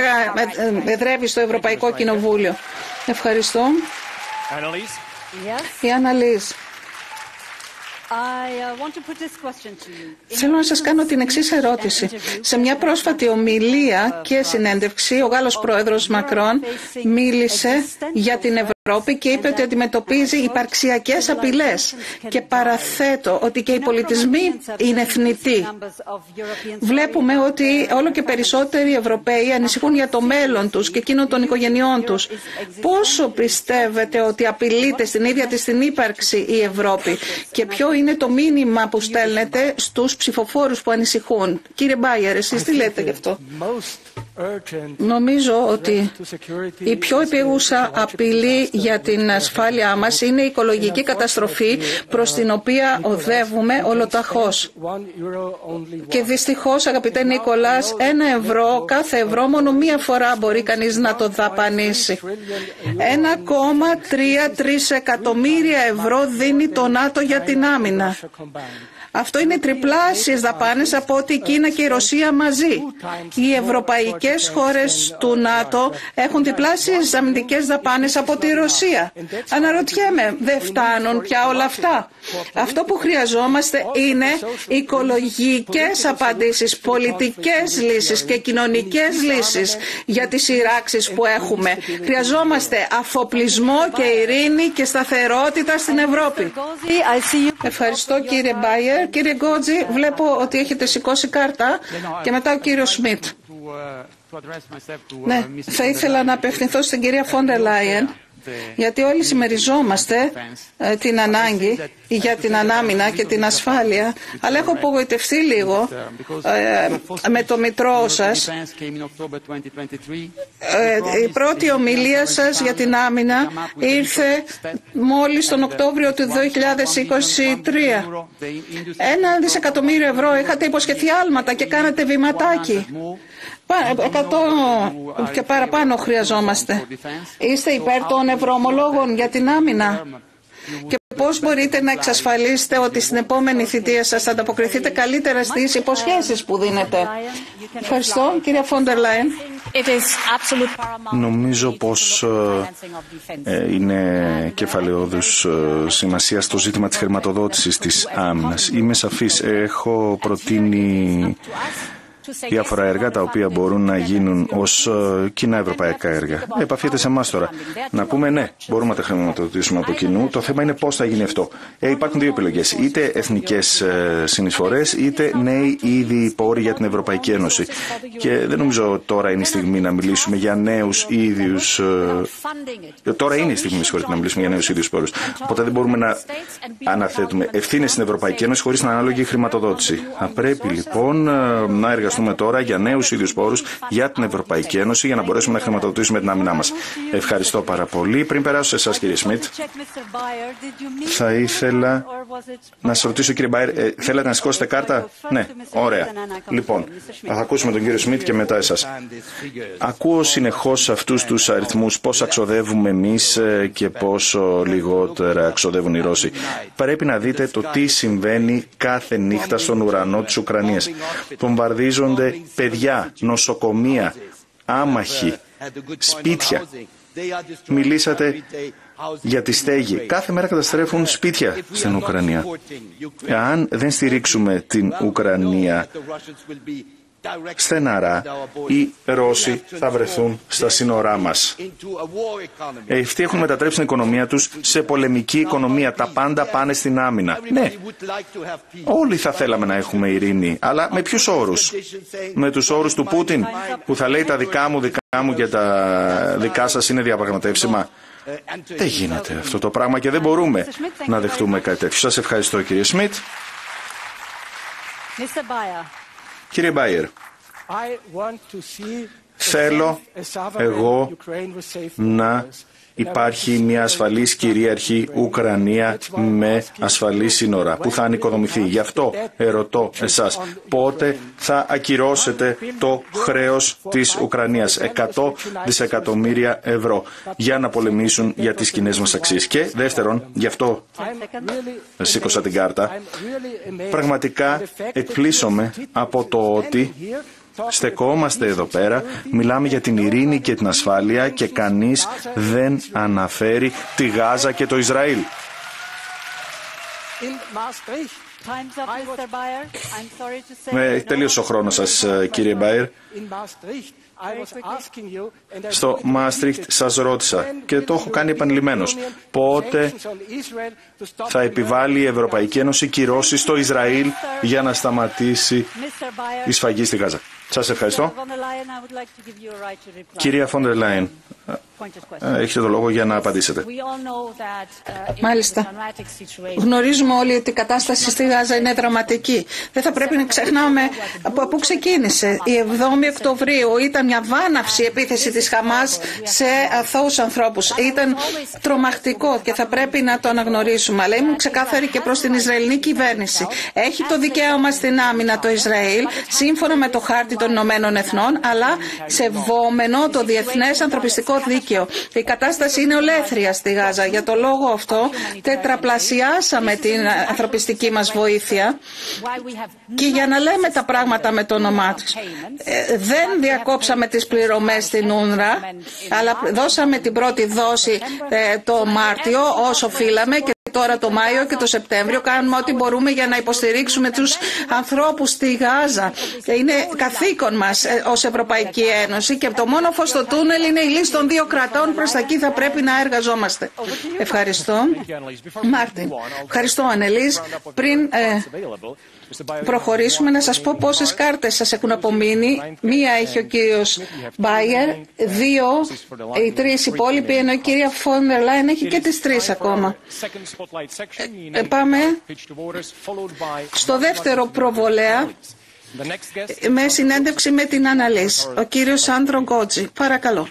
εδρεύει στο Ευρωπαϊκό Κοινοβούλιο. Ευχαριστώ. Η Αναλύς. Θέλω να σας κάνω την εξής ερώτηση. Σε μια πρόσφατη ομιλία και συνέντευξη, ο Γάλλος Πρόεδρος Μακρόν μίλησε για την Ευρώπη και είπε ότι αντιμετωπίζει υπαρξιακές απειλές και παραθέτω ότι και οι πολιτισμοί είναι θνητοί. Βλέπουμε ότι όλο και περισσότεροι Ευρωπαίοι ανησυχούν για το μέλλον τους και εκείνο των οικογενειών τους. Πόσο πιστεύετε ότι απειλείται στην ίδια της την ύπαρξη η Ευρώπη και ποιο είναι το μήνυμα που στέλνετε στους ψηφοφόρους που ανησυχούν; Κύριε Μπάιερ, εσείς τι λέτε γι' αυτό; Νομίζω ότι η πιο επίγουσα απειλή για την ασφάλειά μας είναι η οικολογική καταστροφή προς την οποία οδεύουμε ολοταχώς. Και δυστυχώς αγαπητέ Νίκολας, ένα ευρώ, κάθε ευρώ μόνο μία φορά μπορεί κανείς να το δαπανίσει. 1,3 εκατομμύρια ευρώ δίνει το ΝΑΤΟ για την άμυνα. Αυτό είναι τριπλάσιες δαπάνες από ό,τι η Κίνα και η Ρωσία μαζί. Οι ευρωπαϊκές μερικές χώρες του ΝΑΤΟ έχουν διπλάσιες αμυντικές δαπάνες από τη Ρωσία. Αναρωτιέμαι, δεν φτάνουν πια όλα αυτά. Αυτό που χρειαζόμαστε είναι οικολογικές απαντήσεις, πολιτικές λύσεις και κοινωνικές λύσεις για τις σειράξεις που έχουμε. Χρειαζόμαστε αφοπλισμό και ειρήνη και σταθερότητα στην Ευρώπη. Ευχαριστώ κύριε Μπάιερ. Κύριε Γκότζη, βλέπω ότι έχετε σηκώσει κάρτα και μετά ο κύριος Σμιτ. Ναι, θα ήθελα να απευθυνθώ στην κυρία Φόντερ Λάιεν γιατί όλοι συμμεριζόμαστε ε, την ανάγκη για την ανάμεινα και την ασφάλεια, αλλά έχω απογοητευτεί λίγο ε, με το μητρό σας. Ε, η πρώτη ομιλία σας για την άμυνα ήρθε μόλις τον Οκτώβριο του 2023. Ένα δισεκατομμύριο ευρώ είχατε υποσχεθεί άλματα και κάνατε βηματάκι. Εκατό και παραπάνω χρειαζόμαστε. Είστε υπέρ των ευρωομολόγων για την άμυνα. Και πώς μπορείτε να εξασφαλίσετε ότι στην επόμενη θητεία σας θα ανταποκριθείτε καλύτερα στις υποσχέσεις που δίνετε; Ευχαριστώ, κυρία Φόντερ Λάιν. Νομίζω πως ε, ε, είναι κεφαλαιόδους ε, σημασία στο ζήτημα της χρηματοδότησης της άμυνας. Είμαι σαφής, έχω προτείνει διάφορα έργα τα οποία μπορούν να γίνουν ως ε, κοινά ευρωπαϊκά έργα. Επαφείται σε εμάς τώρα. Να πούμε ναι, μπορούμε να τα χρηματοδοτήσουμε από κοινού. Το θέμα είναι πώς θα γίνει αυτό. Ε, υπάρχουν δύο επιλογές. Είτε εθνικές ε, συνεισφορές, είτε νέοι ήδη πόροι για την Ευρωπαϊκή Ένωση. Και δεν νομίζω τώρα είναι η στιγμή να μιλήσουμε για νέους ίδιους. Ε, τώρα είναι η στιγμή, συγχωρείτε, να μιλήσουμε για νέους ίδιους πόρους. Οπότε δεν μπορούμε να αναθέτουμε ευθύνες στην Ευρωπαϊκή Ένωση χωρίς την ανάλογη χρηματοδότηση. Θα πρέπει λοιπόν να εργαστούμε εργαστούμε τώρα για νέους ίδιους πόρους για την Ευρωπαϊκή Ένωση για να μπορέσουμε να χρηματοδοτήσουμε την άμυνά μας. Ευχαριστώ πάρα πολύ. Πριν περάσω σε εσάς, κύριε Σμιτ, θα ήθελα να σας ρωτήσω, κύριε Μπάιερ, ε, θέλετε να σηκώσετε κάρτα; Ναι, ωραία. Λοιπόν, θα ακούσουμε τον κύριο Σμιτ και μετά εσάς. Ακούω συνεχώς αυτούς τους αριθμούς πώ αξοδεύουμε εμείς ε, και πόσο λιγότερα αξοδεύουν οι Ρώσοι. Πρέπει να δείτε το τι συμβαίνει κάθε νύχτα στον ουρανό της Ουκρανίας. Βομβαρδίζουν παιδιά, νοσοκομεία, άμαχοι, σπίτια. Μιλήσατε για τη στέγη. Κάθε μέρα καταστρέφουν σπίτια στην Ουκρανία. Αν δεν στηρίξουμε την Ουκρανία, στεναρά οι Ρώσοι θα βρεθούν στα σύνορά μας. Αυτοί έχουν μετατρέψει την οικονομία τους σε πολεμική οικονομία. Τα πάντα πάνε στην άμυνα. Ναι, όλοι θα θέλαμε να έχουμε ειρήνη, αλλά με ποιους όρους; Με τους όρους του Πούτιν που θα λέει τα δικά μου, δικά μου και τα δικά σας είναι διαπραγματεύσιμα. Δεν γίνεται αυτό το πράγμα και δεν μπορούμε να δεχτούμε κάτι τέτοιο. Σας ευχαριστώ κύριε Σμιτ. Κύριε Μπάιερ, θέλω εγώ να υπάρχει μια ασφαλής κυρίαρχη Ουκρανία με ασφαλή σύνορα που θα ανοικοδομηθεί. Γι' αυτό ερωτώ εσάς πότε θα ακυρώσετε το χρέος της Ουκρανίας; 100 δισεκατομμύρια ευρώ για να πολεμήσουν για τις κοινές μας αξίες. Και δεύτερον, γι' αυτό σήκωσα την κάρτα, πραγματικά εκπλήσωμαι από το ότι Στεκόμαστε εδώ πέρα, μιλάμε για την ειρήνη και την ασφάλεια και κανείς δεν αναφέρει τη Γάζα και το Ισραήλ. Ε, τελείωσε ο χρόνος σας κύριε Μπάιρ. Στο Μάστριχτ σας ρώτησα και το έχω κάνει επανειλημμένος. Πότε θα επιβάλλει η Ευρωπαϊκή Ένωση κυρώσεις στο Ισραήλ για να σταματήσει η σφαγή στη Γάζα; Σας ευχαριστώ. Κυρία Φόντερ Λάιν, έχετε το λόγο για να απαντήσετε. Μάλιστα. Γνωρίζουμε όλοι ότι η κατάσταση στη Γάζα είναι δραματική. Δεν θα πρέπει να ξεχνάμε από πού ξεκίνησε. Η 7η Οκτωβρίου ήταν μια βάναυση επίθεση της Χαμάς σε αθώους ανθρώπους. Ήταν τρομακτικό και θα πρέπει να το αναγνωρίσουμε. Αλλά ήμουν ξεκάθαρη και προς την Ισραηλινή κυβέρνηση. Έχει το δικαίωμα στην άμυνα το Ισραήλ, σύμφωνα με το χάρτη των Ηνωμένων Εθνών, αλλά σεβόμενο το διεθνές ανθρωπιστικό δίκαιο. Η κατάσταση είναι ολέθρια στη Γάζα. Για το λόγο αυτό τετραπλασιάσαμε την ανθρωπιστική μας βοήθεια και για να λέμε τα πράγματα με το όνομά τους. Ε, δεν διακόψαμε τις πληρωμές στην Ούνρα, αλλά δώσαμε την πρώτη δόση ε, το Μάρτιο όσο οφείλαμε και τώρα το Μάιο και το Σεπτέμβριο κάνουμε ό,τι μπορούμε για να υποστηρίξουμε τους ανθρώπους στη Γάζα. Είναι καθήκον μας ε, ως Ευρωπαϊκή Ένωση και το μόνο φως στο τούνελ είναι η λύση των δύο κρατών. Προς τα εκεί θα πρέπει να εργαζόμαστε. Ευχαριστώ. Μάρτιν. Ευχαριστώ Ανελής. Πριν ε, προχωρήσουμε να σας πω πόσες κάρτες σας έχουν απομείνει. Μία έχει ο κύριος Μπάιερ, δύο οι τρεις υπόλοιποι, ενώ η κυρία Φόντερ Λάιν έχει και τις τρεις ακόμα. Ε, πάμε στο δεύτερο προβολέα με συνέντευξη με την αναλύση. Ο κύριος Άντρο Γκότζη. Παρακαλώ.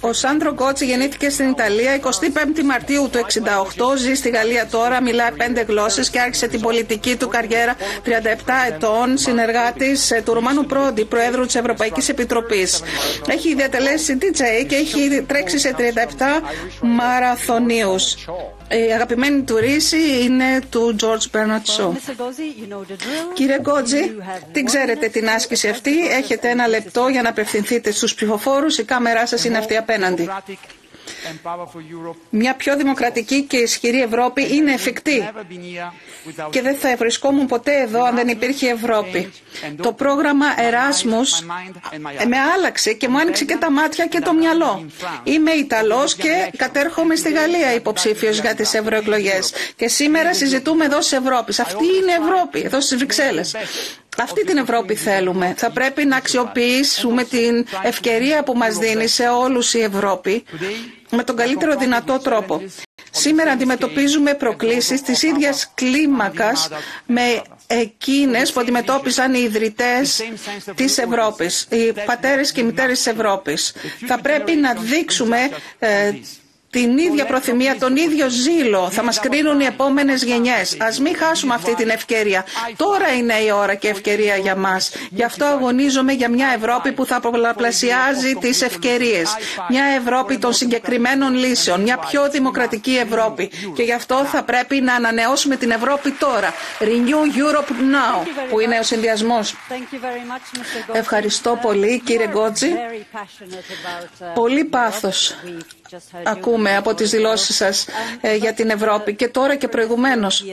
Ο Σάντρο Γκότσι γεννήθηκε στην Ιταλία 25 Μαρτίου του 1968, ζει στη Γαλλία τώρα, μιλάει πέντε γλώσσες και άρχισε την πολιτική του καριέρα 37 ετών, συνεργάτης ε, του Ρωμάνου Πρόντι, Προέδρου της Ευρωπαϊκής Επιτροπής. Έχει διατελέσει DJ και έχει τρέξει σε 37 μαραθωνίους. Η αγαπημένη του ρίση είναι του George Bernard Shaw. Κύριε Γκότζη, την ξέρετε την άσκηση αυτή. Έχετε ένα λεπτό για να απευθυνθείτε στους ψηφοφόρους. Η κάμερά σας είναι αυτή απέναντι. Μια πιο δημοκρατική και ισχυρή Ευρώπη είναι εφικτή και δεν θα βρισκόμουν ποτέ εδώ αν δεν υπήρχε Ευρώπη. Το πρόγραμμα Εράσμους με άλλαξε και μου άνοιξε και τα μάτια και το μυαλό. Είμαι Ιταλός και κατέρχομαι στη Γαλλία υποψήφιος για τις ευρωεκλογές. Και σήμερα συζητούμε εδώ στις Ευρώπη. Αυτή είναι η Ευρώπη, εδώ στις Βρυξέλλες. Αυτή την Ευρώπη θέλουμε. Θα πρέπει να αξιοποιήσουμε την ευκαιρία που μας δίνει σε όλους η Ευρώπη με τον καλύτερο δυνατό τρόπο. Σήμερα αντιμετωπίζουμε προκλήσεις της ίδιας κλίμακας με εκείνες που αντιμετώπιζαν οι ιδρυτές της Ευρώπης, οι πατέρες και οι μητέρες της Ευρώπης. Θα πρέπει να δείξουμε ε, την ίδια προθυμία, τον ίδιο ζήλο θα μας κρίνουν οι επόμενες γενιές. Ας μην χάσουμε αυτή την ευκαιρία. Τώρα είναι η ώρα και ευκαιρία για μας. Γι' αυτό αγωνίζομαι για μια Ευρώπη που θα πολλαπλασιάζει τις ευκαιρίες. Μια Ευρώπη των συγκεκριμένων λύσεων. Μια πιο δημοκρατική Ευρώπη. Και γι' αυτό θα πρέπει να ανανεώσουμε την Ευρώπη τώρα. Renew Europe Now, που είναι ο συνδυασμός. Ευχαριστώ πολύ κύριε Γκότζη. Πολύ πάθος ακούμε από τις δηλώσεις σας ε, για την Ευρώπη και τώρα και προηγουμένως.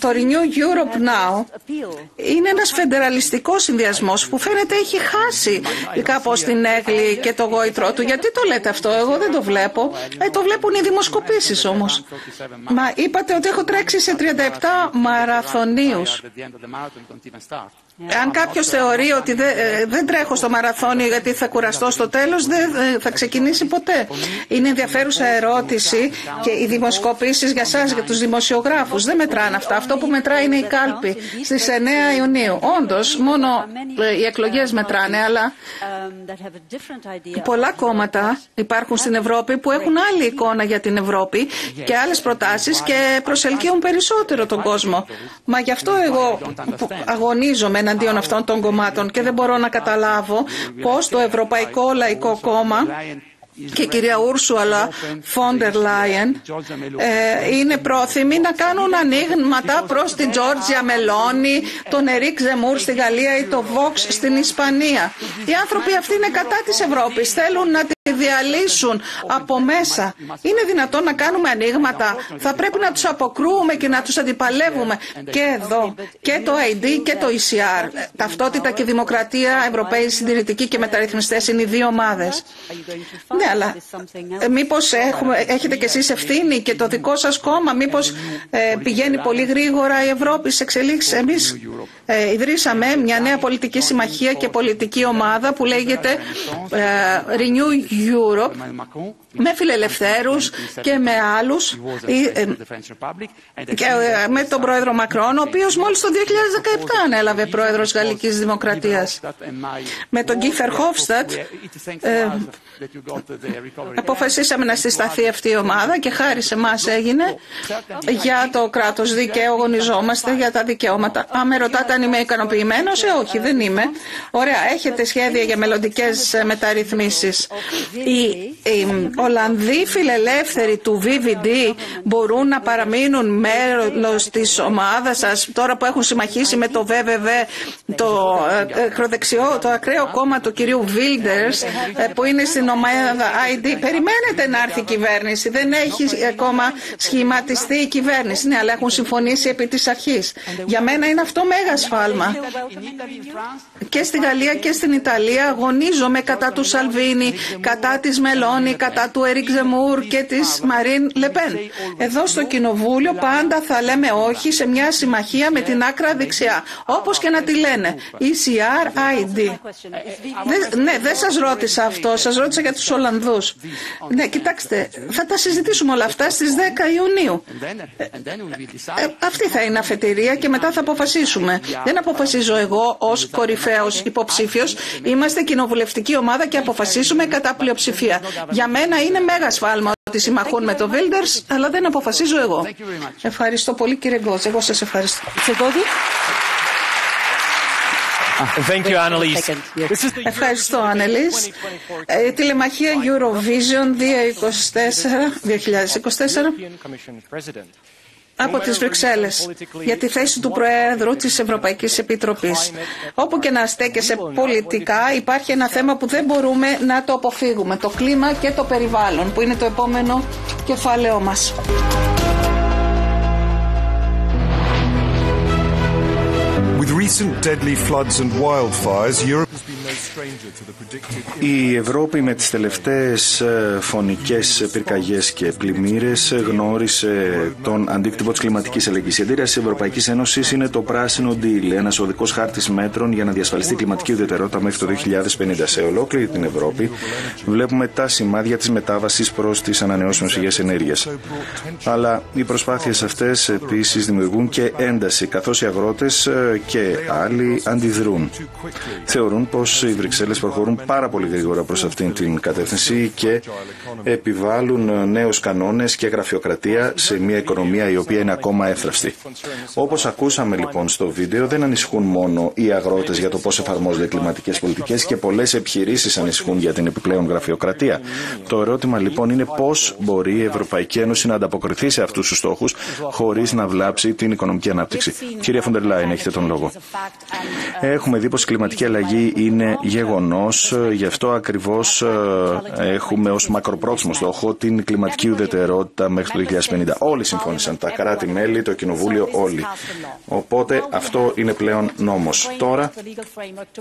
Το Renew Europe Now είναι ένας φεντεραλιστικός συνδυασμός που φαίνεται έχει χάσει κάπως την έγκλη και το γόητρό του. Γιατί το λέτε αυτό, εγώ δεν το βλέπω. Ε, το βλέπουν οι δημοσκοπήσεις όμως. Μα είπατε ότι έχω τρέξει σε 37 μαραθωνίους. Αν κάποιος θεωρεί ότι ε, δεν, τρέχω στο μαραθώνιο γιατί θα κουραστώ στο τέλος, δεν θα ξεκινήσει ποτέ. Είναι ενδιαφέρουσα ερώτηση και οι δημοσκοπήσεις για σας, για τους δημοσιογράφους, δεν μετράνε αυτά. Αυτό που μετράει είναι η κάλπη στις 9 Ιουνίου. Όντως, μόνο ε, οι εκλογές μετράνε, αλλά πολλά κόμματα υπάρχουν στην Ευρώπη που έχουν άλλη εικόνα για την Ευρώπη και άλλες προτάσεις και προσελκύουν περισσότερο τον κόσμο. Μα γι' αυτό εγώ αγωνίζομαι εναντίον αυτών των κομμάτων και δεν μπορώ να καταλάβω πώς το Ευρωπαϊκό Λαϊκό Κόμμα και η κυρία Ούρσουαλα Φόντερ Λάιεν είναι πρόθυμοι να κάνουν ανοίγματα προς την Τζόρτζια Μελώνη, τον Ερικ Ζεμούρ στη Γαλλία ή το Βόξ στην Ισπανία. Οι άνθρωποι αυτοί είναι κατά της Ευρώπης, θέλουν να διαλύσουν από μέσα. Είναι δυνατόν να κάνουμε ανοίγματα; Θα πρέπει να τους αποκρούουμε και να τους αντιπαλεύουμε και εδώ. Και το ID και το ECR. Ταυτότητα και δημοκρατία, Ευρωπαίοι συντηρητικοί και μεταρρυθμιστές είναι οι δύο ομάδες. Ναι, αλλά ε, μήπως έχουμε, έχετε κι εσείς ευθύνη και το δικό σας κόμμα, μήπως ε, πηγαίνει πολύ γρήγορα η Ευρώπη σε εξελίξεις. Εμείς ε, ιδρύσαμε μια νέα πολιτική συμμαχία και πολιτική ομάδα που λέγεται ε, Renew Europe με φιλελευθέρους και με άλλους ε, και ε, με τον πρόεδρο Μακρόν, ο οποίος μόλις το 2017 ανέλαβε πρόεδρος Γαλλικής Δημοκρατίας. Με τον Κίφερ Χόφστατ αποφασίσαμε να συσταθεί αυτή η ομάδα και χάρη σε εμάς έγινε για το κράτος δικαίου, αγωνιζόμαστε για τα δικαιώματα. Αν με ρωτάτε αν είμαι ικανοποιημένος, ε, όχι, δεν είμαι. Ωραία, έχετε σχέδια για μελλοντικές μεταρρυθμίσεις. Οι, οι Ολλανδοί φιλελεύθεροι του VVD μπορούν να παραμείνουν μέλος της ομάδας σας τώρα που έχουν συμμαχίσει με το ΒΒΒ, το ε, ακροδεξιό, το ακραίο κόμμα του κυρίου Βίλντερς, που είναι στην ομάδα ID. Περιμένετε να έρθει η κυβέρνηση. Δεν έχει ακόμα σχηματιστεί η κυβέρνηση. Ναι, αλλά έχουν συμφωνήσει επί της αρχής. Για μένα είναι αυτό μέγα σφάλμα. Και στη Γαλλία και στην Ιταλία αγωνίζομαι κατά του Σαλβίνη, κατά της Μελώνη, κατά του Ερικ Ζεμούρ και της Μαρίν Λεπέν. Εδώ στο Κοινοβούλιο πάντα θα λέμε όχι σε μια συμμαχία με την άκρα δεξιά. Όπως και να τη λένε. ECR, ID. ναι, δεν σας ρώτησα αυτό. Σας ρώτησα για τους Ολλανδούς. Ναι, κοιτάξτε, θα τα συζητήσουμε όλα αυτά στις 10 Ιουνίου. Ε, αυτή θα είναι αφετηρία και μετά θα αποφασίσουμε. Δεν αποφασίζω εγώ ως κορυφαίος υποψήφιος. Είμαστε κοινοβουλευτική ομάδα και αποφασίσουμε κατά πλειοψηφία. Για μένα είναι μέγα σφάλμα ότι συμμαχούν με το Βίλντερς, αλλά δεν αποφασίζω εγώ. Ευχαριστώ πολύ κύριε Γκότζ. Εγώ σας ευχαριστώ. Thank you, Annalise. Ευχαριστώ, Ανελής. Ε, τηλεμαχία Eurovision 2024 από τις Βρυξέλλες για τη θέση του Προέδρου της Ευρωπαϊκής Επιτροπής. Όπου και να στέκεσαι πολιτικά υπάρχει ένα θέμα που δεν μπορούμε να το αποφύγουμε. Το κλίμα και το περιβάλλον που είναι το επόμενο κεφάλαιό μας. With recent deadly floods and wildfires, Europe η Ευρώπη με τις τελευταίες ε, φωνικές πυρκαγιές και πλημμύρες γνώρισε τον αντίκτυπο της κλιματικής αλλαγής. Η αντίρρηση της Ευρωπαϊκής Ένωσης είναι το πράσινο deal, ένας οδικός χάρτης μέτρων για να διασφαλιστεί κλιματική ουδετερότητα μέχρι το 2050. Σε ολόκληρη την Ευρώπη βλέπουμε τα σημάδια της μετάβασης προς τις ανανεώσιμες πηγές ενέργειας. Αλλά οι προσπάθειες αυτές επίσης δημιουργούν και ένταση, καθώς οι αγρότες ε, και άλλοι αντιδρούν. Θεωρούν πως οι Βρυξέλλες προχωρούν πάρα πολύ γρήγορα προς αυτήν την κατεύθυνση και επιβάλλουν νέους κανόνες και γραφειοκρατία σε μια οικονομία η οποία είναι ακόμα εύθραυστη. Όπως ακούσαμε λοιπόν στο βίντεο δεν ανησυχούν μόνο οι αγρότες για το πώς εφαρμόζονται οι κλιματικές πολιτικές και πολλές επιχειρήσεις ανησυχούν για την επιπλέον γραφειοκρατία. Το ερώτημα λοιπόν είναι πώς μπορεί η Ευρωπαϊκή Ένωση να ανταποκριθεί σε αυτούς τους στόχους χωρίς να βλάψει την οικονομική ανάπτυξη. Κυρία Φοντερ Λάιν, έχετε τον λόγο. Έχουμε δει πως η κλιματική αλλαγή είναι γεγονός, γι' αυτό ακριβώς ε, έχουμε ως μακροπρόθεσμο στόχο την κλιματική ουδετερότητα μέχρι το 2050. Όλοι συμφώνησαν, τα κράτη-μέλη, το Κοινοβούλιο, όλοι. Οπότε αυτό είναι πλέον νόμος. Τώρα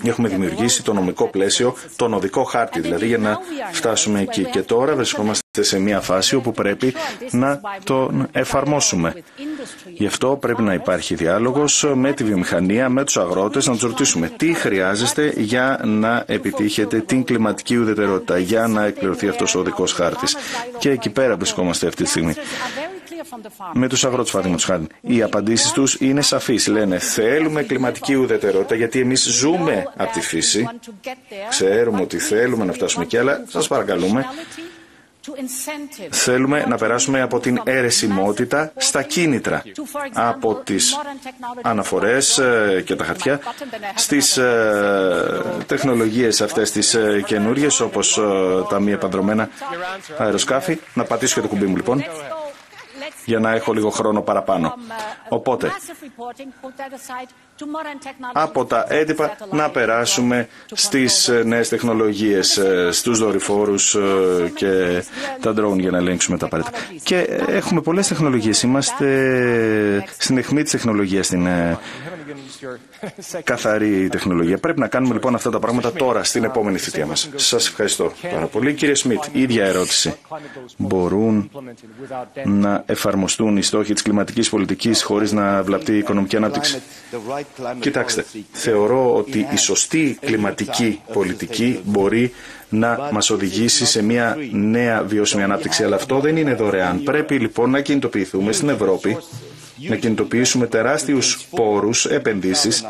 έχουμε δημιουργήσει το νομικό πλαίσιο, τον οδικό χάρτη δηλαδή για να φτάσουμε εκεί. Και τώρα βρισκόμαστε σε μια φάση όπου πρέπει να τον εφαρμόσουμε. Γι' αυτό πρέπει να υπάρχει διάλογος με τη βιομηχανία, με τους αγρότες, να τους ρωτήσουμε τι χρειάζεστε για να επιτύχετε την κλιματική ουδετερότητα, για να εκπληρωθεί αυτός ο οδικός χάρτης. Και εκεί πέρα βρισκόμαστε αυτή τη στιγμή. Με τους αγρότες, παραδείγματος χάρη. Οι απαντήσεις τους είναι σαφείς. Λένε θέλουμε κλιματική ουδετερότητα γιατί εμείς ζούμε από τη φύση. Ξέρουμε ότι θέλουμε να φτάσουμε εκεί, αλλά σας παρακαλούμε Θέλουμε να περάσουμε από την αιρεσιμότητα στα κίνητρα, από τις αναφορές ε, και τα χαρτιά στις ε, τεχνολογίες αυτές τις ε, καινούργιες όπως τα μη επανδρομένα αεροσκάφη. Να πατήσω και το κουμπί μου λοιπόν για να έχω λίγο χρόνο παραπάνω. Οπότε, από τα έντυπα να περάσουμε στις ε, νέες τεχνολογίες, ε, στους δορυφόρους ε, και τα drone για να ελέγξουμε τα απαραίτητα. Και έχουμε πολλές τεχνολογίες. Είμαστε στην αιχμή της τεχνολογίας στην καθαρή τεχνολογία. Πρέπει να κάνουμε λοιπόν αυτά τα πράγματα τώρα, στην επόμενη θητεία μας. Σας ευχαριστώ πάρα πολύ. Κύριε Σμιτ, ίδια ερώτηση. Μπορούν να εφαρμοστούν οι στόχοι της κλιματικής πολιτικής χωρίς να βλαπτεί η οικονομική ανάπτυξη; Κοιτάξτε, θεωρώ ότι η σωστή κλιματική πολιτική μπορεί να μας οδηγήσει σε μια νέα βιώσιμη ανάπτυξη. Αλλά αυτό δεν είναι δωρεάν. Πρέπει λοιπόν να κινητοποιηθούμε στην Ευρώπη, να κινητοποιήσουμε τεράστιους πόρους, επενδύσεις,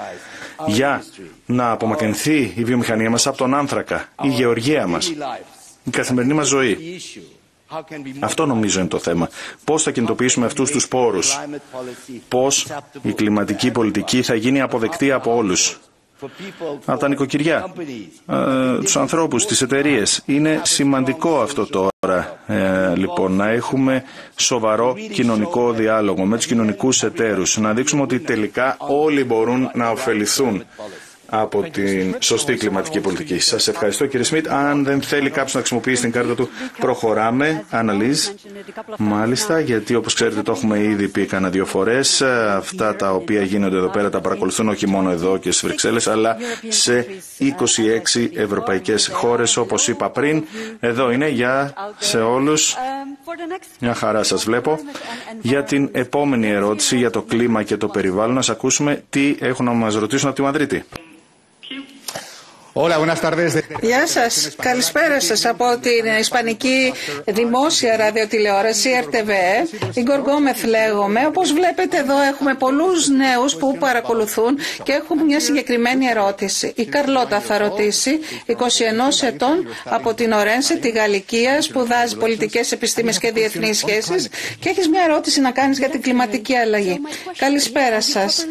για να απομακρυνθεί η βιομηχανία μας από τον άνθρακα, η γεωργία μας, η καθημερινή μας ζωή. Αυτό νομίζω είναι το θέμα. Πώς θα κινητοποιήσουμε αυτούς τους πόρους. Πώς η κλιματική πολιτική θα γίνει αποδεκτή από όλους από τα νοικοκυριά, ε, τους ανθρώπους, τις εταιρείες. Είναι σημαντικό αυτό τώρα, ε, λοιπόν, να έχουμε σοβαρό κοινωνικό διάλογο με τους κοινωνικούς εταίρους, να δείξουμε ότι τελικά όλοι μπορούν να ωφεληθούν από την σωστή κλιματική πολιτική. Σας ευχαριστώ κύριε Σμιτ. Αν δεν θέλει κάποιος να χρησιμοποιήσει την κάρτα του, προχωράμε. Αναλύζ. Μάλιστα, γιατί όπως ξέρετε το έχουμε ήδη πει κανένα δύο φορές. Αυτά τα οποία γίνονται εδώ πέρα τα παρακολουθούν όχι μόνο εδώ και στις Βρυξέλλες, αλλά σε 26 ευρωπαϊκές χώρες όπως είπα πριν. Εδώ είναι για σε όλους. Μια χαρά σας βλέπω. Για την επόμενη ερώτηση για το κλίμα και το περιβάλλον, να ακούσουμε τι έχουν να μας ρωτήσουν από τη Μαδρίτη. Γεια σας. Καλησπέρα σας από την Ισπανική Δημόσια Ραδιοτηλεόραση RTVE. Η Γκοργόμεθ λέγομαι. Όπως βλέπετε εδώ έχουμε πολλούς νέους που παρακολουθούν και έχουμε μια συγκεκριμένη ερώτηση. Η Καρλώτα θα ρωτήσει, 21 ετών από την Ορένση, τη Γαλλικία, σπουδάζει πολιτικές επιστήμες και διεθνείς σχέσεις και έχεις μια ερώτηση να κάνεις για την κλιματική αλλαγή. Καλησπέρα σας.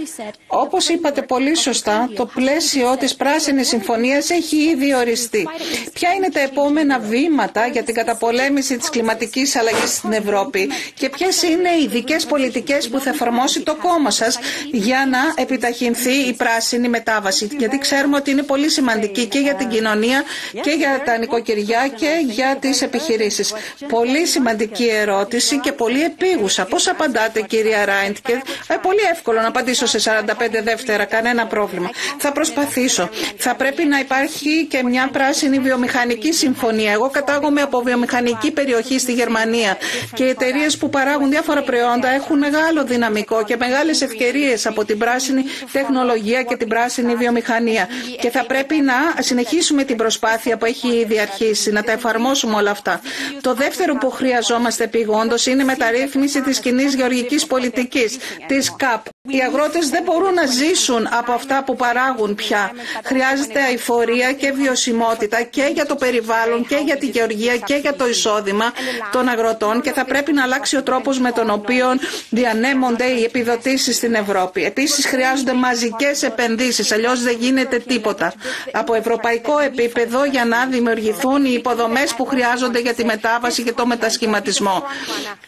Όπως είπατε πολύ σωστά, το πλαίσιο της Πράσινης Συμφωνίας έχει ήδη οριστεί. Ποια είναι τα επόμενα βήματα για την καταπολέμηση της κλιματικής αλλαγής στην Ευρώπη και ποιες είναι οι ειδικές πολιτικές που θα εφαρμόσει το κόμμα σας για να επιταχυνθεί η πράσινη μετάβαση; Γιατί ξέρουμε ότι είναι πολύ σημαντική και για την κοινωνία και για τα νοικοκυριά και για τις επιχειρήσεις. Πολύ σημαντική ερώτηση και πολύ επίγουσα. Πώς απαντάτε κυρία Ράιντ και ε, πολύ εύκολο να απαντήσω σε 45 δεύτερα, κανένα πρόβλημα. Θα προσπαθήσω. Θα πρέπει να υπάρχει και μια πράσινη βιομηχανική συμφωνία. Εγώ κατάγομαι από βιομηχανική περιοχή στη Γερμανία και οι εταιρείες που παράγουν διάφορα προϊόντα έχουν μεγάλο δυναμικό και μεγάλες ευκαιρίες από την πράσινη τεχνολογία και την πράσινη βιομηχανία. Και θα πρέπει να συνεχίσουμε την προσπάθεια που έχει ήδη αρχίσει, να τα εφαρμόσουμε όλα αυτά. Το δεύτερο που χρειαζόμαστε επιγόντως είναι η μεταρρύθμιση της κοινής γεωργικής πολιτικής, της ΚΑΠ. Οι αγρότες δεν μπορούν να ζήσουν από αυτά που παράγουν πια. Χρειάζεται αηφορία και βιωσιμότητα και για το περιβάλλον και για τη γεωργία και για το εισόδημα των αγροτών και θα πρέπει να αλλάξει ο τρόπος με τον οποίο διανέμονται οι επιδοτήσεις στην Ευρώπη. Επίσης χρειάζονται μαζικές επενδύσεις, αλλιώς δεν γίνεται τίποτα. Από ευρωπαϊκό επίπεδο για να δημιουργηθούν οι υποδομές που χρειάζονται για τη μετάβαση και το μετασχηματισμό.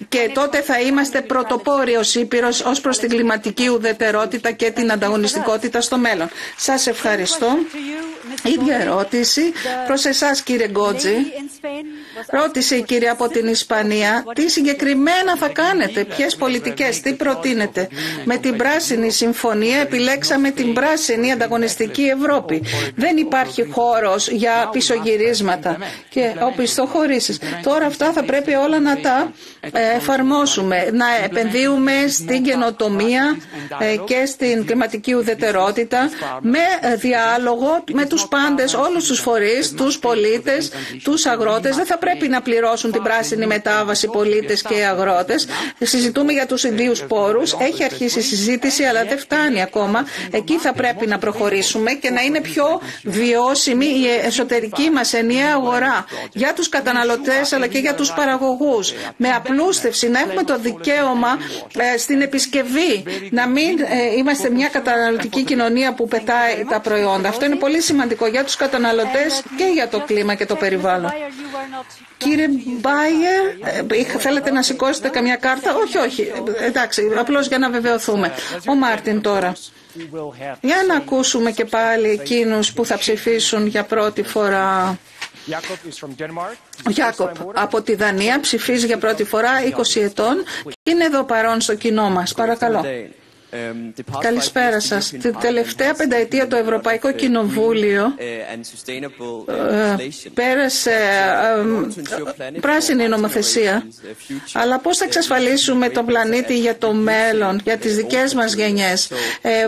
Και τότε θα είμαστε πρωτοπόροι ως Ήπειρος ως προς την κλιματική ουδετερότητα και την ανταγωνιστικότητα στο μέλλον. Σας ευχαριστώ. Ίδια ερώτηση προς εσάς κύριε Γκότζη. Ρώτησε η κυρία από την Ισπανία τι συγκεκριμένα θα κάνετε, ποιες πολιτικές, τι προτείνετε. Με την Πράσινη Συμφωνία επιλέξαμε την Πράσινη Ανταγωνιστική Ευρώπη. Δεν υπάρχει χώρος για πισωγυρίσματα και οπισθοχωρήσεις. Τώρα αυτά θα πρέπει όλα να τα ε, εφαρμόσουμε, να επενδύουμε στην καινοτομία ε, και στην κλιματική ουδετερότητα με διάλογο με τους πάντες, όλους τους φορείς, τους πολίτες, τους αγρότες. Δεν θα πρέπει να πληρώσουν την πράσινη μετάβαση πολίτες και αγρότες. Συζητούμε για τους ιδίους πόρους. Έχει αρχίσει η συζήτηση, αλλά δεν φτάνει ακόμα. Εκεί θα πρέπει να προχωρήσουμε και να είναι πιο βιώσιμη η εσωτερική μας ενιαία αγορά για τους καταναλωτές αλλά και για τους παραγωγούς. Με απλούστευση, να έχουμε το δικαίωμα ε, στην επισκευή, να μην ε, είμαστε μια καταναλωτική κοινωνία που πετάει τα προϊόντα. Αυτό είναι πολύ σημαντικό για τους καταναλωτές και για το κλίμα και το περιβάλλον. Κύριε Μπάιερ, ε, θέλετε να σηκώσετε καμιά κάρτα; Όχι, όχι. Εντάξει, απλώς για να βεβαιωθούμε. Ο Μάρτιν τώρα. Για να ακούσουμε και πάλι εκείνους που θα ψηφίσουν για πρώτη φορά. Ο Γιάκοπ από τη Δανία ψηφίζει για πρώτη φορά 20 ετών και είναι εδώ παρόν στο κοινό μας. Παρακαλώ. Καλησπέρα σας. Την τελευταία πενταετία το Ευρωπαϊκό Κοινοβούλιο πέρασε πράσινη νομοθεσία. Αλλά πώς θα εξασφαλίσουμε τον πλανήτη για το μέλλον, για τις δικές μας γενιές;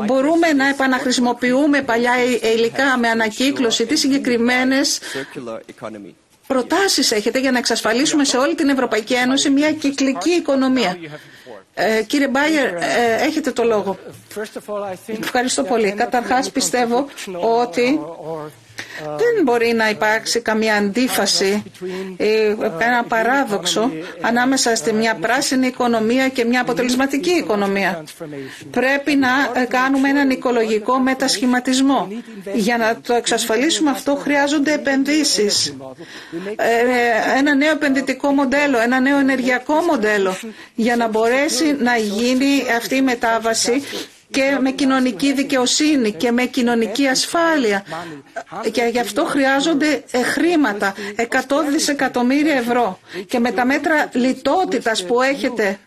Μπορούμε να επαναχρησιμοποιούμε παλιά υλικά με ανακύκλωση, τις συγκεκριμένες προτάσεις έχετε για να εξασφαλίσουμε σε όλη την Ευρωπαϊκή Ένωση μια κυκλική οικονομία. Ε, κύριε Μπάιερ, ε, έχετε το λόγο. Ευχαριστώ πολύ. Καταρχάς πιστεύω ότι δεν μπορεί να υπάρξει καμία αντίφαση ή ένα παράδοξο ανάμεσα στη μια πράσινη οικονομία και μια αποτελεσματική οικονομία. Πρέπει να κάνουμε έναν οικολογικό μετασχηματισμό. Για να το εξασφαλίσουμε αυτό χρειάζονται επενδύσεις. Ε, ένα νέο επενδυτικό μοντέλο, ένα νέο ενεργειακό μοντέλο για να μπορέσει να γίνει αυτή η μετάβαση και με κοινωνική δικαιοσύνη και με κοινωνική ασφάλεια. Και γι' αυτό χρειάζονται ε, χρήματα, 100 δισεκατομμύρια ευρώ. Και με τα μέτρα λιτότητας που έχετε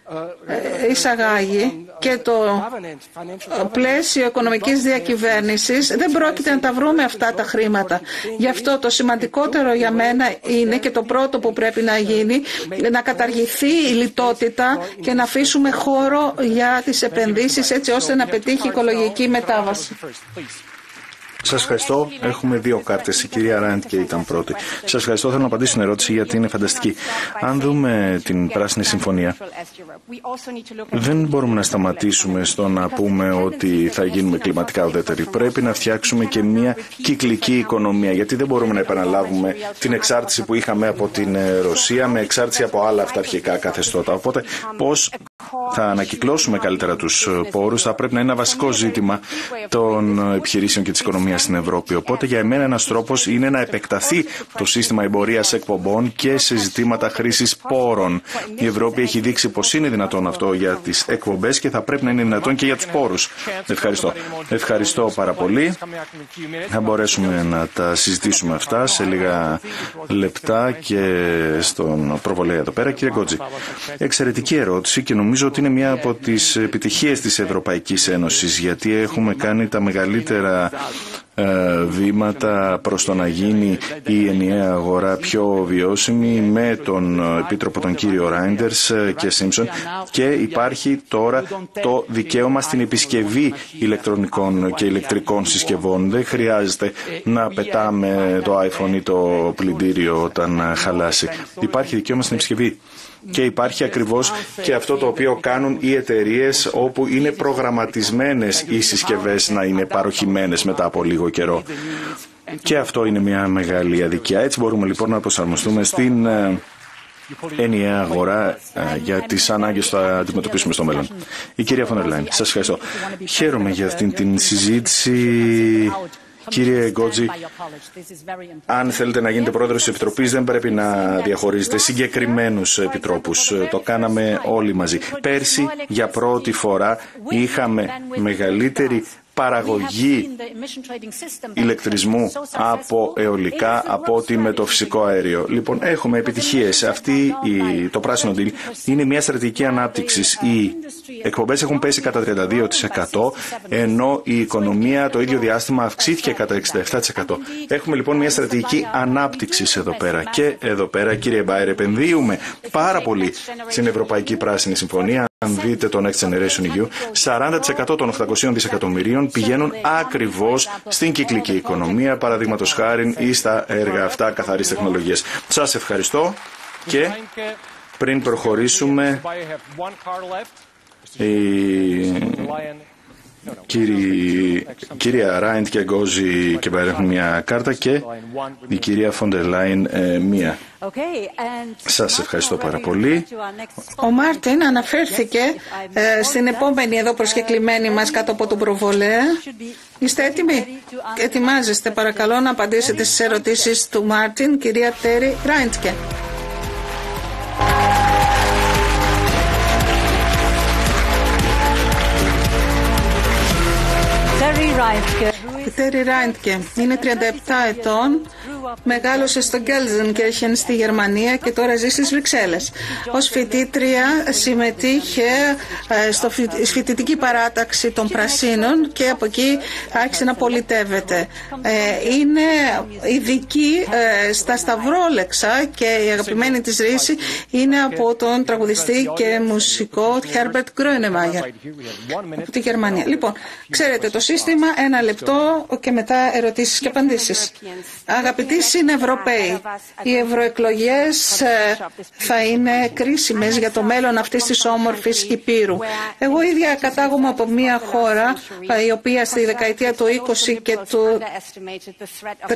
ε, εισαγάγει και το πλαίσιο οικονομικής διακυβέρνησης δεν πρόκειται να τα βρούμε αυτά τα χρήματα. Γι' αυτό το σημαντικότερο για μένα είναι και το πρώτο που πρέπει να γίνει να καταργηθεί η λιτότητα και να αφήσουμε χώρο για τις επενδύσεις έτσι ώστε να πετύχει η οικολογική μετάβαση. Σας ευχαριστώ. Έχουμε δύο κάρτες. Η κυρία Ράιντ και ήταν πρώτη. Σας ευχαριστώ. Θέλω να απαντήσω στην ερώτηση γιατί είναι φανταστική. Αν δούμε την Πράσινη Συμφωνία, δεν μπορούμε να σταματήσουμε στο να πούμε ότι θα γίνουμε κλιματικά ουδέτεροι. Πρέπει να φτιάξουμε και μια κυκλική οικονομία. Γιατί δεν μπορούμε να επαναλάβουμε την εξάρτηση που είχαμε από την Ρωσία με εξάρτηση από άλλα αυταρχικά καθεστώτα. Οπότε, πώς θα ανακυκλώσουμε καλύτερα τους πόρους θα πρέπει να είναι ένα βασικό ζήτημα των επιχειρήσεων και της οικονομίας στην Ευρώπη. Οπότε για εμένα ένας τρόπος είναι να επεκταθεί το σύστημα εμπορίας εκπομπών και σε ζητήματα χρήσης πόρων. Η Ευρώπη έχει δείξει πως είναι δυνατόν αυτό για τις εκπομπές και θα πρέπει να είναι δυνατόν και για τους πόρους. Ευχαριστώ. Ευχαριστώ πάρα πολύ. Θα μπορέσουμε να τα συζητήσουμε αυτά σε λίγα λεπτά και στον προβολέα εδώ πέρα. Κύριε Γκότζη, εξαιρετική ερώτηση και νομίζω ότι είναι μια από τις επιτυχίες της Ευρωπαϊκής Ένωσης γιατί έχουμε κάνει τα μεγαλύτερα ε, βήματα προς το να γίνει η ενιαία αγορά πιο βιώσιμη με τον Επίτροπο τον κύριο Ράιντερς και Σίμψον και υπάρχει τώρα το δικαίωμα στην επισκευή ηλεκτρονικών και ηλεκτρικών συσκευών. Δεν χρειάζεται να πετάμε το iPhone ή το πλυντήριο όταν χαλάσει. Υπάρχει δικαίωμα στην επισκευή και υπάρχει ακριβώς και αυτό το οποίο κάνουν οι εταιρείες όπου είναι προγραμματισμένες οι συσκευές να είναι παροχημένες μετά από λίγο καιρό. Και αυτό είναι μια μεγάλη αδικία. Έτσι μπορούμε λοιπόν να προσαρμοστούμε στην ε, ενιαία αγορά ε, για τις ανάγκες που θα αντιμετωπίσουμε στο μέλλον. Η κυρία Φοντερ Λάιν, σας ευχαριστώ. Χαίρομαι για αυτήν την συζήτηση Κύριε Γκότζη, αν θέλετε να γίνετε πρόεδρος της Επιτροπής, δεν πρέπει να διαχωρίζετε συγκεκριμένους επιτρόπους. Το κάναμε όλοι μαζί. Πέρσι, για πρώτη φορά, είχαμε μεγαλύτερη παραγωγή ηλεκτρισμού από αιωλικά από ότι με το φυσικό αέριο. Λοιπόν, έχουμε επιτυχίες. Αυτή η, το πράσινο deal είναι μια στρατηγική ανάπτυξης. Οι εκπομπές έχουν πέσει κατά 32% ενώ η οικονομία το ίδιο διάστημα αυξήθηκε κατά 67%. Έχουμε λοιπόν μια στρατηγική ανάπτυξης εδώ πέρα. Και εδώ πέρα, κύριε Μπάιρ, επενδύουμε πάρα πολύ στην Ευρωπαϊκή Πράσινη Συμφωνία αν δείτε το Next Generation EU, 40% των 800 δισεκατομμυρίων πηγαίνουν ακριβώς στην κυκλική οικονομία, παραδείγματος χάρη ή στα έργα αυτά καθαρής τεχνολογίας. Σας ευχαριστώ και πριν προχωρήσουμε Κύριε, κυρία Ράιντ και Γκόζη και έχουν μια κάρτα και η κυρία Φόντερ Λάιν ε, μία. Σας ευχαριστώ πάρα πολύ. Ο Μάρτιν αναφέρθηκε ε, στην επόμενη εδώ προσκεκλημένη μας κάτω από τον προβολέα. Είστε έτοιμοι; Ετοιμάζεστε παρακαλώ να απαντήσετε στις ερωτήσεις του Μάρτιν, κυρία Τέρι Ράιντκε. Life. Good. Τέρι Ράιντκε είναι 37 ετών, μεγάλωσε στο Γκέλζενκερχεν στη Γερμανία και τώρα ζει στις Βρυξέλλες. Ως φοιτήτρια συμμετείχε ε, στο φοιτητική παράταξη των Πρασίνων και από εκεί άρχισε να πολιτεύεται. Ε, είναι ειδική ε, στα Σταυρόλεξα και η αγαπημένη της ρίση είναι από τον τραγουδιστή και μουσικό Herbert Grönemeyer από τη Γερμανία. Λοιπόν, ξέρετε το σύστημα, ένα λεπτό και μετά ερωτήσεις και απαντήσεις. Αγαπητοί συνευρωπαίοι, οι ευρωεκλογές ε, θα είναι κρίσιμες για το μέλλον αυτής της όμορφης Υπήρου. Εγώ ίδια κατάγομαι από μια χώρα η οποία στη δεκαετία του 20 και του 30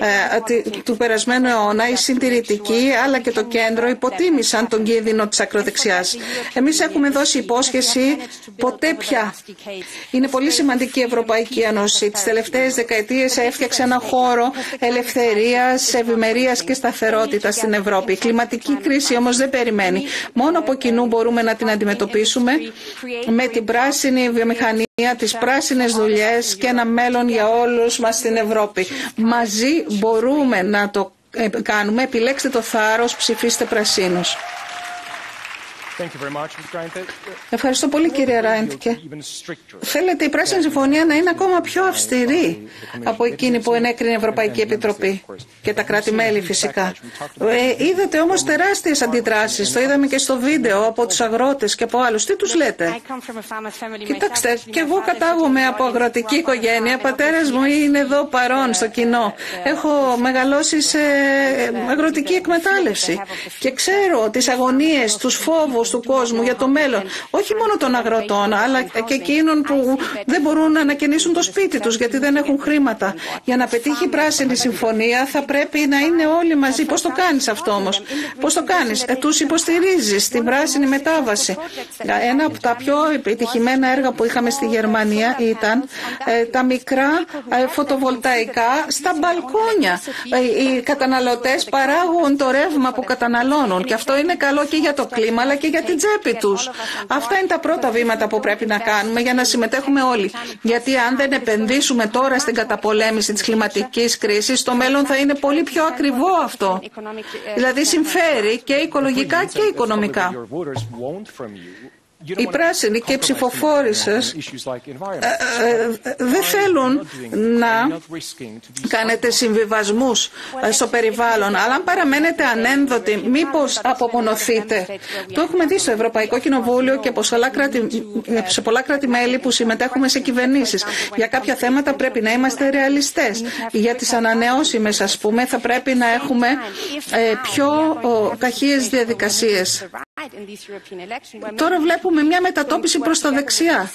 ε, του περασμένου αιώνα οι συντηρητικοί αλλά και το κέντρο υποτίμησαν τον κίνδυνο της ακροδεξιάς. Εμείς έχουμε δώσει υπόσχεση ποτέ πια. Είναι πολύ σημαντική η Ευρωπαϊκή Ένωση. Τις τελευταίες δεκαετίες έφτιαξε ένα χώρο ελευθερίας, ευημερίας και σταθερότητας στην Ευρώπη. Η κλιματική κρίση όμως δεν περιμένει. Μόνο από κοινού μπορούμε να την αντιμετωπίσουμε με την πράσινη βιομηχανία τις πράσινες δουλειές και ένα μέλλον για όλους μας στην Ευρώπη. Μαζί μπορούμε να το ε, κάνουμε. Επιλέξτε το θάρρος, ψηφίστε πρασίνους. Ευχαριστώ πολύ κύριε Ράιντκε. Θέλετε η Πράσινη Συμφωνία να είναι ακόμα πιο αυστηρή από εκείνη που ενέκρινε η Ευρωπαϊκή Επιτροπή και τα κράτη-μέλη φυσικά. Ε, είδατε όμως τεράστιες αντιδράσεις, το είδαμε και στο βίντεο από τους αγρότες και από άλλους. Τι τους λέτε. Κοιτάξτε, και εγώ κατάγομαι από αγροτική οικογένεια, πατέρας μου είναι εδώ παρόν στο κοινό. Έχω μεγαλώσει σε αγροτική εκμετάλλευση και ξέρω τις αγωνίες, τους φόβους, του κόσμου για το μέλλον. Όχι μόνο των αγροτών, αλλά και εκείνων που δεν μπορούν να ανακαινήσουν το σπίτι τους γιατί δεν έχουν χρήματα. Για να πετύχει η πράσινη συμφωνία θα πρέπει να είναι όλοι μαζί. Πώς το κάνεις αυτό όμως; Πώς το κάνεις; Ε, τους υποστηρίζεις την πράσινη μετάβαση. Ένα από τα πιο επιτυχημένα έργα που είχαμε στη Γερμανία ήταν ε, τα μικρά ε, φωτοβολταϊκά στα μπαλκόνια. Ε, οι καταναλωτές παράγουν το ρεύμα που καταναλώνουν και αυτό είναι καλό και για το κλίμα αλλά και για την τσέπη τους. Αυτά είναι τα πρώτα βήματα που πρέπει να κάνουμε για να συμμετέχουμε όλοι. Γιατί αν δεν επενδύσουμε τώρα στην καταπολέμηση της κλιματικής κρίσης, το μέλλον θα είναι πολύ πιο ακριβό αυτό. Δηλαδή συμφέρει και οικολογικά και οικονομικά οι πράσινοι και οι ψηφοφόροι σας ε, ε, δεν θέλουν να κάνετε συμβιβασμούς ε, στο περιβάλλον, αλλά αν παραμένετε ανένδοτοι, μήπως απομονωθείτε. Το έχουμε δει στο Ευρωπαϊκό Κοινοβούλιο και σε πολλά κράτη-μέλη που συμμετέχουμε σε κυβερνήσεις. Για κάποια θέματα πρέπει να είμαστε ρεαλιστές. Για τις ανανεώσιμες, ας πούμε, θα πρέπει να έχουμε πιο ταχείες διαδικασίες. Τώρα βλέπουμε μια μετατόπιση προς τα δεξιά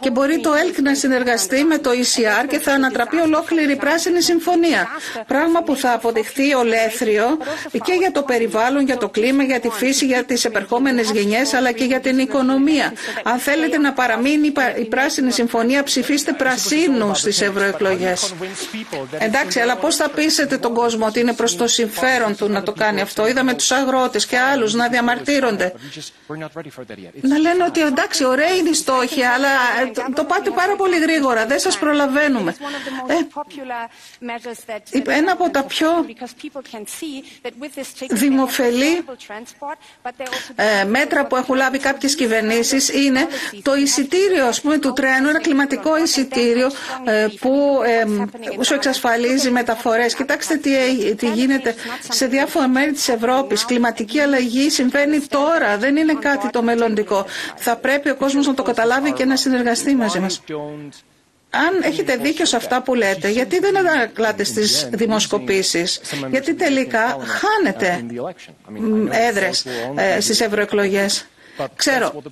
και μπορεί το ΕΛΚ να συνεργαστεί με το ECR και θα ανατραπεί ολόκληρη η πράσινη συμφωνία. Πράγμα που θα αποδειχθεί ολέθριο και για το περιβάλλον, για το κλίμα, για τη φύση, για τις επερχόμενες γενιές αλλά και για την οικονομία. Αν θέλετε να παραμείνει η πράσινη συμφωνία ψηφίστε πρασίνου στις ευρωεκλογές. Εντάξει, αλλά πώς θα πείσετε τον κόσμο ότι είναι προς το συμφέρον του να το κάνει αυτό; Είδαμε τους αγρότες και άλλους να διαμαρτύρουν να λένε ότι εντάξει, ωραία είναι η στόχη, αλλά ε, το πάτε πάρα πολύ γρήγορα, δεν σας προλαβαίνουμε. Ε, ένα από τα πιο δημοφελή ε, μέτρα που έχουν λάβει κάποιες κυβερνήσεις είναι το εισιτήριο ας πούμε, του τρένου, ένα κλιματικό εισιτήριο ε, που ε, σου εξασφαλίζει μεταφορές. Κοιτάξτε τι, τι γίνεται σε διάφορα μέρη της Ευρώπης. Κλιματική αλλαγή συμβαίνει τώρα, δεν είναι κάτι το μελλοντικό. Θα πρέπει ο κόσμος να το καταλάβει και να συνεργαστεί μαζί μας. Αν έχετε δίκιο σε αυτά που λέτε, γιατί δεν ανακλάτε στις δημοσκοπήσεις, γιατί τελικά χάνετε έδρες ε, στις ευρωεκλογές; Ξέρω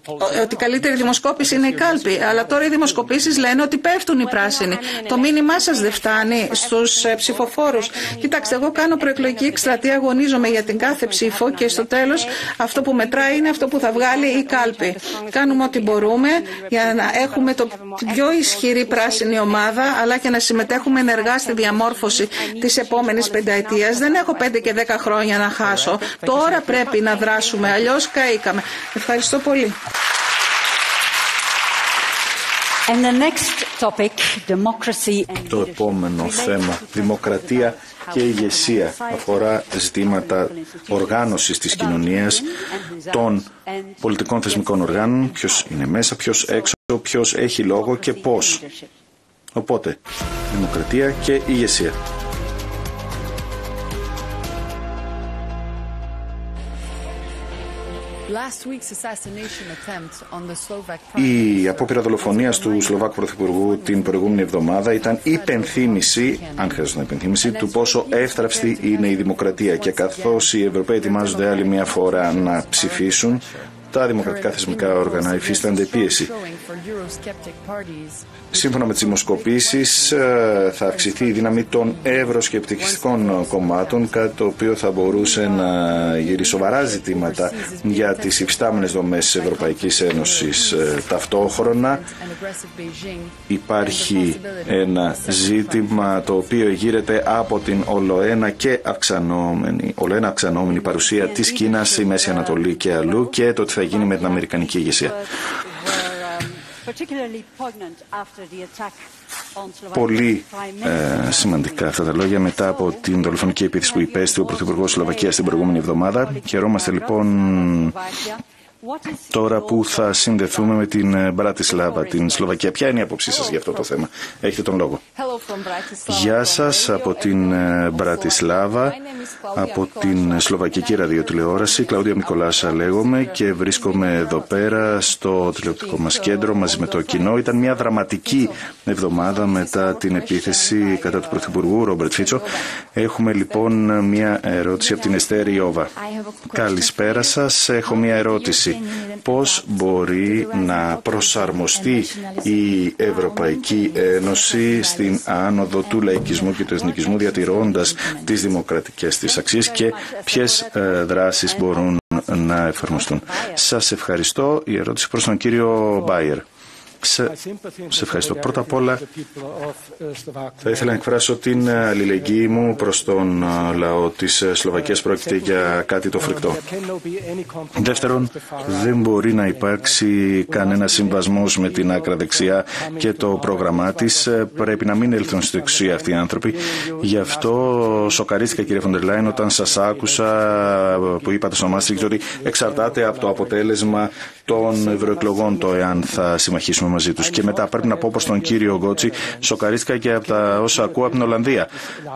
ότι η καλύτερη δημοσκόπηση είναι η κάλπη, αλλά τώρα οι δημοσκοπήσει λένε ότι πέφτουν οι πράσινοι. Το μήνυμά σα δεν φτάνει στου ε, ψηφοφόρου. Κοιτάξτε, εγώ κάνω προεκλογική εκστρατεία, αγωνίζομαι για την κάθε ψήφο και στο τέλο αυτό που μετράει είναι αυτό που θα βγάλει η κάλπη. Κάνουμε ό,τι μπορούμε για να έχουμε το πιο ισχυρή πράσινη ομάδα, αλλά και να συμμετέχουμε ενεργά στη διαμόρφωση τη επόμενη πενταετία. Δεν έχω πέντε και δέκα χρόνια να χάσω. Τώρα πρέπει να δράσουμε, αλλιώ καήκαμε. Ευχαριστώ πολύ. Το επόμενο θέμα, δημοκρατία και ηγεσία, αφορά ζητήματα οργάνωσης της κοινωνίας, των πολιτικών θεσμικών οργάνων, ποιος είναι μέσα, ποιος έξω, ποιος έχει λόγο και πώς. Οπότε, δημοκρατία και ηγεσία. Η απόπειρα δολοφονίας του Σλοβάκου Πρωθυπουργού την προηγούμενη εβδομάδα ήταν υπενθύμηση, αν χρειάζεται υπενθύμηση, του πόσο εύθραυστη είναι η δημοκρατία και καθώς οι Ευρωπαίοι ετοιμάζονται άλλη μια φορά να ψηφίσουν, τα δημοκρατικά θεσμικά όργανα υφίστανται πίεση. Σύμφωνα με τις δημοσκοπήσεις ε, θα αυξηθεί η δύναμη των ευρωσκεπτικιστικών κομμάτων, κάτι το οποίο θα μπορούσε να γύρει σοβαρά ζητήματα για τις υφιστάμενες δομές της Ευρωπαϊκής Ένωσης. Ε, ταυτόχρονα υπάρχει ένα ζήτημα το οποίο γύρεται από την ολοένα και αυξανόμενη, ολοένα αυξανόμενη παρουσία της Κίνας στη Μέση Ανατολή και αλλού και το τι θα γίνει με την Αμερικανική ηγεσία. Πολύ ε, σημαντικά αυτά τα λόγια μετά από την δολοφονική επίθεση που υπέστη ο Πρωθυπουργός Σλοβακίας την προηγούμενη εβδομάδα. Χαιρόμαστε λοιπόν τώρα που θα συνδεθούμε με την ε, Μπράτισλάβα, την Σλοβακία. Ποια είναι η άποψή σας για αυτό το θέμα; Έχετε τον λόγο. Γεια σας από την ε, Μπρατισλάβα, από την Σλοβακική ραδιοτηλεόραση. Κλαουδία Μικολάσα λέγομαι και βρίσκομαι εδώ πέρα στο τηλεοπτικό μας κέντρο μαζί με το κοινό. Ήταν μια δραματική εβδομάδα μετά την επίθεση κατά του Πρωθυπουργού Ρόμπερτ Φίτσο. Έχουμε λοιπόν μια ερώτηση από την Εστέρη Ιώβα. Καλησπέρα σας. Έχω μια ερώτηση πώς μπορεί να προσαρμοστεί η Ευρωπαϊκή Ένωση στην άνοδο του λαϊκισμού και του εθνικισμού διατηρώντας τις δημοκρατικές της αξίες και ποιες ε, δράσεις μπορούν να εφαρμοστούν. Σας ευχαριστώ. Η ερώτηση προς τον κύριο Μπάιερ. Σε, σε ευχαριστώ. Πρώτα απ' όλα θα ήθελα να εκφράσω την αλληλεγγύη μου προς τον λαό της Σλοβακίας. Πρόκειται για κάτι το φρικτό. Δεύτερον, δεν μπορεί να υπάρξει κανένα συμβασμός με την άκρα δεξιά και το πρόγραμμά της. Πρέπει να μην έλθουν στη εξουσία αυτοί οι άνθρωποι. Γι' αυτό σοκαρίστηκα κύριε Φοντερ όταν σας άκουσα που είπατε στο Μάστρικτ ότι εξαρτάται από το αποτέλεσμα των ευρωεκλογών το εάν θα συμμαχίσουμε μαζί τους. Και μετά πρέπει να πω προς τον κύριο Γκότσι, σοκαρίστηκα και από τα όσα ακούω από την Ολλανδία.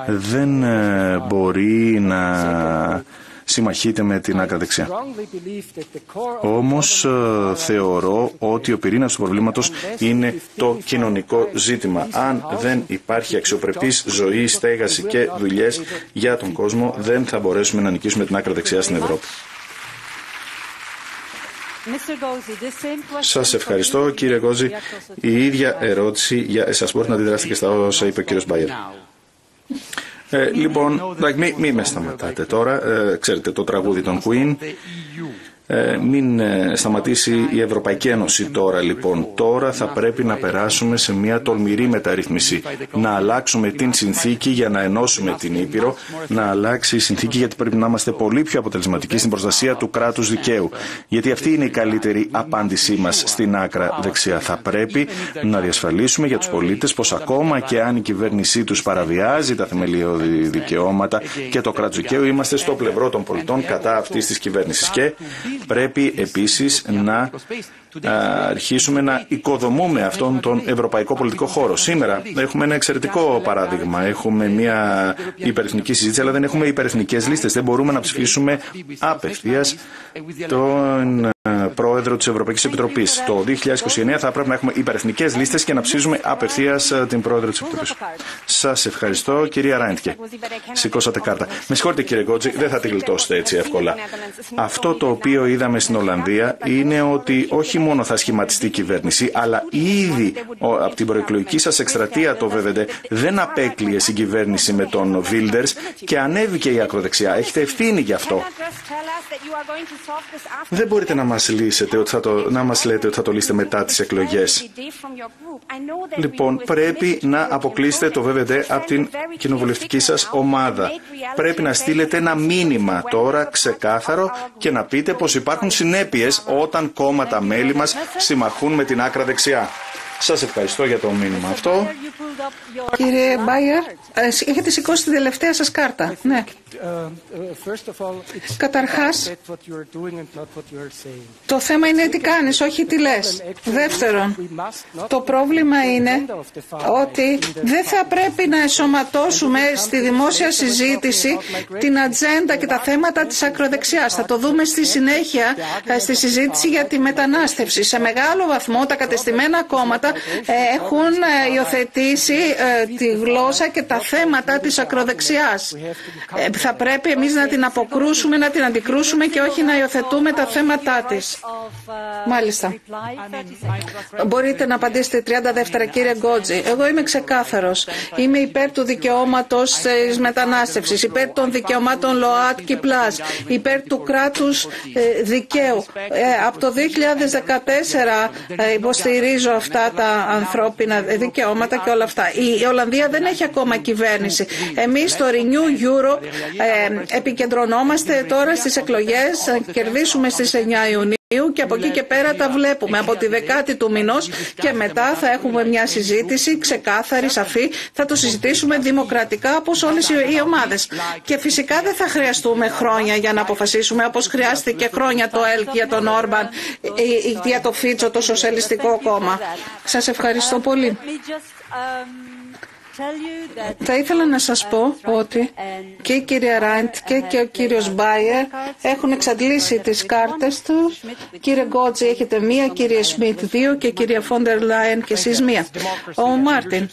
Δεν ε, μπορεί να συμμαχείται με την άκρα δεξιά. Όμως ε, θεωρώ ότι ο πυρήνας του προβλήματος είναι το κοινωνικό ζήτημα. Αν δεν υπάρχει αξιοπρεπής ζωή, στέγαση και δουλειές για τον κόσμο, δεν θα μπορέσουμε να νικήσουμε την άκρα δεξιά στην Ευρώπη. Σας ευχαριστώ κύριε Γκόζη. Η ίδια ερώτηση για εσάς. Μπορείτε να αντιδράσετε και στα όσα είπε ο κύριος Μπάιερ. Ε, λοιπόν, μην μη με σταματάτε τώρα. Ε, ξέρετε το τραγούδι των Queen. Ε, μην ε, σταματήσει η Ευρωπαϊκή Ένωση τώρα λοιπόν. Τώρα θα πρέπει να περάσουμε σε μια τολμηρή μεταρρύθμιση. Να αλλάξουμε την συνθήκη για να ενώσουμε την Ήπειρο, να αλλάξει η συνθήκη γιατί πρέπει να είμαστε πολύ πιο αποτελεσματικοί στην προστασία του κράτους δικαίου. Γιατί αυτή είναι η καλύτερη απάντησή μας στην άκρα δεξιά. Θα πρέπει να διασφαλίσουμε για τους πολίτες πως ακόμα και αν η κυβέρνησή τους παραβιάζει τα θεμελιώδη δικαιώματα και το κράτος δικαίου είμαστε στο πλευρό των πολιτών κατά αυτής της κυβέρνησης. Και Πρέπει επίσης να αρχίσουμε να οικοδομούμε αυτόν τον ευρωπαϊκό πολιτικό χώρο. Σήμερα έχουμε ένα εξαιρετικό παράδειγμα. Έχουμε μια υπερεθνική συζήτηση, αλλά δεν έχουμε υπερεθνικές λίστες. Δεν μπορούμε να ψηφίσουμε απευθείας τον πρόεδρο της Ευρωπαϊκής Επιτροπής. Το 2029 θα πρέπει να έχουμε υπερεθνικές λίστες και να ψηφίζουμε απευθείας την πρόεδρο της Επιτροπής. Σας ευχαριστώ κυρία Ράιντκε. Σηκώσατε κάρτα. Με συγχωρείτε κύριε Γκότζη, δεν θα τη γλιτώσετε έτσι εύκολα. Αυτό το οποίο είδαμε στην Ολλανδία είναι ότι όχι μόνο θα σχηματιστεί η κυβέρνηση, αλλά ήδη από την προεκλογική σας εκστρατεία το ΒΒΔ δεν απέκλειε συγκυβέρνηση με τον Βίλντερς και ανέβηκε η ακροδεξιά. Έχετε ευθύνη γι' αυτό. Δεν μπορείτε να μας, λύσετε, ότι θα το, να μας λέτε ότι θα το λύσετε μετά τις εκλογές. Λοιπόν, πρέπει να αποκλείσετε το ΒΒΔ από την κοινοβουλευτική σας ομάδα. Πρέπει να στείλετε ένα μήνυμα τώρα ξεκάθαρο και να πείτε πως υπάρχουν συνέπειες όταν κόμματα μέλη μας συμμαχούν με την άκρα δεξιά. Σας ευχαριστώ για το μήνυμα αυτό. Κύριε Μπάιερ, ε, έχετε σηκώσει τη τελευταία σας κάρτα. Ναι. Καταρχάς, το θέμα είναι τι κάνεις, όχι τι λες. Δεύτερον, το πρόβλημα είναι ότι δεν θα πρέπει να εσωματώσουμε στη δημόσια συζήτηση την ατζέντα και τα θέματα της ακροδεξιάς. Θα το δούμε στη συνέχεια ε, στη συζήτηση για τη μετανάστευση. Σε μεγάλο βαθμό τα κατεστημένα κόμματα ε, έχουν ε, υιοθετήσει τη γλώσσα και τα θέματα της ακροδεξιάς. Θα πρέπει εμείς να την αποκρούσουμε, να την αντικρούσουμε και όχι να υιοθετούμε τα θέματα της. Μάλιστα. Μπορείτε να απαντήσετε 30 δεύτερα κύριε Γκότζη. Εγώ είμαι ξεκάθαρος. Είμαι υπέρ του δικαιώματος της μετανάστευσης, υπέρ των δικαιωμάτων ΛΟΑΤΚΙ ΠΛΑΣ, υπέρ του κράτους ε, δικαίου. Ε, από το 2014 ε, υποστηρίζω αυτά τα ανθρώπινα δικαιώματα και όλα αυτά. Η Ολλανδία δεν έχει ακόμα κυβέρνηση. Εμείς στο Renew Europe επικεντρωνόμαστε τώρα στις εκλογές, θα κερδίσουμε στις 9 Ιουνίου και από εκεί και πέρα τα βλέπουμε. από τη δεκάτη του μηνός και μετά θα έχουμε μια συζήτηση ξεκάθαρη, σαφή, θα το συζητήσουμε δημοκρατικά όπως όλες οι ομάδες. Και φυσικά δεν θα χρειαστούμε χρόνια για να αποφασίσουμε όπως χρειάστηκε χρόνια το ΕΛΚ για τον Όρμπαν ή για το Φίτσο, το Σοσιαλιστικό Κόμμα. Σας ευχαριστώ πολύ. Θα ήθελα να σας πω ότι και η κυρία Ράιντκε και ο κύριος Μπάιερ έχουν εξαντλήσει τις κάρτες του. Κύριε Γκότζη έχετε μία, κύριε Σμιτ δύο και κυρία Φον ντερ Λάιεν και εσείς μία. Ο Μάρτιν,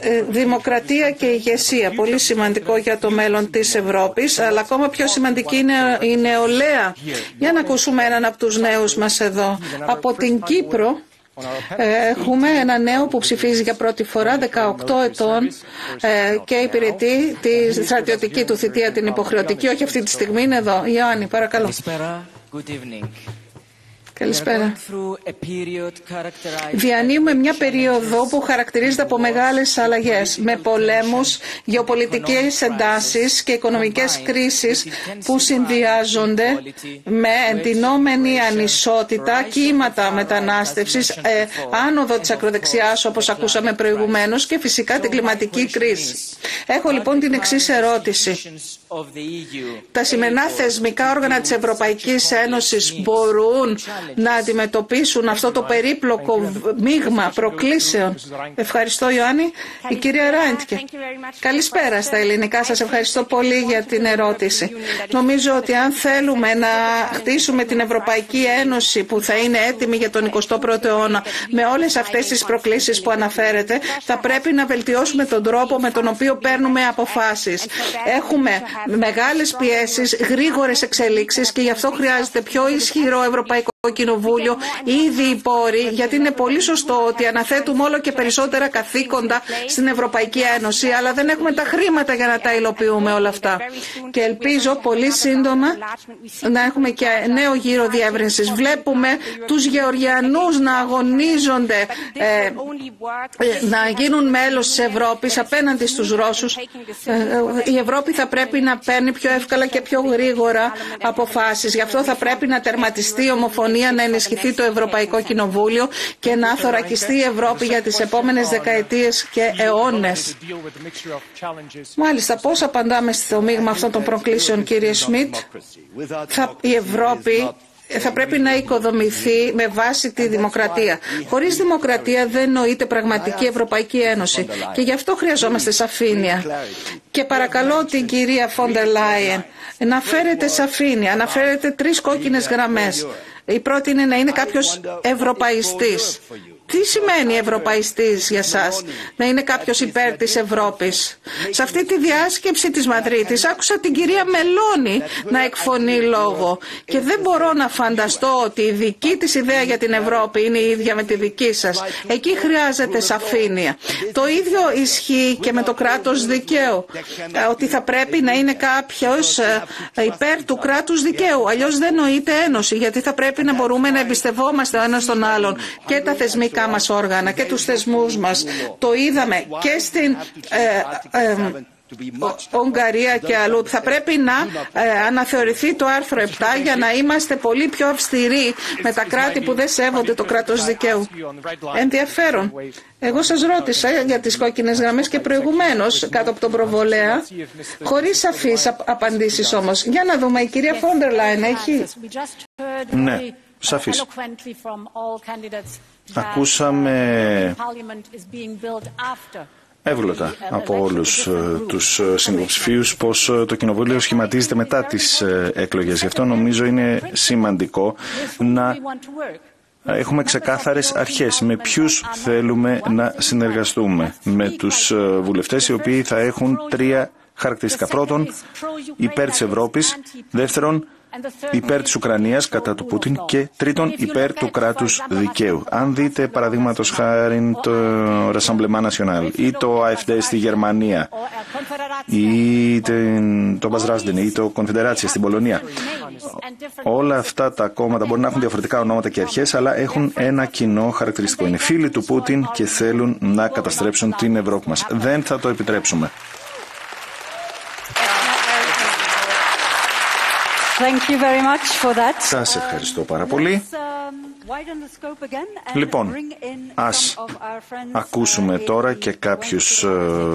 ε, δημοκρατία και ηγεσία, πολύ σημαντικό για το μέλλον της Ευρώπης, αλλά ακόμα πιο σημαντική είναι η νεολαία. Για να ακούσουμε έναν από τους νέους μας εδώ. Από την Κύπρο, Έχουμε ένα νέο που ψηφίζει για πρώτη φορά, 18 ετών ε, και υπηρετεί τη στρατιωτική του θητεία, την υποχρεωτική, όχι αυτή τη στιγμή είναι εδώ. Ιωάννη, παρακαλώ. Καλησπέρα. Διανύουμε μια περίοδο που χαρακτηρίζεται από μεγάλες αλλαγές, με πολέμους, γεωπολιτικές εντάσεις και οικονομικές κρίσεις που συνδυάζονται με εντυνόμενη ανισότητα, κύματα μετανάστευσης, ε, άνοδο της ακροδεξιάς όπως ακούσαμε προηγουμένως και φυσικά την κλιματική κρίση. Έχω λοιπόν την εξής ερώτηση. Τα σημερινά θεσμικά όργανα της Ευρωπαϊκής Ένωσης μπορούν να αντιμετωπίσουν αυτό το περίπλοκο μείγμα προκλήσεων. Ευχαριστώ Ιωάννη. Η κυρία Ράιντκε. Καλησπέρα στα ελληνικά. Σας ευχαριστώ πολύ για την ερώτηση. Νομίζω ότι αν θέλουμε να χτίσουμε την Ευρωπαϊκή Ένωση που θα είναι έτοιμη για τον 21ο αιώνα με όλες αυτές τις προκλήσεις που αναφέρετε, θα πρέπει να βελτιώσουμε τον τρόπο με τον οποίο παίρνουμε αποφάσεις. Έχουμε μεγάλες πιέσεις, γρήγορες εξελίξεις και γι' αυτό χρειάζεται πιο ισχυρό Ευρωπαϊκό Κοινοβούλιο, ήδη οι πόροι, γιατί είναι πολύ σωστό ότι αναθέτουμε όλο και περισσότερα καθήκοντα στην Ευρωπαϊκή Ένωση, αλλά δεν έχουμε τα χρήματα για να τα υλοποιούμε όλα αυτά. Και ελπίζω πολύ σύντομα να έχουμε και νέο γύρο διεύρυνσης. Βλέπουμε τους Γεωργιανούς να αγωνίζονται ε, να γίνουν μέλος της Ευρώπης απέναντι στους Ρώσους. Ε, η Ευρώπη θα πρέπει να παίρνει πιο εύκολα και πιο γρήγορα αποφάσεις. Γι' αυτό θα πρέπει να τερματιστεί η ομοφωνία, να ενισχυθεί το Ευρωπαϊκό Κοινοβούλιο και να θωρακιστεί η Ευρώπη για τις επόμενες δεκαετίες και αιώνες. Μάλιστα, πώς απαντάμε στο μείγμα αυτών των προκλήσεων, κύριε Σμιτ; Θα, η Ευρώπη θα πρέπει να οικοδομηθεί με βάση τη δημοκρατία. Χωρίς δημοκρατία δεν νοείται πραγματική Ευρωπαϊκή Ένωση και γι' αυτό χρειαζόμαστε σαφήνεια. Και παρακαλώ την κυρία Φόντερ Λάιεν να φέρετε σαφήνεια, να φέρετε τρεις κόκκινες γραμμές. Η πρώτη είναι να είναι κάποιος ευρωπαϊστής. Τι σημαίνει ευρωπαϊστής για σας, να είναι κάποιος υπέρ της Ευρώπης; Σε αυτή τη διάσκεψη της Μαδρίτης άκουσα την κυρία Μελώνη να εκφωνεί λόγο και δεν μπορώ να φανταστώ ότι η δική της ιδέα για την Ευρώπη είναι η ίδια με τη δική σας. Εκεί χρειάζεται σαφήνεια. Το ίδιο ισχύει και με το κράτος δικαίου, ότι θα πρέπει να είναι κάποιος ε, υπέρ του κράτους δικαίου. Αλλιώς δεν νοείται ένωση, γιατί θα πρέπει να μπορούμε να εμπιστευόμαστε ο ένας τον άλλον και τα θεσμικά μας όργανα και τους θεσμούς μας. Το είδαμε και στην ε, ε, Ουγγαρία και αλλού. Θα πρέπει να ε, αναθεωρηθεί το άρθρο 7 για να είμαστε πολύ πιο αυστηροί με τα κράτη που δεν σέβονται το κράτος δικαίου. Ενδιαφέρον. Εγώ σας ρώτησα για τις κόκκινες γραμμές και προηγουμένως κάτω από τον προβολέα, χωρίς σαφείς απαντήσεις όμως. Για να δούμε, η κυρία Φόντερ Λάιν έχει... Ναι, σαφής. Ακούσαμε εύγλωτα από όλους ε, τους ε, συνυποψηφίους πως ε, το κοινοβούλιο σχηματίζεται μετά τις εκλογές. Γι' αυτό νομίζω είναι σημαντικό να έχουμε ξεκάθαρες αρχές με ποιους θέλουμε να συνεργαστούμε. Με τους βουλευτές οι οποίοι θα έχουν τρία χαρακτηριστικά. Πρώτον, υπέρ της Ευρώπης. Δεύτερον, υπέρ της Ουκρανίας κατά του Πούτιν και τρίτον υπέρ του κράτους δικαίου. Αν δείτε παραδείγματος χάρη το Rassemblement National ή το AfD στη Γερμανία ή το Μπαζράσντεν ή το Κονφεντεράτσια στην Πολωνία όλα αυτά τα κόμματα μπορεί να έχουν διαφορετικά ονόματα και αρχές αλλά έχουν ένα κοινό χαρακτηριστικό. Είναι φίλοι του Πούτιν και θέλουν να καταστρέψουν την Ευρώπη μας. Δεν θα το επιτρέψουμε. Thank you very much for that. Σας ευχαριστώ πάρα πολύ. Λοιπόν, ας ακούσουμε τώρα και κάποιους ε,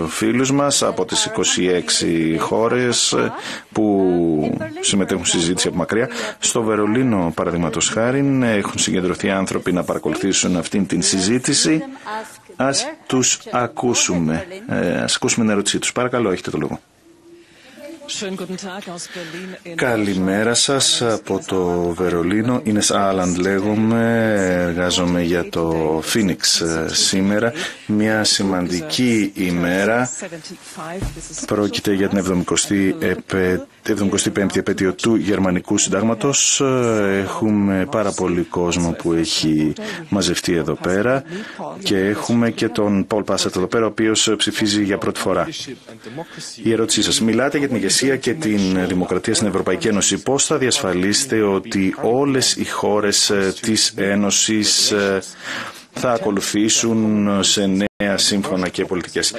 φίλους μας από τις 26 χώρες ε, που συμμετέχουν στη συζήτηση από μακριά. Στο Βερολίνο, παραδείγματος χάρη, έχουν συγκεντρωθεί άνθρωποι να παρακολουθήσουν αυτήν την συζήτηση. Ας τους ακούσουμε. Ε, ας ακούσουμε την ερώτησή τους. Παρακαλώ, έχετε το λόγο. Καλημέρα σας από το Βερολίνο. Είναι Άλαντ λέγομαι, εργάζομαι για το Phoenix ε, σήμερα. Μια σημαντική ημέρα. Πρόκειται για την 75η επέτειο του Γερμανικού Συντάγματος. Έχουμε πάρα πολύ κόσμο που έχει μαζευτεί εδώ πέρα και έχουμε και τον Πολ Πάσατ εδώ πέρα, ο οποίος ψηφίζει για πρώτη φορά. Η ερώτησή σας. Μιλάτε για την ηγεσία και την δημοκρατία στην Ευρωπαϊκή Ένωση. Πώς θα διασφαλίσετε ότι όλες οι χώρες ε, της Ένωσης ε, θα ακολουθήσουν σε νέα σύμφωνα και πολιτικές.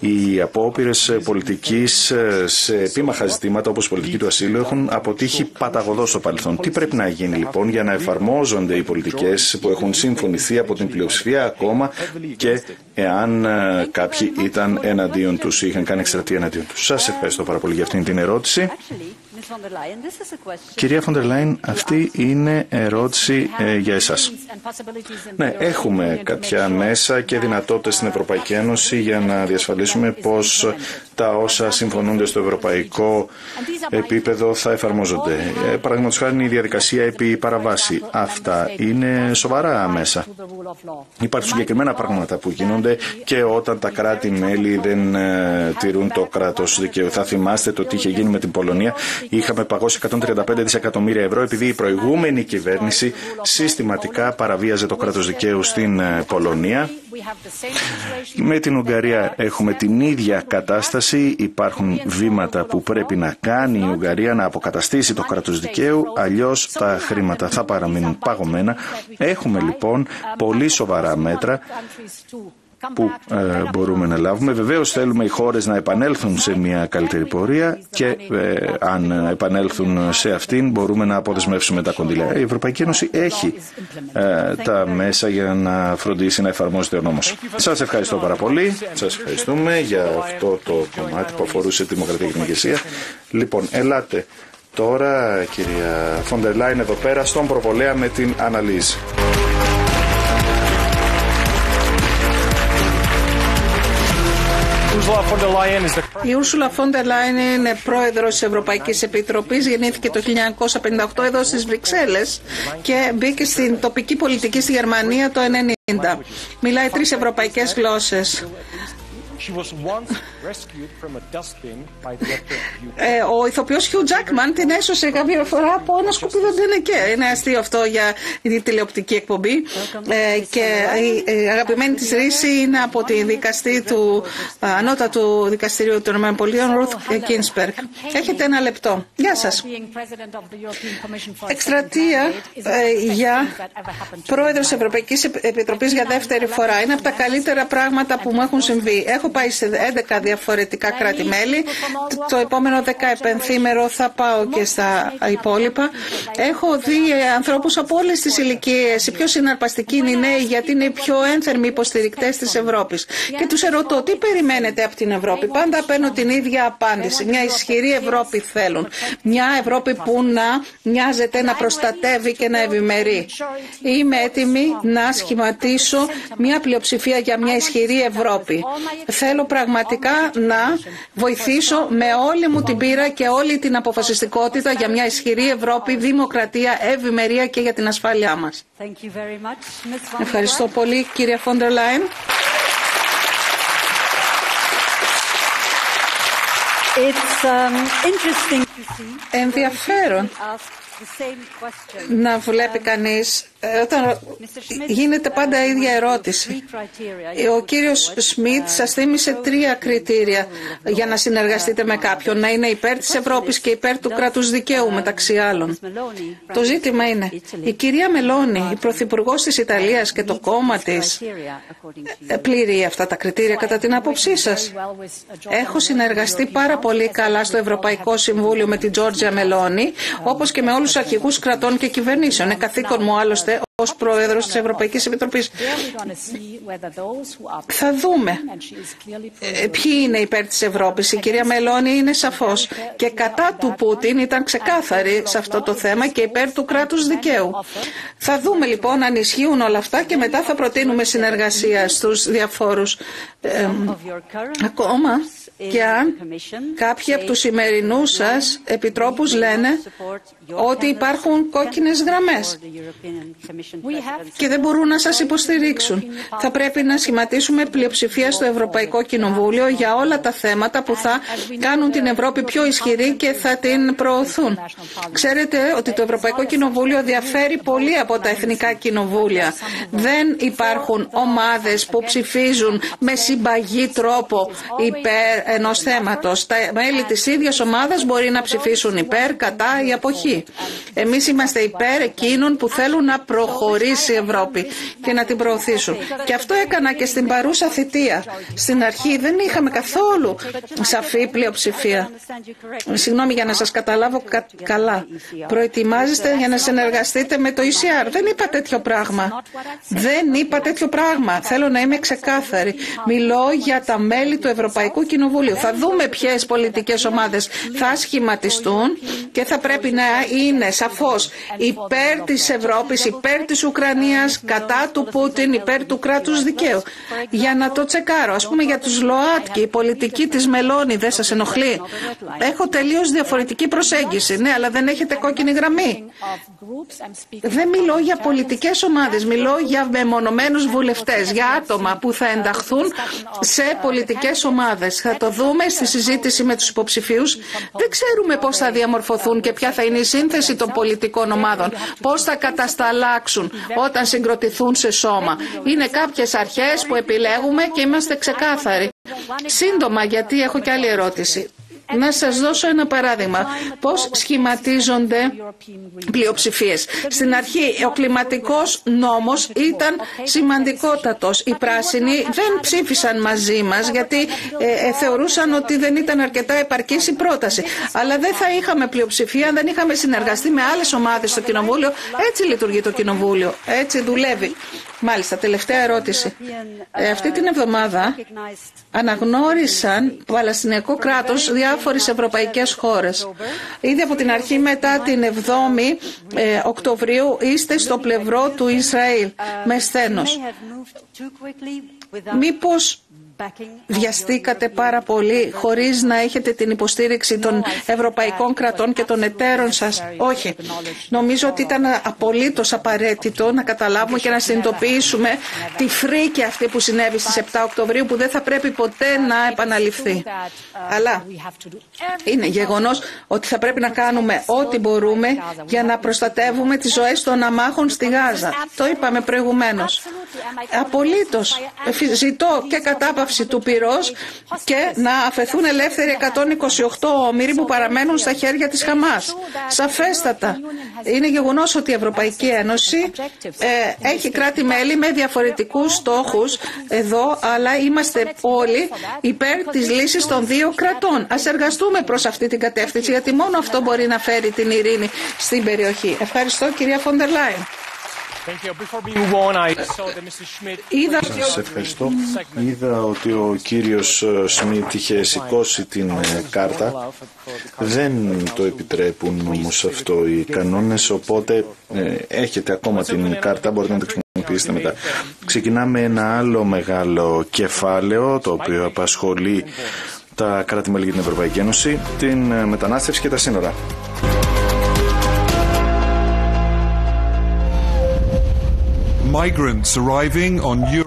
Οι απόπειρες πολιτικής ε, σε επίμαχα ζητήματα όπως η πολιτική του ασύλου έχουν αποτύχει παταγωδός στο παρελθόν. Τι πρέπει να γίνει λοιπόν για να εφαρμόζονται οι πολιτικές που έχουν συμφωνηθεί από την πλειοψηφία ακόμα και εάν ε, κάποιοι ήταν εναντίον τους ή είχαν κάνει εξτρατεία εναντίον τους. Σας ευχαριστώ πάρα πολύ για αυτήν την ερώτηση. Κυρία Φοντερ Λάιν, αυτή είναι ερώτηση ε, για εσάς. Ναι, έχουμε κάποια μέσα και δυνατότητες στην Ευρωπαϊκή Ένωση για να διασφαλίσουμε πως τα όσα συμφωνούνται στο ευρωπαϊκό επίπεδο θα εφαρμόζονται. Ε, Παραδείγματος χάρη η διαδικασία επί παραβάση. Αυτά είναι σοβαρά μέσα. Υπάρχουν συγκεκριμένα πράγματα που γίνονται και όταν τα κράτη-μέλη δεν ε, τηρούν το κράτος δικαίου. Θα θυμάστε το τι είχε γίνει με την Πολωνία είχαμε παγώσει 135 δισεκατομμύρια ευρώ επειδή η προηγούμενη κυβέρνηση συστηματικά παραβίαζε το κράτος δικαίου στην ε, Πολωνία. Με την Ουγγαρία έχουμε την ίδια κατάσταση. Υπάρχουν βήματα που πρέπει να κάνει η Ουγγαρία να αποκαταστήσει το κράτος δικαίου, αλλιώς τα χρήματα θα παραμείνουν παγωμένα. Έχουμε λοιπόν πολύ σοβαρά μέτρα που ε, μπορούμε να λάβουμε. Βεβαίως θέλουμε οι χώρες να επανέλθουν σε μια καλύτερη πορεία και ε, αν επανέλθουν σε αυτήν μπορούμε να αποδεσμεύσουμε τα κονδύλια. Η Ευρωπαϊκή Ένωση έχει ε, τα μέσα για να φροντίσει να εφαρμόζεται ο νόμος. Σας ευχαριστώ πάρα πολύ. Σας ευχαριστούμε για αυτό το κομμάτι που αφορούσε τη δημοκρατία και την ηγεσία. Λοιπόν, ελάτε τώρα κυρία Φοντερ Λάιν εδώ πέρα στον προβολέα με την αναλύση. Η Ούρσουλα Φόντερ Λάιν είναι πρόεδρος της Ευρωπαϊκής Επιτροπής. Γεννήθηκε το 1958 εδώ στις Βρυξέλλες και μπήκε στην τοπική πολιτική στη Γερμανία το 1990. Μιλάει τρεις ευρωπαϊκές γλώσσες. Ε, ο ηθοποιός Χιου Τζάκμαν την έσωσε κάποια φορά από ένα σκουπίδο ντενεκέ. Είναι αστείο αυτό για τη τηλεοπτική εκπομπή. Ε, και η αγαπημένη της ρίση είναι από τη δικαστή του ανώτατου δικαστηρίου των ΗΠΑ, Ρουθ Κίνσπερκ. Έχετε ένα λεπτό. Γεια σας. Εκστρατεία ε, για πρόεδρος Ευρωπαϊκής Επιτροπής για δεύτερη φορά. Είναι από τα καλύτερα πράγματα που μου έχουν συμβεί. Έχω πάει σε 11 διαφορετικά κράτη-μέλη. Το επόμενο 10 επενθήμερο θα πάω και στα υπόλοιπα. Έχω δει ανθρώπους από όλες τις ηλικίες. Οι πιο συναρπαστικοί είναι οι νέοι γιατί είναι οι πιο ένθερμοι υποστηρικτές της Ευρώπης. Και τους ερωτώ τι περιμένετε από την Ευρώπη; Πάντα παίρνω την ίδια απάντηση. Μια ισχυρή Ευρώπη θέλουν. Μια Ευρώπη που να μοιάζεται να προστατεύει και να ευημερεί. Είμαι έτοιμη να σχηματίσω μια πλειοψηφία για μια ισχυρή Ευρώπη. Θέλω πραγματικά να βοηθήσω με όλη μου την πείρα και όλη την αποφασιστικότητα για μια ισχυρή Ευρώπη, δημοκρατία, ευημερία και για την ασφάλειά μας. Ευχαριστώ πολύ κύριε Φόντερ Λάιν. Um, Ενδιαφέρον να βλέπει κανείς ε, όταν γίνεται πάντα η ίδια ερώτηση. Ο κύριος Σμιτ σας θύμισε τρία κριτήρια για να συνεργαστείτε με κάποιον. Να είναι υπέρ της Ευρώπης και υπέρ του κράτους δικαίου μεταξύ άλλων. Το ζήτημα είναι, η κυρία Μελώνη, η Πρωθυπουργός της Ιταλίας και το κόμμα της ε, πλήρει αυτά τα κριτήρια κατά την άποψή σας. Έχω συνεργαστεί πάρα πολύ καλά στο Ευρωπαϊκό Συμβούλιο με την Τζόρτζια Μελώνη, όπως και με όλους τους αρχηγούς κρατών και κυβερνήσεων. Είναι καθήκον μου άλλωστε ως Πρόεδρος της Ευρωπαϊκής Επιτροπής. Θα δούμε ε, ποιοι είναι υπέρ της Ευρώπης. Η κυρία Μελώνη είναι σαφώς και κατά του Πούτιν ήταν ξεκάθαρη σε αυτό το θέμα και υπέρ του κράτους δικαίου. Θα δούμε λοιπόν αν ισχύουν όλα αυτά και μετά θα προτείνουμε συνεργασία στους διαφόρους ε, ακόμα και αν κάποιοι από τους σημερινούς σας επιτρόπους λένε ότι υπάρχουν κόκκινες γραμμές και δεν μπορούν να σας υποστηρίξουν. Θα πρέπει να σχηματίσουμε πλειοψηφία στο Ευρωπαϊκό Κοινοβούλιο για όλα τα θέματα που θα κάνουν την Ευρώπη πιο ισχυρή και θα την προωθούν. Ξέρετε ότι το Ευρωπαϊκό Κοινοβούλιο διαφέρει πολύ από τα εθνικά κοινοβούλια. Δεν υπάρχουν ομάδες που ψηφίζουν με συμπαγή τρόπο υπέρ ενός θέματος. Τα μέλη της ίδιας ομάδας μπορεί να ψηφίσουν υπέρ, κατά ή αποχή. Εμείς είμαστε υπέρ εκείνων που θέλουν να προχωρήσει η Ευρώπη και να την προωθήσουν. Και αυτό έκανα και στην παρούσα θητεία. Στην αρχή δεν είχαμε καθόλου σαφή πλειοψηφία. Συγγνώμη για να σας καταλάβω καλά. Προετοιμάζεστε για να συνεργαστείτε με το ECR. Δεν είπα τέτοιο πράγμα. Δεν είπα τέτοιο πράγμα. Θέλω να είμαι ξεκάθαρη. Μιλώ για τα μέλη του Ευρωπαϊκού Κοινοβουλίου. Θα δούμε ποιες πολιτικές ομάδες θα σχηματιστούν και θα πρέπει να είναι σαφώς υπέρ της Ευρώπης, υπέρ της Ουκρανίας, κατά του Πούτιν, υπέρ του κράτους δικαίου. Για να το τσεκάρω. Ας πούμε για τους ΛΟΑΤΚΙ, η πολιτική της Μελώνη δεν σας ενοχλεί; Έχω τελείως διαφορετική προσέγγιση. Ναι, αλλά δεν έχετε κόκκινη γραμμή. Δεν μιλώ για πολιτικές ομάδες, μιλώ για μεμονωμένους βουλευτές, για άτομα που θα ενταχθούν σε πολιτικές ομάδες. Θα το δούμε στη συζήτηση με τους υποψηφίους. Δεν ξέρουμε πώς θα διαμορφωθούν και ποια θα είναι η σύνθεση των πολιτικών ομάδων, πώς θα κατασταλάξουν όταν συγκροτηθούν σε σώμα. Είναι κάποιες αρχές που επιλέγουμε και είμαστε ξεκάθαροι. Σύντομα, γιατί έχω και άλλη ερώτηση. Να σας δώσω ένα παράδειγμα. Πώς σχηματίζονται πλειοψηφίες. Στην αρχή ο κλιματικός νόμος ήταν σημαντικότατος. Οι πράσινοι δεν ψήφισαν μαζί μας γιατί ε, ε, θεωρούσαν ότι δεν ήταν αρκετά επαρκής η πρόταση. Αλλά δεν θα είχαμε πλειοψηφία αν δεν είχαμε συνεργαστεί με άλλες ομάδες στο Κοινοβούλιο. Έτσι λειτουργεί το Κοινοβούλιο. Έτσι δουλεύει. Μάλιστα, τελευταία ερώτηση. Ε, αυτή την εβδομάδα αναγνώρισαν το Παλαιστινιακό κράτος διάφορες ευρωπαϊκές χώρες. Ήδη από την αρχή μετά την 7η ε, Οκτωβρίου είστε στο πλευρό του Ισραήλ με σθένος. Μήπως βιαστήκατε πάρα πολύ χωρίς να έχετε την υποστήριξη των ευρωπαϊκών κρατών και των εταίρων σας. Όχι. Νομίζω ότι ήταν απολύτως απαραίτητο να καταλάβουμε και να συνειδητοποιήσουμε τη φρίκη αυτή που συνέβη στις 7 Οκτωβρίου που δεν θα πρέπει ποτέ να επαναληφθεί. Αλλά είναι γεγονός ότι θα πρέπει να κάνουμε ό,τι μπορούμε για να προστατεύουμε τις ζωές των αμάχων στη Γάζα. Το είπαμε προηγουμένως. Απολύτως. ζητώ και κατάπαυση του πυρός και να αφαιθούν ελεύθεροι 128 όμοιροι που παραμένουν στα χέρια της Χαμάς. Σαφέστατα. Είναι γεγονός ότι η Ευρωπαϊκή Ένωση ε, έχει κράτη-μέλη με διαφορετικούς στόχους εδώ, αλλά είμαστε όλοι υπέρ της λύσης των δύο κρατών. Ας εργαστούμε προς αυτή την κατεύθυνση, γιατί μόνο αυτό μπορεί να φέρει την ειρήνη στην περιοχή. Ευχαριστώ κυρία Φόντερ Λάιν. Είδα... Σας ευχαριστώ. Είδα ότι ο κύριος ε, Σμιτ είχε σηκώσει την ε, κάρτα. Δεν το επιτρέπουν όμως αυτό οι κανόνες, οπότε ε, έχετε ακόμα την κάρτα, μπορείτε να την χρησιμοποιήσετε μετά. Ξεκινάμε ένα άλλο μεγάλο κεφάλαιο, το οποίο απασχολεί τα κράτη-μέλη για την Ευρωπαϊκή Ένωση, την μετανάστευση και τα σύνορα.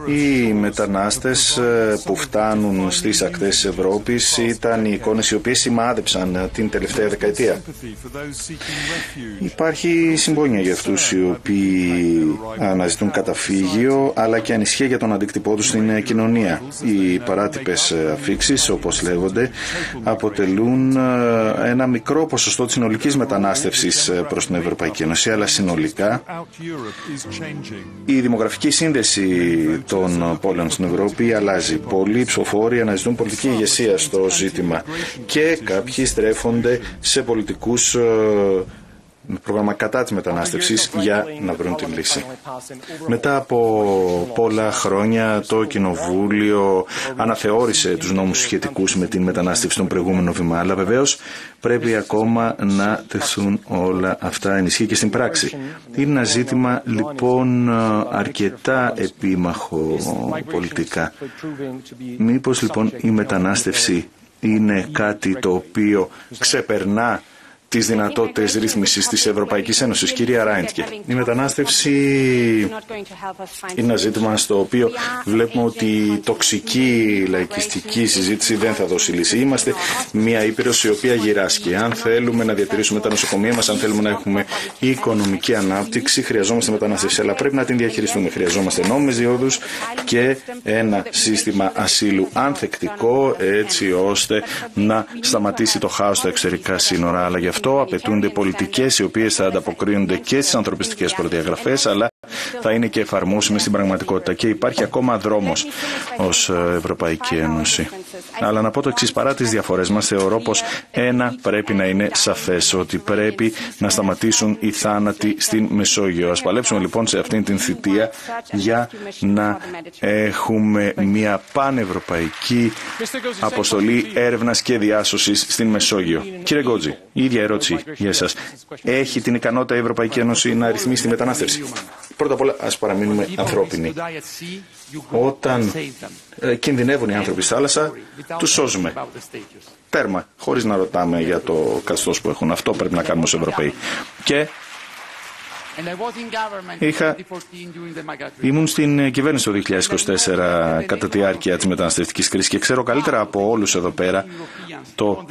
Οι μετανάστες ε, που φτάνουν στις ακτές της Ευρώπης ήταν οι εικόνες οι οποίες σημάδεψαν ε, την τελευταία δεκαετία. Υπάρχει συμπόνια για αυτούς οι οποίοι αναζητούν καταφύγιο αλλά και ανησυχία για τον αντίκτυπό τους στην ε, κοινωνία. Οι παράτυπες αφήξεις όπως λέγονται αποτελούν ένα μικρό ποσοστό της συνολικής μετανάστευσης προς την Ευρωπαϊκή Ένωση αλλά συνολικά η δημογραφική σύνδεση των πόλεων στην Ευρώπη αλλάζει. Πολλοί ψηφοφόροι αναζητούν πολιτική ηγεσία στο ζήτημα και κάποιοι στρέφονται σε πολιτικούς ε, πρόγραμμα κατά της μετανάστευσης για να βρουν την λύση. Μετά από πολλά χρόνια το Κοινοβούλιο αναθεώρησε τους νόμους σχετικούς με την μετανάστευση των προηγούμενων βήμα, αλλά βεβαίως πρέπει ακόμα να τεθούν όλα αυτά ενισχύ και στην πράξη. Είναι ένα ζήτημα λοιπόν αρκετά επίμαχο πολιτικά. Μήπως λοιπόν η μετανάστευση είναι κάτι το οποίο ξεπερνά τις δυνατότητες ρύθμισης της Ευρωπαϊκής Ένωσης. Κυρία Ράιντκε, η μετανάστευση είναι ένα ζήτημα στο οποίο βλέπουμε ότι η τοξική λαϊκιστική συζήτηση δεν θα δώσει λύση. Είμαστε μια ήπειρος η οποία γυράσκει. Αν θέλουμε να διατηρήσουμε τα νοσοκομεία μας, αν θέλουμε να έχουμε οικονομική ανάπτυξη, χρειαζόμαστε μετανάστευση, αλλά πρέπει να την διαχειριστούμε. Χρειαζόμαστε νόμιμες διόδους και ένα σύστημα ασύλου ανθεκτικό έτσι ώστε να σταματήσει το χάος στα εξωτερικά σύνορα. Αλλά αυτό απαιτούνται πολιτικές οι οποίες θα ανταποκρίνονται και στις ανθρωπιστικές προδιαγραφές αλλά θα είναι και εφαρμόσιμες στην πραγματικότητα και υπάρχει ακόμα δρόμος ως Ευρωπαϊκή Ένωση. Αλλά να πω το εξής παρά τις διαφορές μας θεωρώ πως ένα πρέπει να είναι σαφές ότι πρέπει να σταματήσουν οι θάνατοι στην Μεσόγειο. Ας παλέψουμε λοιπόν σε αυτήν την θητεία για να έχουμε μια πανευρωπαϊκή αποστολή έρευνας και διάσωσης στην Μεσόγειο. Κύριε Γκότζη, η ίδια ερώτηση για εσάς. Έχει την ικανότητα η Ευρωπαϊκή Ένωση να ρυθμίσει τη μετανάστευση; Πρώτα απ' όλα ας παραμείνουμε ανθρώπινοι. Όταν ε, κινδυνεύουν οι άνθρωποι στη θάλασσα, τους σώζουμε. Τέρμα, χωρίς να ρωτάμε για το καθεστώς που έχουν. Αυτό πρέπει να κάνουμε ως Ευρωπαίοι. Και Είχα... Ήμουν στην κυβέρνηση το 2024 κατά τη διάρκεια της μεταναστευτικής κρίσης και ξέρω καλύτερα από όλους εδώ πέρα το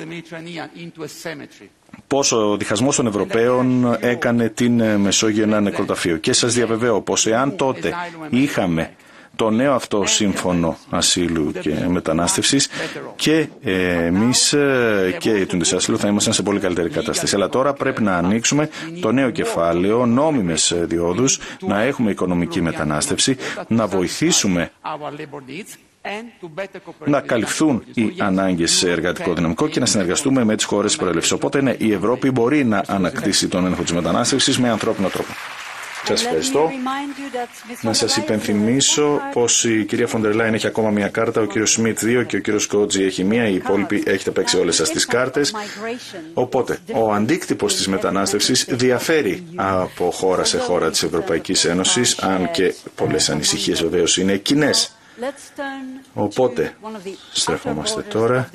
πόσο ο διχασμός των Ευρωπαίων έκανε την Μεσόγειο ένα νεκροταφείο. Και σας διαβεβαίω πως εάν τότε είχαμε το νέο αυτό σύμφωνο ασύλου και μετανάστευσης και εμείς και οι τούντες ασύλου θα ήμασταν σε πολύ καλύτερη κατάσταση. Αλλά τώρα πρέπει να ανοίξουμε το νέο κεφάλαιο, νόμιμες διόδους, να έχουμε οικονομική μετανάστευση, να βοηθήσουμε να καλυφθούν οι ανάγκες σε εργατικό δυναμικό και να συνεργαστούμε με τις χώρες προέλευσης. Οπότε ναι, η Ευρώπη μπορεί να ανακτήσει τον έλεγχο της μετανάστευσης με ανθρώπινο τρόπο. Σας ευχαριστώ. Να σας υπενθυμίσω πως η κυρία Φοντερ Λάιν έχει ακόμα μία κάρτα, ο κύριος Σμιτ δύο και ο κύριος Κότζι έχει μία, οι υπόλοιποι έχετε παίξει όλες σας τις κάρτες. Οπότε, ο αντίκτυπος της μετανάστευσης διαφέρει από χώρα σε χώρα της Ευρωπαϊκής Ένωσης, αν και πολλές ανησυχίες βεβαίως είναι κοινές. Οπότε, στρεφόμαστε τώρα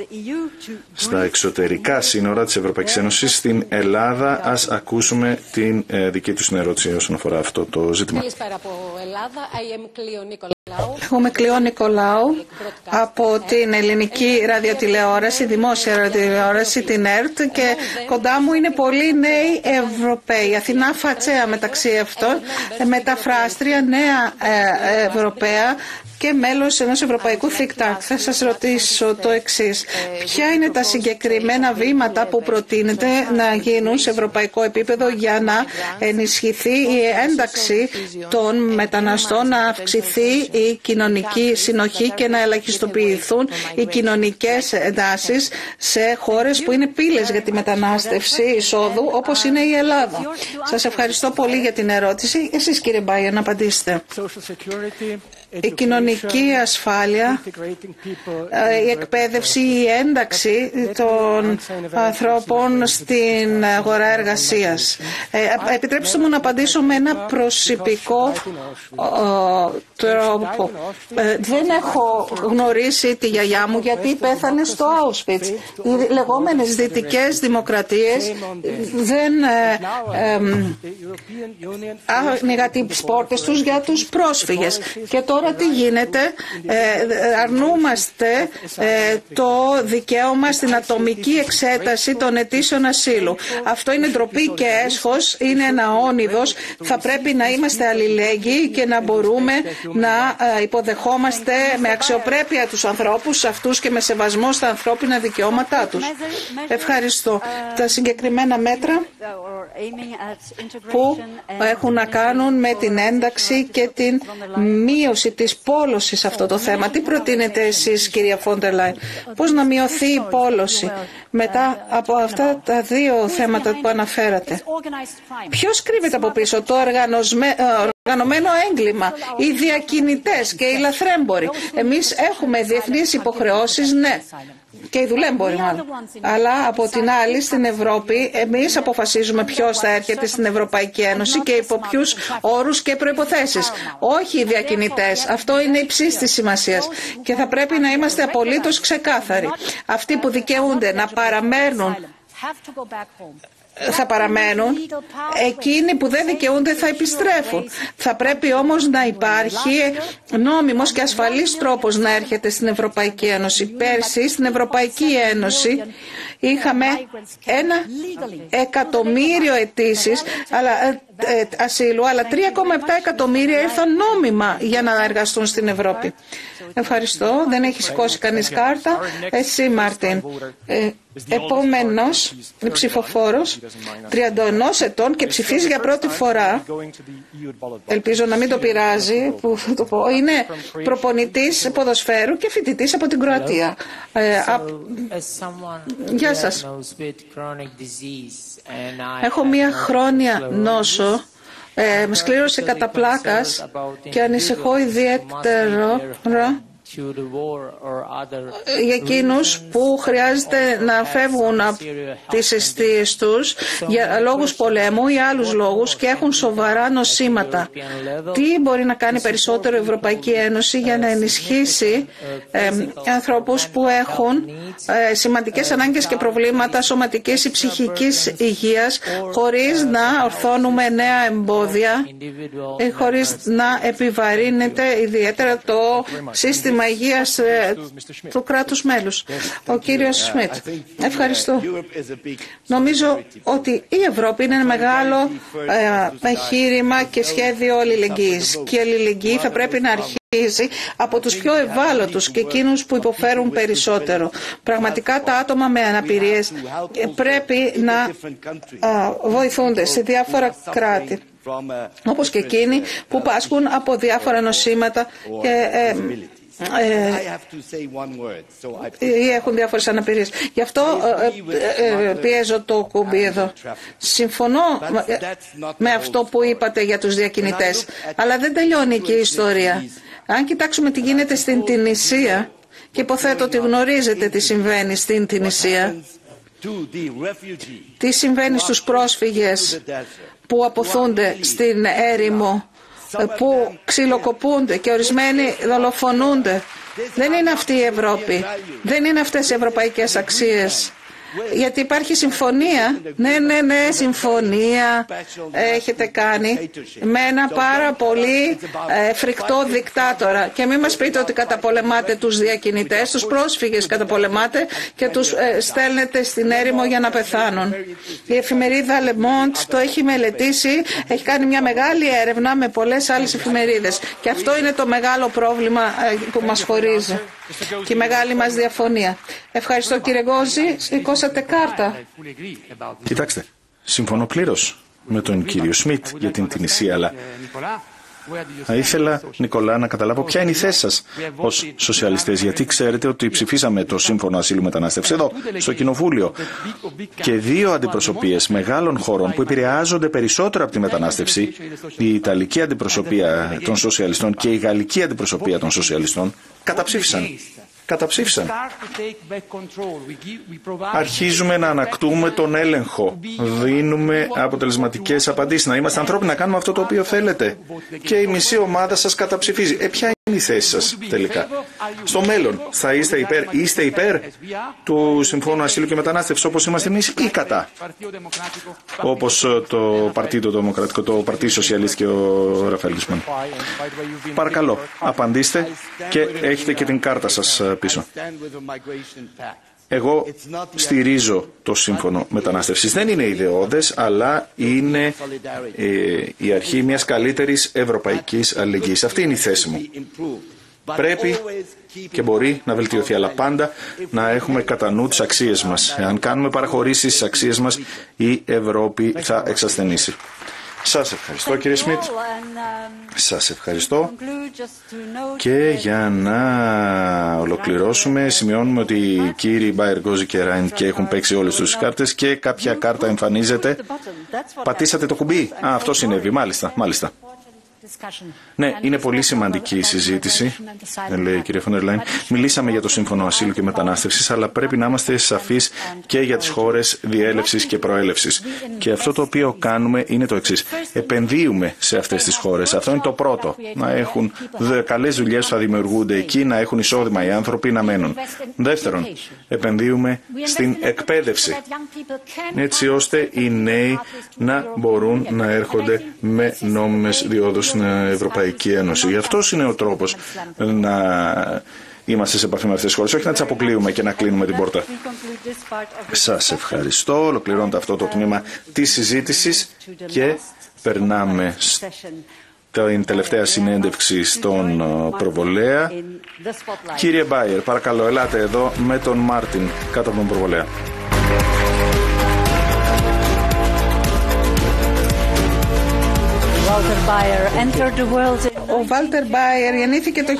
στα εξωτερικά σύνορα της Ευρωπαϊκής Ένωσης στην Ελλάδα. Ας ακούσουμε την ε, δική τους ερώτηση όσον αφορά αυτό το ζήτημα. Καλησπέρα από Ελλάδα. Εγώ είμαι Κλειό Νικολάου από την ελληνική ραδιοτηλεόραση, δημόσια ραδιοτηλεόραση, την ΕΡΤ και κοντά μου είναι πολλοί νέοι Ευρωπαίοι. Αθηνά Φατσέα μεταξύ αυτών, μεταφράστρια, νέα ε, Ευρωπαία και μέλος ενός Ευρωπαϊκού Think Tank. Θα σας ρωτήσω το εξής. Ποια είναι τα συγκεκριμένα βήματα που προτείνετε να γίνουν σε ευρωπαϊκό επίπεδο για να ενισχυθεί η ένταξη των μεταναστών, να αυξηθεί η κοινωνική συνοχή και να ελαχιστοποιηθούν οι κοινωνικές εντάσεις σε χώρες που είναι πύλες για τη μετανάστευση εισόδου όπως είναι η Ελλάδα. Σας ευχαριστώ πολύ για την ερώτηση. Εσείς κύριε Μπάια να απαντήσετε η κοινωνική ασφάλεια, η εκπαίδευση, η ένταξη των ανθρώπων στην αγορά εργασίας. Ε, επιτρέψτε μου να απαντήσω με ένα προσωπικό τρόπο. Ε, δεν έχω γνωρίσει τη γιαγιά μου γιατί πέθανε στο Auschwitz. Οι λεγόμενες δυτικές δημοκρατίες δεν ε, άνοιγαν τις πόρτες τους για τους πρόσφυγες. Και τώρα τι γίνεται, ε, αρνούμαστε ε, το δικαίωμα στην ατομική εξέταση των αιτήσεων ασύλου. Αυτό είναι ντροπή και έσχος, είναι ένα όνειδος. Θα πρέπει να είμαστε αλληλέγγυοι και να μπορούμε να ε, υποδεχόμαστε με αξιοπρέπεια τους ανθρώπους αυτούς και με σεβασμό στα ανθρώπινα δικαιώματά τους. Ευχαριστώ. Τα συγκεκριμένα μέτρα που έχουν να κάνουν με την ένταξη και την μείωση της πόλωσης σε αυτό το θέμα. Τι προτείνετε εσείς κυρία Φόντερ Λάιν, πώς να μειωθεί η πόλωση μετά από αυτά τα δύο θέματα που αναφέρατε; Ποιος κρύβεται από πίσω, το οργανωμένο έγκλημα, οι διακινητές και οι λαθρέμποροι. Εμείς έχουμε διεθνείς υποχρεώσεις, ναι και οι δουλέμποροι μάλλον. Αλλά από την άλλη στην Ευρώπη εμείς αποφασίζουμε ποιος θα έρχεται στην Ευρωπαϊκή Ένωση και υπό ποιους όρους και προϋποθέσεις. Όχι οι διακινητές. Αυτό είναι υψής της σημασίας. Και θα πρέπει να είμαστε απολύτως ξεκάθαροι. Αυτοί που δικαιούνται να παραμένουν θα παραμένουν, εκείνοι που δεν δικαιούνται θα επιστρέφουν. Θα πρέπει όμως να υπάρχει νόμιμος και ασφαλής τρόπος να έρχεται στην Ευρωπαϊκή Ένωση. Πέρσι στην Ευρωπαϊκή Ένωση είχαμε ένα εκατομμύριο αιτήσεις αλλά, ε, ε, ασύλου, αλλά 3,7 εκατομμύρια ήρθαν νόμιμα για να εργαστούν στην Ευρώπη. Ευχαριστώ. Δεν έχει σηκώσει κανείς κάρτα. Εσύ, Μάρτιν. Ε, επόμενος, ψηφοφόρος, 31 ετών και ψηφίζει για πρώτη φορά. Ελπίζω να μην το πειράζει που το πω. Είναι προπονητής ποδοσφαίρου και φοιτητής από την Κροατία. Ε, γεια σας. Έχω μία χρόνια νόσο ε, με σκλήρωσε κατά πλάκας και ανησυχώ ιδιαίτερο για εκείνους που χρειάζεται να φεύγουν από τις αιστείες τους για λόγους πολέμου ή άλλους λόγους και έχουν σοβαρά νοσήματα. Τι μπορεί να κάνει περισσότερο η Ευρωπαϊκή Ένωση για να ενισχύσει ε, ανθρώπους που έχουν ε, σημαντικές ανάγκες και προβλήματα σωματικής ή ψυχικής υγείας χωρίς να ορθώνουμε νέα εμπόδια, χωρίς να επιβαρύνεται ιδιαίτερα το σύστημα σύστημα υγείας ε, του κράτους μέλους. Ο κύριος Σμιτ. Ευχαριστώ. Νομίζω ότι η Ευρώπη είναι ένα μεγάλο ε, εγχείρημα και σχέδιο αλληλεγγύης. Και η αλληλεγγύη θα πρέπει να αρχίσει από τους πιο ευάλωτους και εκείνους που υποφέρουν περισσότερο. Πραγματικά τα άτομα με αναπηρίες πρέπει να βοηθούνται σε διάφορα κράτη όπως και εκείνοι που πάσχουν από διάφορα νοσήματα και ε, ή έχουν διάφορες αναπηρίες. Γι' αυτό ε, ε, πιέζω το κουμπί εδώ. Συμφωνώ με αυτό που είπατε για τους διακινητές, αλλά δεν τελειώνει και η ιστορία. Αν κοιτάξουμε τι γίνεται στην Τινησία, και υποθέτω ότι γνωρίζετε τι συμβαίνει στην Τινησία, τι συμβαίνει στους πρόσφυγες που αποθούνται στην έρημο που ξυλοκοπούνται και ορισμένοι δολοφονούνται. Δεν είναι αυτή η Ευρώπη. Δεν είναι αυτές οι ευρωπαϊκές αξίες. Γιατί υπάρχει συμφωνία. Ναι, ναι, ναι, συμφωνία έχετε κάνει με ένα πάρα πολύ ε, φρικτό δικτάτορα. Και μην μας πείτε ότι καταπολεμάτε τους διακινητές, τους πρόσφυγες καταπολεμάτε και τους ε, στέλνετε στην έρημο για να πεθάνουν. Η εφημερίδα Le Monde το έχει μελετήσει, έχει κάνει μια μεγάλη έρευνα με πολλές άλλες εφημερίδες. Και αυτό είναι το μεγάλο πρόβλημα ε, που μας χωρίζει και η μεγάλη μας διαφωνία. Ευχαριστώ κύριε Γκόζη. Σηκώσατε κάρτα. Κοιτάξτε, συμφωνώ πλήρως με τον κύριο Σμιτ για την Τινησία, αλλά θα ήθελα, Νικολά, να καταλάβω ποια είναι η θέση σας ως σοσιαλιστές. Γιατί ξέρετε ότι ψηφίσαμε το Σύμφωνο Ασύλου Μετανάστευσης εδώ, στο Κοινοβούλιο. Και δύο αντιπροσωπείες μεγάλων χωρών που επηρεάζονται περισσότερο από τη μετανάστευση, η Ιταλική αντιπροσωπεία των Σοσιαλιστών και η Γαλλική αντιπροσωπεία των Σοσιαλιστών, καταψήφισαν καταψήφισαν. Αρχίζουμε να ανακτούμε τον έλεγχο. Δίνουμε αποτελεσματικές απαντήσεις. Να είμαστε ανθρώποι να κάνουμε αυτό το οποίο θέλετε. Και η μισή ομάδα σας καταψηφίζει. Ε, ποια είναι η θέση σας τελικά. Στο μέλλον θα είστε υπέρ, είστε υπέρ του Συμφώνου Ασύλου και Μετανάστευσης όπως είμαστε εμείς ή κατά; Όπως το Παρτίδο Δημοκρατικό, το Παρτίδο Σοσιαλιστ και ο Ραφαήλ Παρακαλώ, απαντήστε και έχετε και την κάρτα σας πίσω. Εγώ στηρίζω το σύμφωνο μετανάστευσης. Δεν είναι ιδεώδες, αλλά είναι ε, η αρχή μιας καλύτερης ευρωπαϊκής αλληλεγγύης. Αυτή είναι η θέση μου. Πρέπει και μπορεί να βελτιωθεί, αλλά πάντα να έχουμε κατά νου τις αξίες μας. Αν κάνουμε παραχωρήσεις στις αξίες μας, η Ευρώπη θα εξασθενήσει. Σας ευχαριστώ κύριε Σμιτ. Σας ευχαριστώ. Και για να ολοκληρώσουμε, σημειώνουμε ότι οι κύριοι Μπάιρ, Γκόζη και Ράιν και έχουν παίξει όλες τους κάρτες και κάποια κάρτα εμφανίζεται. Πατήσατε το κουμπί. Α, αυτό συνέβη. Μάλιστα, μάλιστα. Ναι, είναι πολύ σημαντική η συζήτηση, λέει η κυρία Φοντερ Λάιν. Μιλήσαμε για το Σύμφωνο Ασύλου και Μετανάστευσης, αλλά πρέπει να είμαστε σαφείς και για τις χώρες διέλευσης και προέλευσης. Και αυτό το οποίο κάνουμε είναι το εξής. Επενδύουμε σε αυτές τις χώρες. Αυτό είναι το πρώτο. Να έχουν καλές δουλειές που θα δημιουργούνται εκεί, να έχουν εισόδημα οι άνθρωποι να μένουν. Δεύτερον, επενδύουμε στην εκπαίδευση. Έτσι ώστε οι νέοι να μπορούν να έρχονται με νόμιμες διόδους στην Ευρωπαϊκή Ένωση. Γι' αυτός είναι ο τρόπος να είμαστε σε επαφή με αυτές τις χώρες, όχι να τις αποκλείουμε και να κλείνουμε την πόρτα. Σας ευχαριστώ. Ολοκληρώνεται αυτό το τμήμα της συζήτησης και περνάμε στην τελευταία συνέντευξη στον ε, προβολέα. Κύριε Μπάιερ, παρακαλώ, ελάτε εδώ με τον Μάρτιν κάτω από τον προβολέα. Ο Βάλτερ Μπάιερ γεννήθηκε το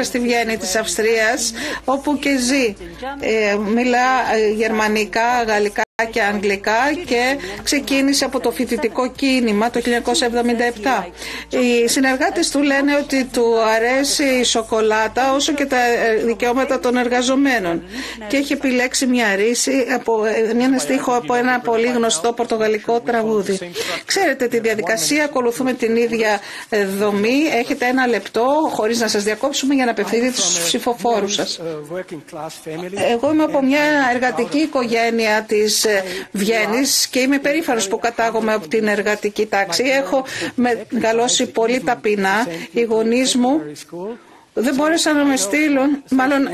1954 στη Βιέννη της Αυστρίας, όπου και ζει. Ε, μιλά ε, γερμανικά, γαλλικά και αγγλικά και ξεκίνησε από το φοιτητικό κίνημα το 1977. Οι συνεργάτες του λένε ότι του αρέσει η σοκολάτα όσο και τα δικαιώματα των εργαζομένων και έχει επιλέξει μια ρίση από μια στίχο από ένα πολύ γνωστό πορτογαλικό τραγούδι. Ξέρετε τη διαδικασία, ακολουθούμε την ίδια δομή. Έχετε ένα λεπτό χωρίς να σας διακόψουμε για να απευθύνετε στους ψηφοφόρους σας. Εγώ είμαι από μια εργατική οικογένεια της Βιέννη και είμαι περήφανος που κατάγομαι από την εργατική τάξη. Έχω μεγαλώσει πολύ ταπεινά. Οι γονείς μου δεν μπόρεσαν να με στείλουν, μάλλον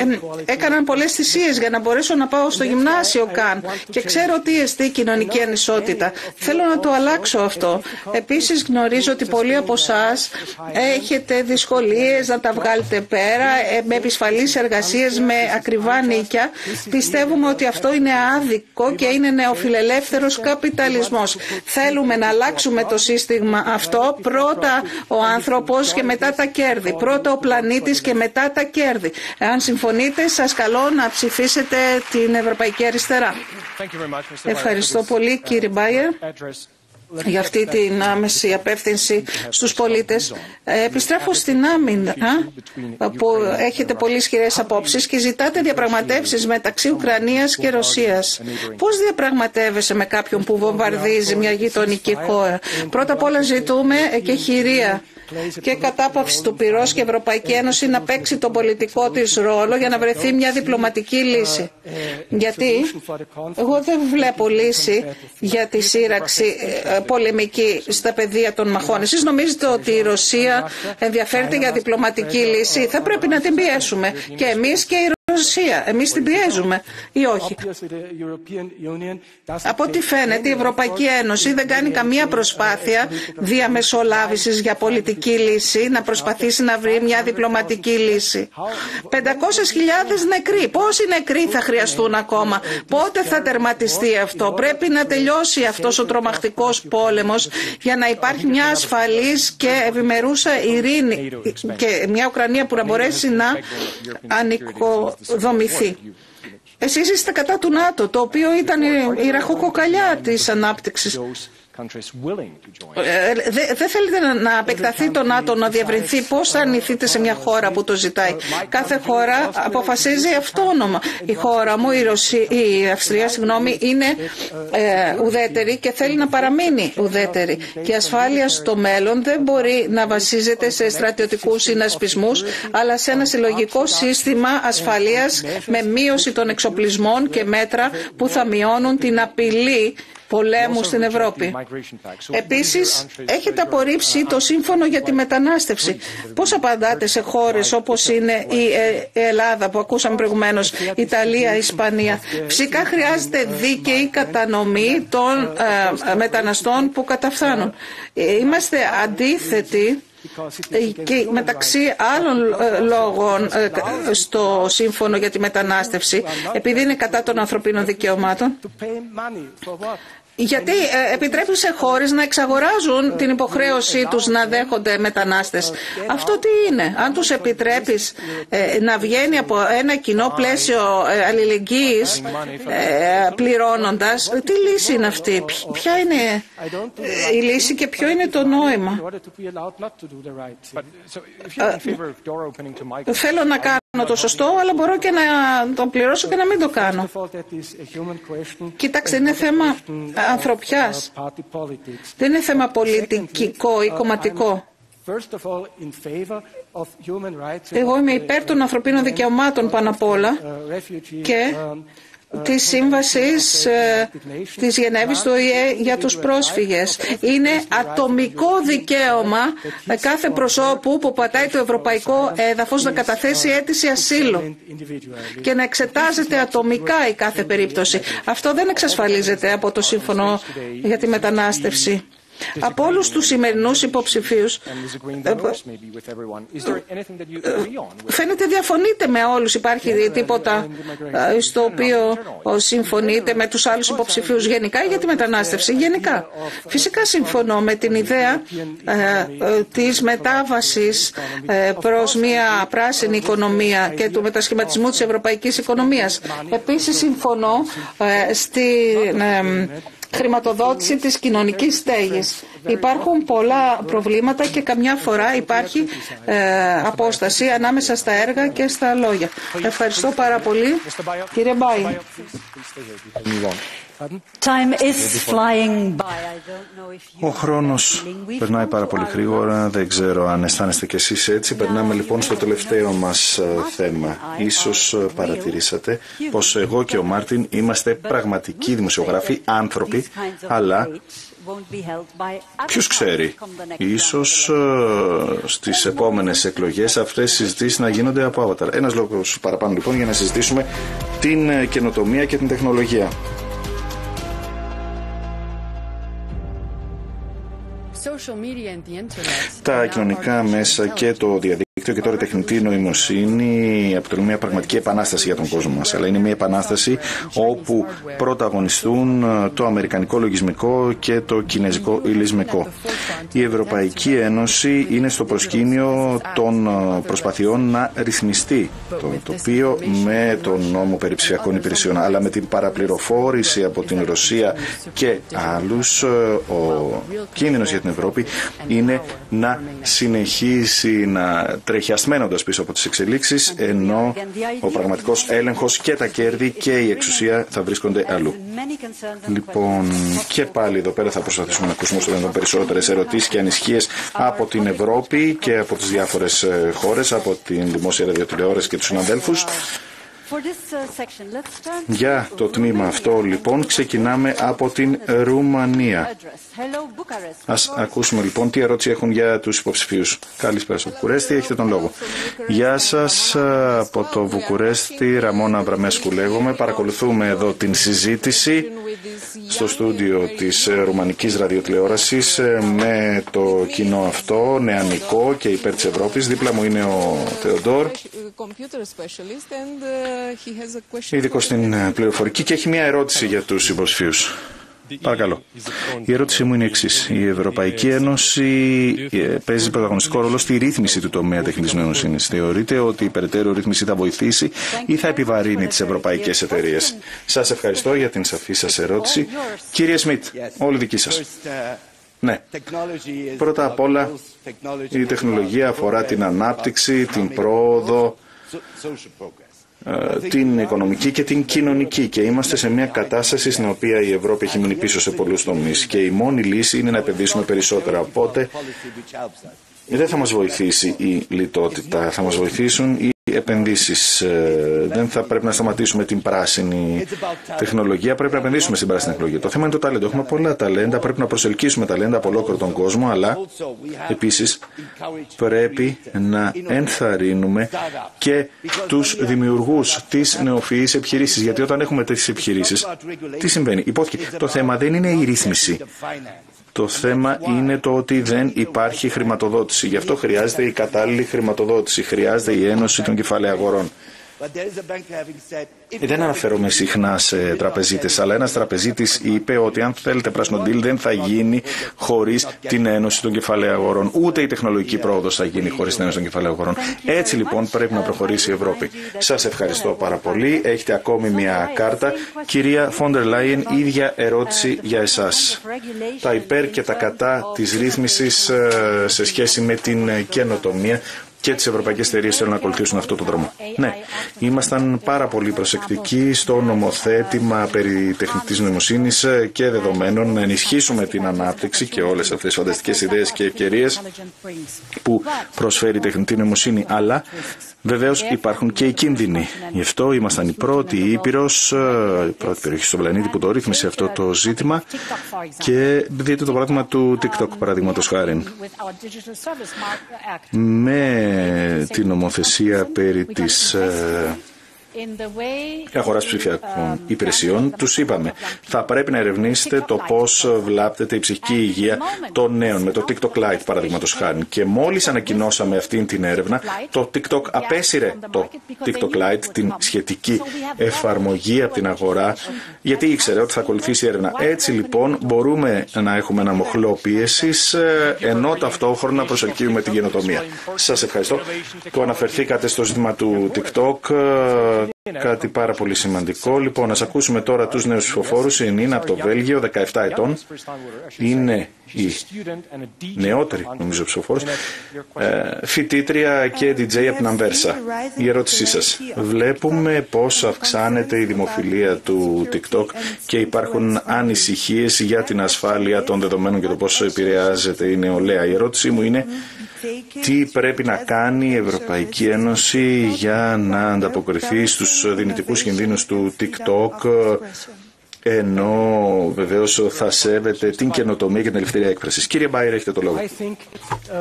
έκαναν πολλές θυσίες για να μπορέσω να πάω στο γυμνάσιο καν και ξέρω τι εστί κοινωνική ανισότητα. Θέλω να το αλλάξω αυτό. Επίσης γνωρίζω ότι πολλοί από εσάς έχετε δυσκολίες να τα βγάλετε πέρα ε, με επισφαλείς εργασίες, με ακριβά νίκια. Πιστεύουμε ότι αυτό είναι άδικο και είναι νεοφιλελεύθερος καπιταλισμός. Θέλουμε να αλλάξουμε το σύστημα αυτό, πρώτα ο άνθρωπος και μετά τα κέρδη. Πρώτα ο πλανήτης και μετά τα κέρδη. Αν συμφωνείτε, σας καλώ να ψηφίσετε την Ευρωπαϊκή Αριστερά. Ευχαριστώ πολύ κύριε Μπάιερ για αυτή την άμεση απεύθυνση στους πολίτες. Ε, επιστρέφω στην άμυνα που έχετε πολύ ισχυρές απόψεις και ζητάτε διαπραγματεύσεις μεταξύ Ουκρανίας και Ρωσίας. Πώς διαπραγματεύεσαι με κάποιον που βομβαρδίζει μια γειτονική χώρα; Πρώτα απ' όλα ζητούμε και χειρία και κατάπαυση του πυρός και η Ευρωπαϊκή Ένωση να παίξει τον πολιτικό της ρόλο για να βρεθεί μια διπλωματική λύση. Γιατί εγώ δεν βλέπω λύση για τη σύραξη ε, πολεμική στα πεδία των μαχών. Εσείς νομίζετε ότι η Ρωσία ενδιαφέρεται για διπλωματική λύση; Θα πρέπει να την πιέσουμε και εμείς και η Ρωσία. Εμείς την πιέζουμε ή όχι; Από ό,τι φαίνεται η Ευρωπαϊκή Ένωση δεν κάνει καμία προσπάθεια διαμεσολάβησης για πολιτική λύση, να προσπαθήσει να βρει μια διπλωματική λύση. 500.000 νεκροί. Πόσοι νεκροί θα χρειαστούν ακόμα; Πότε θα τερματιστεί αυτό; Πρέπει να τελειώσει αυτός ο τρομακτικός πόλεμος για να υπάρχει μια ασφαλής και ευημερούσα ειρήνη και μια Ουκρανία που να μπορέσει να ανοικοδομηθεί. Εσείς είστε κατά του ΝΑΤΟ, το οποίο ήταν η ραχοκοκαλιά της ανάπτυξης. Ε, δεν θέλετε να επεκταθεί το ΝΑΤΟ, να διευρυνθεί; Πώς θα ανηθείτε σε μια χώρα που το ζητάει; Κάθε χώρα αποφασίζει αυτόνομα. Η χώρα μου, η, Ρωσία, η Αυστρία, συγγνώμη, είναι ε, ουδέτερη και θέλει να παραμείνει ουδέτερη. Και η ασφάλεια στο μέλλον δεν μπορεί να βασίζεται σε στρατιωτικούς συνασπισμούς, αλλά σε ένα συλλογικό σύστημα ασφαλείας με μείωση των εξοπλισμών και μέτρα που θα μειώνουν την απειλή πολέμου στην Ευρώπη. Επίσης, έχετε απορρίψει το σύμφωνο για τη μετανάστευση. Πώς απαντάτε σε χώρες όπως είναι η ε, Ελλάδα που ακούσαμε προηγουμένως, Ιταλία, Ισπανία. Φυσικά χρειάζεται δίκαιη κατανομή των ε, μεταναστών που καταφθάνουν. Ε, είμαστε αντίθετοι και μεταξύ άλλων λόγων στο σύμφωνο για τη μετανάστευση επειδή είναι κατά των ανθρωπίνων δικαιωμάτων γιατί ε, επιτρέπει σε χώρες να εξαγοράζουν την υποχρέωσή τους να δέχονται μετανάστες. Αυτό τι είναι; Αν τους επιτρέπεις ε, να βγαίνει από ένα κοινό πλαίσιο ε, αλληλεγγύης πληρώνοντας, τι λύση είναι αυτή; Ποια είναι η λύση και ποιο είναι το νόημα; Θέλω να κάνω το σωστό, αλλά μπορώ και να το πληρώσω και να μην το κάνω. Κοιτάξτε, είναι θέμα ανθρωπιάς. Δεν είναι θέμα πολιτικό ή κομματικό. Εγώ είμαι υπέρ των ανθρωπίνων δικαιωμάτων πάνω απ' όλα και της σύμβασης ε, της Γενέβης του ΟΗΕ για τους πρόσφυγες. Είναι ατομικό δικαίωμα κάθε προσώπου που πατάει το ευρωπαϊκό έδαφος να καταθέσει αίτηση ασύλου και να εξετάζεται ατομικά η κάθε περίπτωση. Αυτό δεν εξασφαλίζεται από το Σύμφωνο για τη Μετανάστευση από όλους τους σημερινούς υποψηφίους. Φαίνεται διαφωνείτε με όλους. Υπάρχει τίποτα ε, στο οποίο συμφωνείτε με τους άλλους υποψηφίους γενικά ή για τη μετανάστευση; Γενικά. Φυσικά συμφωνώ με την ιδέα ε, ε, της μετάβασης προς μια πράσινη οικονομία και του μετασχηματισμού της ευρωπαϊκής οικονομίας. Επίσης συμφωνώ στην χρηματοδότηση της κοινωνικής στέγης. Υπάρχουν πολλά προβλήματα και καμιά φορά υπάρχει ε, απόσταση ανάμεσα στα έργα και στα λόγια. Ευχαριστώ πάρα πολύ. Κύριε Μπάι. Ο χρόνος περνάει πάρα πολύ γρήγορα, δεν ξέρω αν αισθάνεστε κι εσείς έτσι. Περνάμε λοιπόν στο τελευταίο μας ε, θέμα. Ίσως ε, παρατηρήσατε πως εγώ και ο Μάρτιν είμαστε πραγματικοί δημοσιογράφοι, άνθρωποι, αλλά Ποιος ξέρει, ίσως ε, στις επόμενες εκλογές αυτές οι συζητήσεις να γίνονται από άβαταρ. Ένας λόγος παραπάνω λοιπόν για να συζητήσουμε την καινοτομία και την τεχνολογία. Τα κοινωνικά μέσα και το διαδίκτυο και τώρα η τεχνητή νοημοσύνη αποτελούν μια πραγματική επανάσταση για τον κόσμο μας. Αλλά είναι μια επανάσταση όπου πρωταγωνιστούν το αμερικανικό λογισμικό και το κινέζικο υλισμικό. Η Ευρωπαϊκή Ένωση είναι στο προσκήνιο των προσπαθειών να ρυθμιστεί το τοπίο με τον νόμο περιψηφιακών υπηρεσιών. Αλλά με την παραπληροφόρηση από την Ρωσία και άλλους, ο κίνδυνος για την Ευρώπη είναι να συνεχίσει να τρέχει ασμένοντας πίσω από τις εξελίξεις, ενώ ο πραγματικός έλεγχος και τα κέρδη και η εξουσία θα βρίσκονται αλλού. Λοιπόν, και πάλι εδώ πέρα θα προσπαθήσουμε να ακούσουμε όσο δυνατόν περισσότερες ερωτήσεις και ανησυχίες από την Ευρώπη και από τις διάφορες ε, χώρες, από την δημόσια ραδιοτηλεόραση και τους συναδέλφους. Για το τμήμα αυτό λοιπόν ξεκινάμε από την Ρουμανία. Ας ακούσουμε λοιπόν τι ερώτηση έχουν για τους υποψηφίους. Καλησπέρα στο Βουκουρέστι, έχετε τον λόγο. Γεια σας από το Βουκουρέστι, Ραμόνα Αβραμέσκου λέγομαι. Παρακολουθούμε εδώ την συζήτηση στο στούντιο της Ρουμανικής Ραδιοτηλεόρασης με το κοινό αυτό, νεανικό και υπέρ της Ευρώπης. Δίπλα μου είναι ο Θεοντόρ ειδικό στην ε, πληροφορική και έχει μια ερώτηση για τους υποψηφίους. Παρακαλώ. Η ερώτησή μου είναι εξής. Η Ευρωπαϊκή Ένωση ε, παίζει πρωταγωνιστικό ρόλο στη ρύθμιση του τομέα τεχνητή νοημοσύνη. Θεωρείτε ότι η περαιτέρω ρύθμιση θα βοηθήσει ή θα επιβαρύνει τις ευρωπαϊκές εταιρείες; Σας ευχαριστώ για την σαφή σας ερώτηση. Κύριε Σμιτ, όλη δική σας. Ναι. Πρώτα απ' όλα η τεχνολογία αφορά την ανάπτυξη, την πρόοδο, ε, την οικονομική και την κοινωνική. Και είμαστε σε μια κατάσταση στην οποία η Ευρώπη έχει μείνει πίσω σε πολλούς τομείς. Και η μόνη λύση είναι να επενδύσουμε περισσότερα. Οπότε δεν θα μας βοηθήσει η λιτότητα, θα μας βοηθήσουν οι επενδύσεις. Ε, δεν θα πρέπει να σταματήσουμε την πράσινη τεχνολογία, πρέπει να επενδύσουμε στην πράσινη τεχνολογία. Το θέμα είναι το ταλέντο. Έχουμε πολλά ταλέντα, πρέπει να προσελκύσουμε ταλέντα από ολόκληρο τον κόσμο, αλλά επίσης πρέπει να ενθαρρύνουμε και τους δημιουργούς της νεοφυής επιχειρήσεις. Γιατί όταν έχουμε τέτοιες επιχειρήσεις, τι συμβαίνει; Υπόθηκε, το θέμα δεν είναι η ρύθμιση. Το θέμα είναι το ότι δεν υπάρχει χρηματοδότηση. Γι' αυτό χρειάζεται η κατάλληλη χρηματοδότηση. Χρειάζεται η Ένωση των Κεφαλαίων Αγορών. Δεν αναφέρομαι συχνά σε τραπεζίτες, αλλά ένας τραπεζίτης είπε ότι αν θέλετε πράσινο deal δεν θα γίνει χωρίς την Ένωση των Κεφαλαίων Αγορών. Ούτε η τεχνολογική πρόοδος θα γίνει χωρίς την Ένωση των Κεφαλαίων Αγορών. Έτσι λοιπόν πρέπει να προχωρήσει η Ευρώπη. Σας ευχαριστώ πάρα πολύ. Έχετε ακόμη μια κάρτα. Κυρία Φόντερ Λάιεν, ίδια ερώτηση για εσάς. Τα υπέρ και τα κατά της ρύθμισης ε, σε σχέση με την καινοτομία και τις ευρωπαϊκές εταιρείες θέλουν να ακολουθήσουν αυτό το δρόμο. Ναι, ήμασταν πάρα πολύ προσεκτικοί στο νομοθέτημα περί τεχνητής νοημοσύνης και δεδομένων να ενισχύσουμε την ανάπτυξη και όλες αυτές τις φανταστικές ιδέες και ευκαιρίες που προσφέρει η τεχνητή νοημοσύνη. Αλλά βεβαίως υπάρχουν και οι κίνδυνοι. Γι' αυτό ήμασταν η πρώτη ήπειρος, η πρώτη περιοχή στον πλανήτη που το ρύθμισε αυτό το ζήτημα. Και δείτε το παράδειγμα του TikTok παραδείγματος χάρη. Με την νομοθεσία περί της ε, αγοράς ψηφιακών υπηρεσιών, τους είπαμε. θα πρέπει να ερευνήσετε το πώς βλάπτεται η ψυχική υγεία των νέων με το TikTok Lite παραδείγματος χάρη. Και μόλις ανακοινώσαμε αυτή την έρευνα, το TikTok απέσυρε το TikTok Lite, την σχετική εφαρμογή από την αγορά, γιατί ήξερε ότι θα ακολουθήσει η έρευνα. Έτσι λοιπόν μπορούμε να έχουμε ένα μοχλό πίεσης, ενώ ταυτόχρονα προσελκύουμε την καινοτομία. Σας ευχαριστώ. Που αναφερθήκατε στο ζήτημα του TikTok Κάτι πάρα πολύ σημαντικό. Λοιπόν, ας ακούσουμε τώρα τους νέους ψηφοφόρους. Η Νίνα από το Βέλγιο, 17 ετών. Είναι η νεότερη, νομίζω, ψηφοφόρος. Ε, φοιτήτρια και DJ από την Αμβέρσα. Η ερώτησή σας. Βλέπουμε πώς αυξάνεται η δημοφιλία του TikTok και υπάρχουν ανησυχίες για την ασφάλεια των δεδομένων και το πώς επηρεάζεται η νεολαία. Η ερώτησή μου είναι τι πρέπει να κάνει η Ευρωπαϊκή Ένωση για να ανταποκριθεί στους δυνητικούς κινδύνους του TikTok ενώ βεβαίως θα σέβεται την καινοτομία και την ελευθερία έκφρασης. Κύριε Μπάιρ, έχετε το λόγο.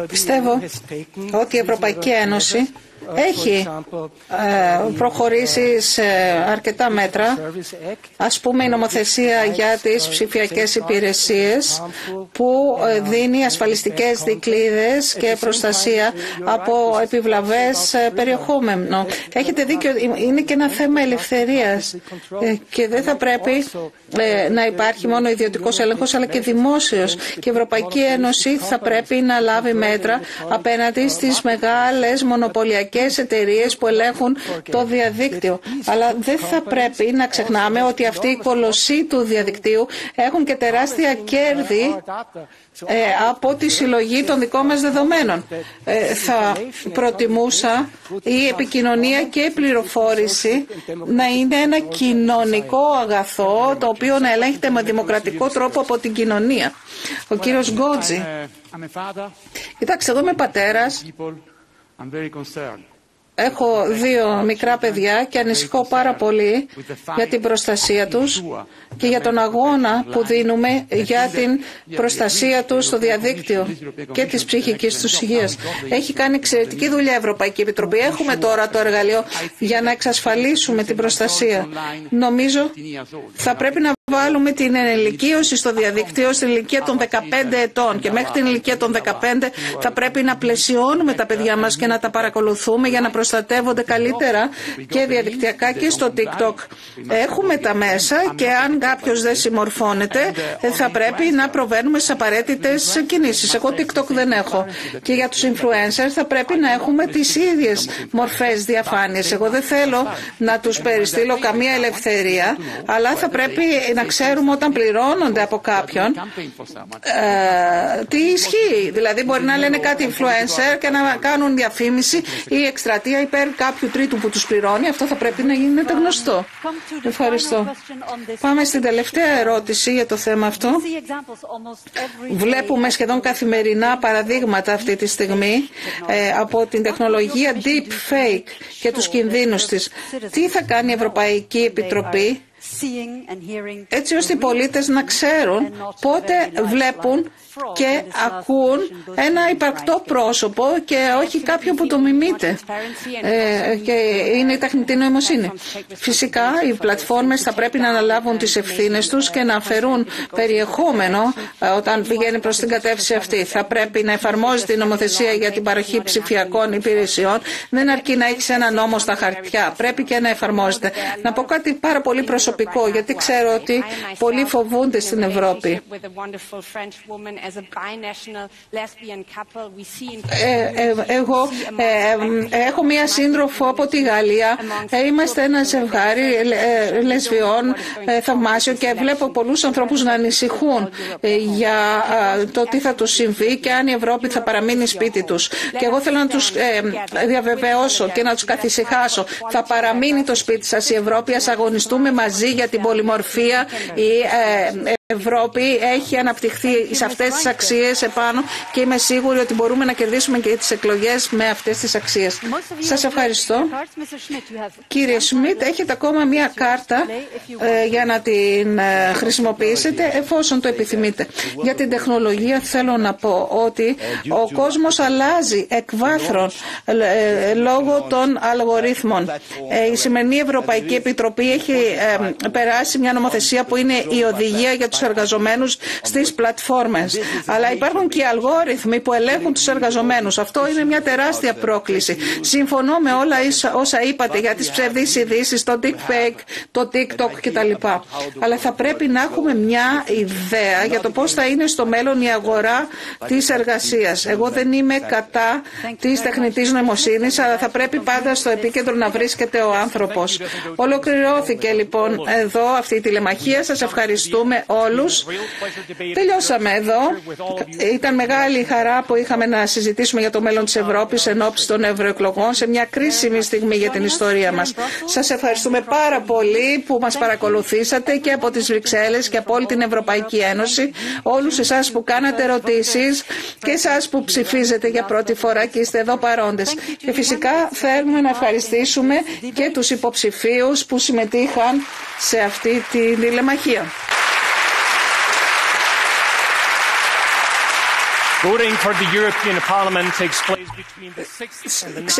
Πιστεύω ότι η Ευρωπαϊκή Ένωση έχει ε, προχωρήσει σε αρκετά μέτρα, ας πούμε η νομοθεσία για τις ψηφιακές υπηρεσίες που ε, δίνει ασφαλιστικές δικλείδες και προστασία από επιβλαβές ε, περιεχόμενο. Έχετε δίκιο, είναι και ένα θέμα ελευθερίας και δεν θα πρέπει να υπάρχει μόνο ιδιωτικός έλεγχος αλλά και δημόσιος και η Ευρωπαϊκή Ένωση θα πρέπει να λάβει μέτρα απέναντι στις μεγάλες μονοπωλιακές ευρωπαϊκές εταιρείες που ελέγχουν το διαδίκτυο. Αλλά δεν θα πρέπει να ξεχνάμε ότι αυτοί οι κολοσσοί του διαδικτύου έχουν και τεράστια κέρδη ε, από τη συλλογή των δικών μας δεδομένων. Ε, θα προτιμούσα η επικοινωνία και η πληροφόρηση να είναι ένα κοινωνικό αγαθό το οποίο να ελέγχεται με δημοκρατικό τρόπο από την κοινωνία. Ο κύριος Γκότζη. Κοιτάξτε, εγώ είμαι πατέρας Έχω δύο μικρά παιδιά και ανησυχώ πάρα πολύ για την προστασία τους και για τον αγώνα που δίνουμε για την προστασία τους στο διαδίκτυο και της ψυχικής τους υγείας. Έχει κάνει εξαιρετική δουλειά η Ευρωπαϊκή Επιτροπή. Έχουμε τώρα το εργαλείο για να εξασφαλίσουμε την προστασία. Νομίζω θα πρέπει να βάλουμε την ενηλικίωση στο διαδίκτυο στην ηλικία των 15 ετών και μέχρι την ηλικία των 15 θα πρέπει να πλαισιώνουμε τα παιδιά μας και να τα παρακολουθούμε για να προστατεύονται καλύτερα και διαδικτυακά και στο TikTok. Έχουμε τα μέσα και αν κάποιος δεν συμμορφώνεται θα πρέπει να προβαίνουμε στι απαραίτητες κινήσεις. Εγώ TikTok δεν έχω. Και για τους influencers θα πρέπει να έχουμε τις ίδιες μορφές διαφάνειας. Εγώ δεν θέλω να τους περιστήλω καμία ελευθερία, αλλά θα πρέπει να ξέρουμε όταν πληρώνονται από κάποιον ε, τι ισχύει. Δηλαδή μπορεί να λένε κάτι influencer και να κάνουν διαφήμιση ή εκστρατεία υπέρ κάποιου τρίτου που τους πληρώνει. Αυτό θα πρέπει να γίνεται γνωστό. Ευχαριστώ. Πάμε στην τελευταία ερώτηση για το θέμα αυτό. Βλέπουμε σχεδόν καθημερινά παραδείγματα αυτή τη στιγμή ε, από την τεχνολογία deep fake και τους κινδύνους της. Τι θα κάνει η Ευρωπαϊκή Επιτροπή έτσι ώστε οι πολίτες να ξέρουν πότε βλέπουν και ακούν ένα υπαρκτό πρόσωπο και όχι κάποιο που το μιμείται ε, και είναι η τεχνητή νοημοσύνη. Φυσικά οι πλατφόρμες θα πρέπει να αναλάβουν τις ευθύνες τους και να αφαιρούν περιεχόμενο ε, όταν πηγαίνει προς την κατεύθυνση αυτή. Θα πρέπει να εφαρμόζεται η νομοθεσία για την παροχή ψηφιακών υπηρεσιών. Δεν αρκεί να έχεις ένα νόμο στα χαρτιά. Πρέπει και να εφαρμόζεται. Να πω κάτι πάρα πολύ προσωπικό γιατί ξέρω ότι πολλοί φοβούνται στην Ευρώπη. Ε, ε, εγώ ε, έχω μία σύντροφο από τη Γαλλία. Είμαστε ένα ζευγάρι λεσβιών θαυμάσιο και βλέπω πολλούς ανθρώπους να ανησυχούν για το τι θα τους συμβεί και αν η Ευρώπη θα παραμείνει σπίτι τους. Και εγώ θέλω να τους διαβεβαιώσω και να τους καθησυχάσω. Θα παραμείνει το σπίτι σας η Ευρώπη. Ας αγωνιστούμε μαζί για την πολυμορφία. Η Ευρώπη έχει αναπτυχθεί σε αυτές τις αξίες επάνω και είμαι σίγουρη ότι μπορούμε να κερδίσουμε και τις εκλογές με αυτές τις αξίες. Σας ευχαριστώ. Κύριε Σμιτ, έχετε ακόμα μία κάρτα ε, για να την ε, χρησιμοποιήσετε εφόσον το επιθυμείτε. Για την τεχνολογία θέλω να πω ότι ο κόσμος αλλάζει εκ βάθρων ε, λόγω των αλγορίθμων. Η σημερινή Ευρωπαϊκή Επιτροπή έχει περάσει μια νομοθεσία που είναι η οδηγία για τους εργαζομένους στις πλατφόρμες. Αλλά υπάρχουν και οι αλγόριθμοι που ελέγχουν τους εργαζομένους. Αυτό είναι μια τεράστια πρόκληση. Συμφωνώ με όλα όσα είπατε για τις ψευδείς ειδήσεις, το deepfake, το TikTok κτλ. Αλλά θα πρέπει να έχουμε μια ιδέα για το πώς θα είναι στο μέλλον η αγορά της εργασίας. Εγώ δεν είμαι κατά της τεχνητής νοημοσύνης, αλλά θα πρέπει πάντα στο επίκεντρο να βρίσκεται ο άνθρωπος. Ολοκληρώθηκε λοιπόν εδώ αυτή η τηλεμαχία. Σας ευχαριστούμε όλοι όλους. Τελειώσαμε εδώ. Ήταν μεγάλη χαρά που είχαμε να συζητήσουμε για το μέλλον της Ευρώπης εν ώψη των ευρωεκλογών σε μια κρίσιμη στιγμή για την ιστορία μας. Σας ευχαριστούμε πάρα πολύ που μας παρακολουθήσατε και από τις Βρυξέλλες και από όλη την Ευρωπαϊκή Ένωση. Όλους εσάς που κάνατε ερωτήσεις και εσάς που ψηφίζετε για πρώτη φορά και είστε εδώ παρόντες. Και φυσικά θέλουμε να ευχαριστήσουμε και τους υποψηφίους που συμμετείχαν σε αυτή τη τηλεμαχία.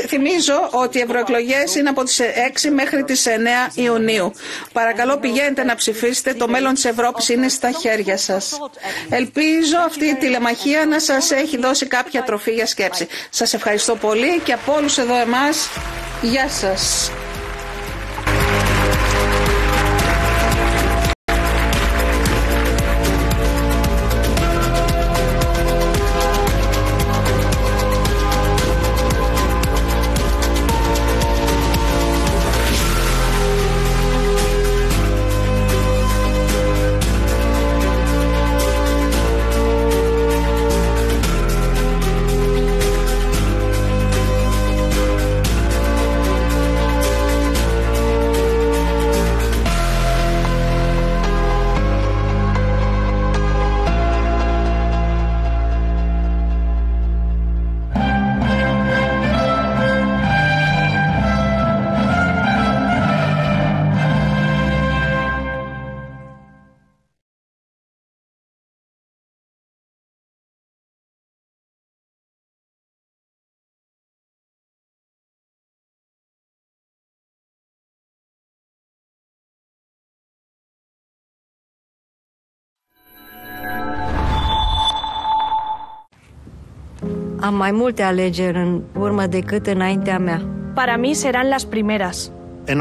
Θυμίζω ότι οι ευρωεκλογές είναι από τις 6 μέχρι τις 9 Ιουνίου. Παρακαλώ πηγαίνετε να ψηφίσετε. Το μέλλον της Ευρώπης είναι στα χέρια σας. Ελπίζω αυτή η τηλεμαχία να σας έχει δώσει κάποια τροφή για σκέψη. Σας ευχαριστώ πολύ και από όλους εδώ εμάς, γεια σας. Am mai multe alegeri în urmă decât înaintea mea. Para mí serán las primeras. En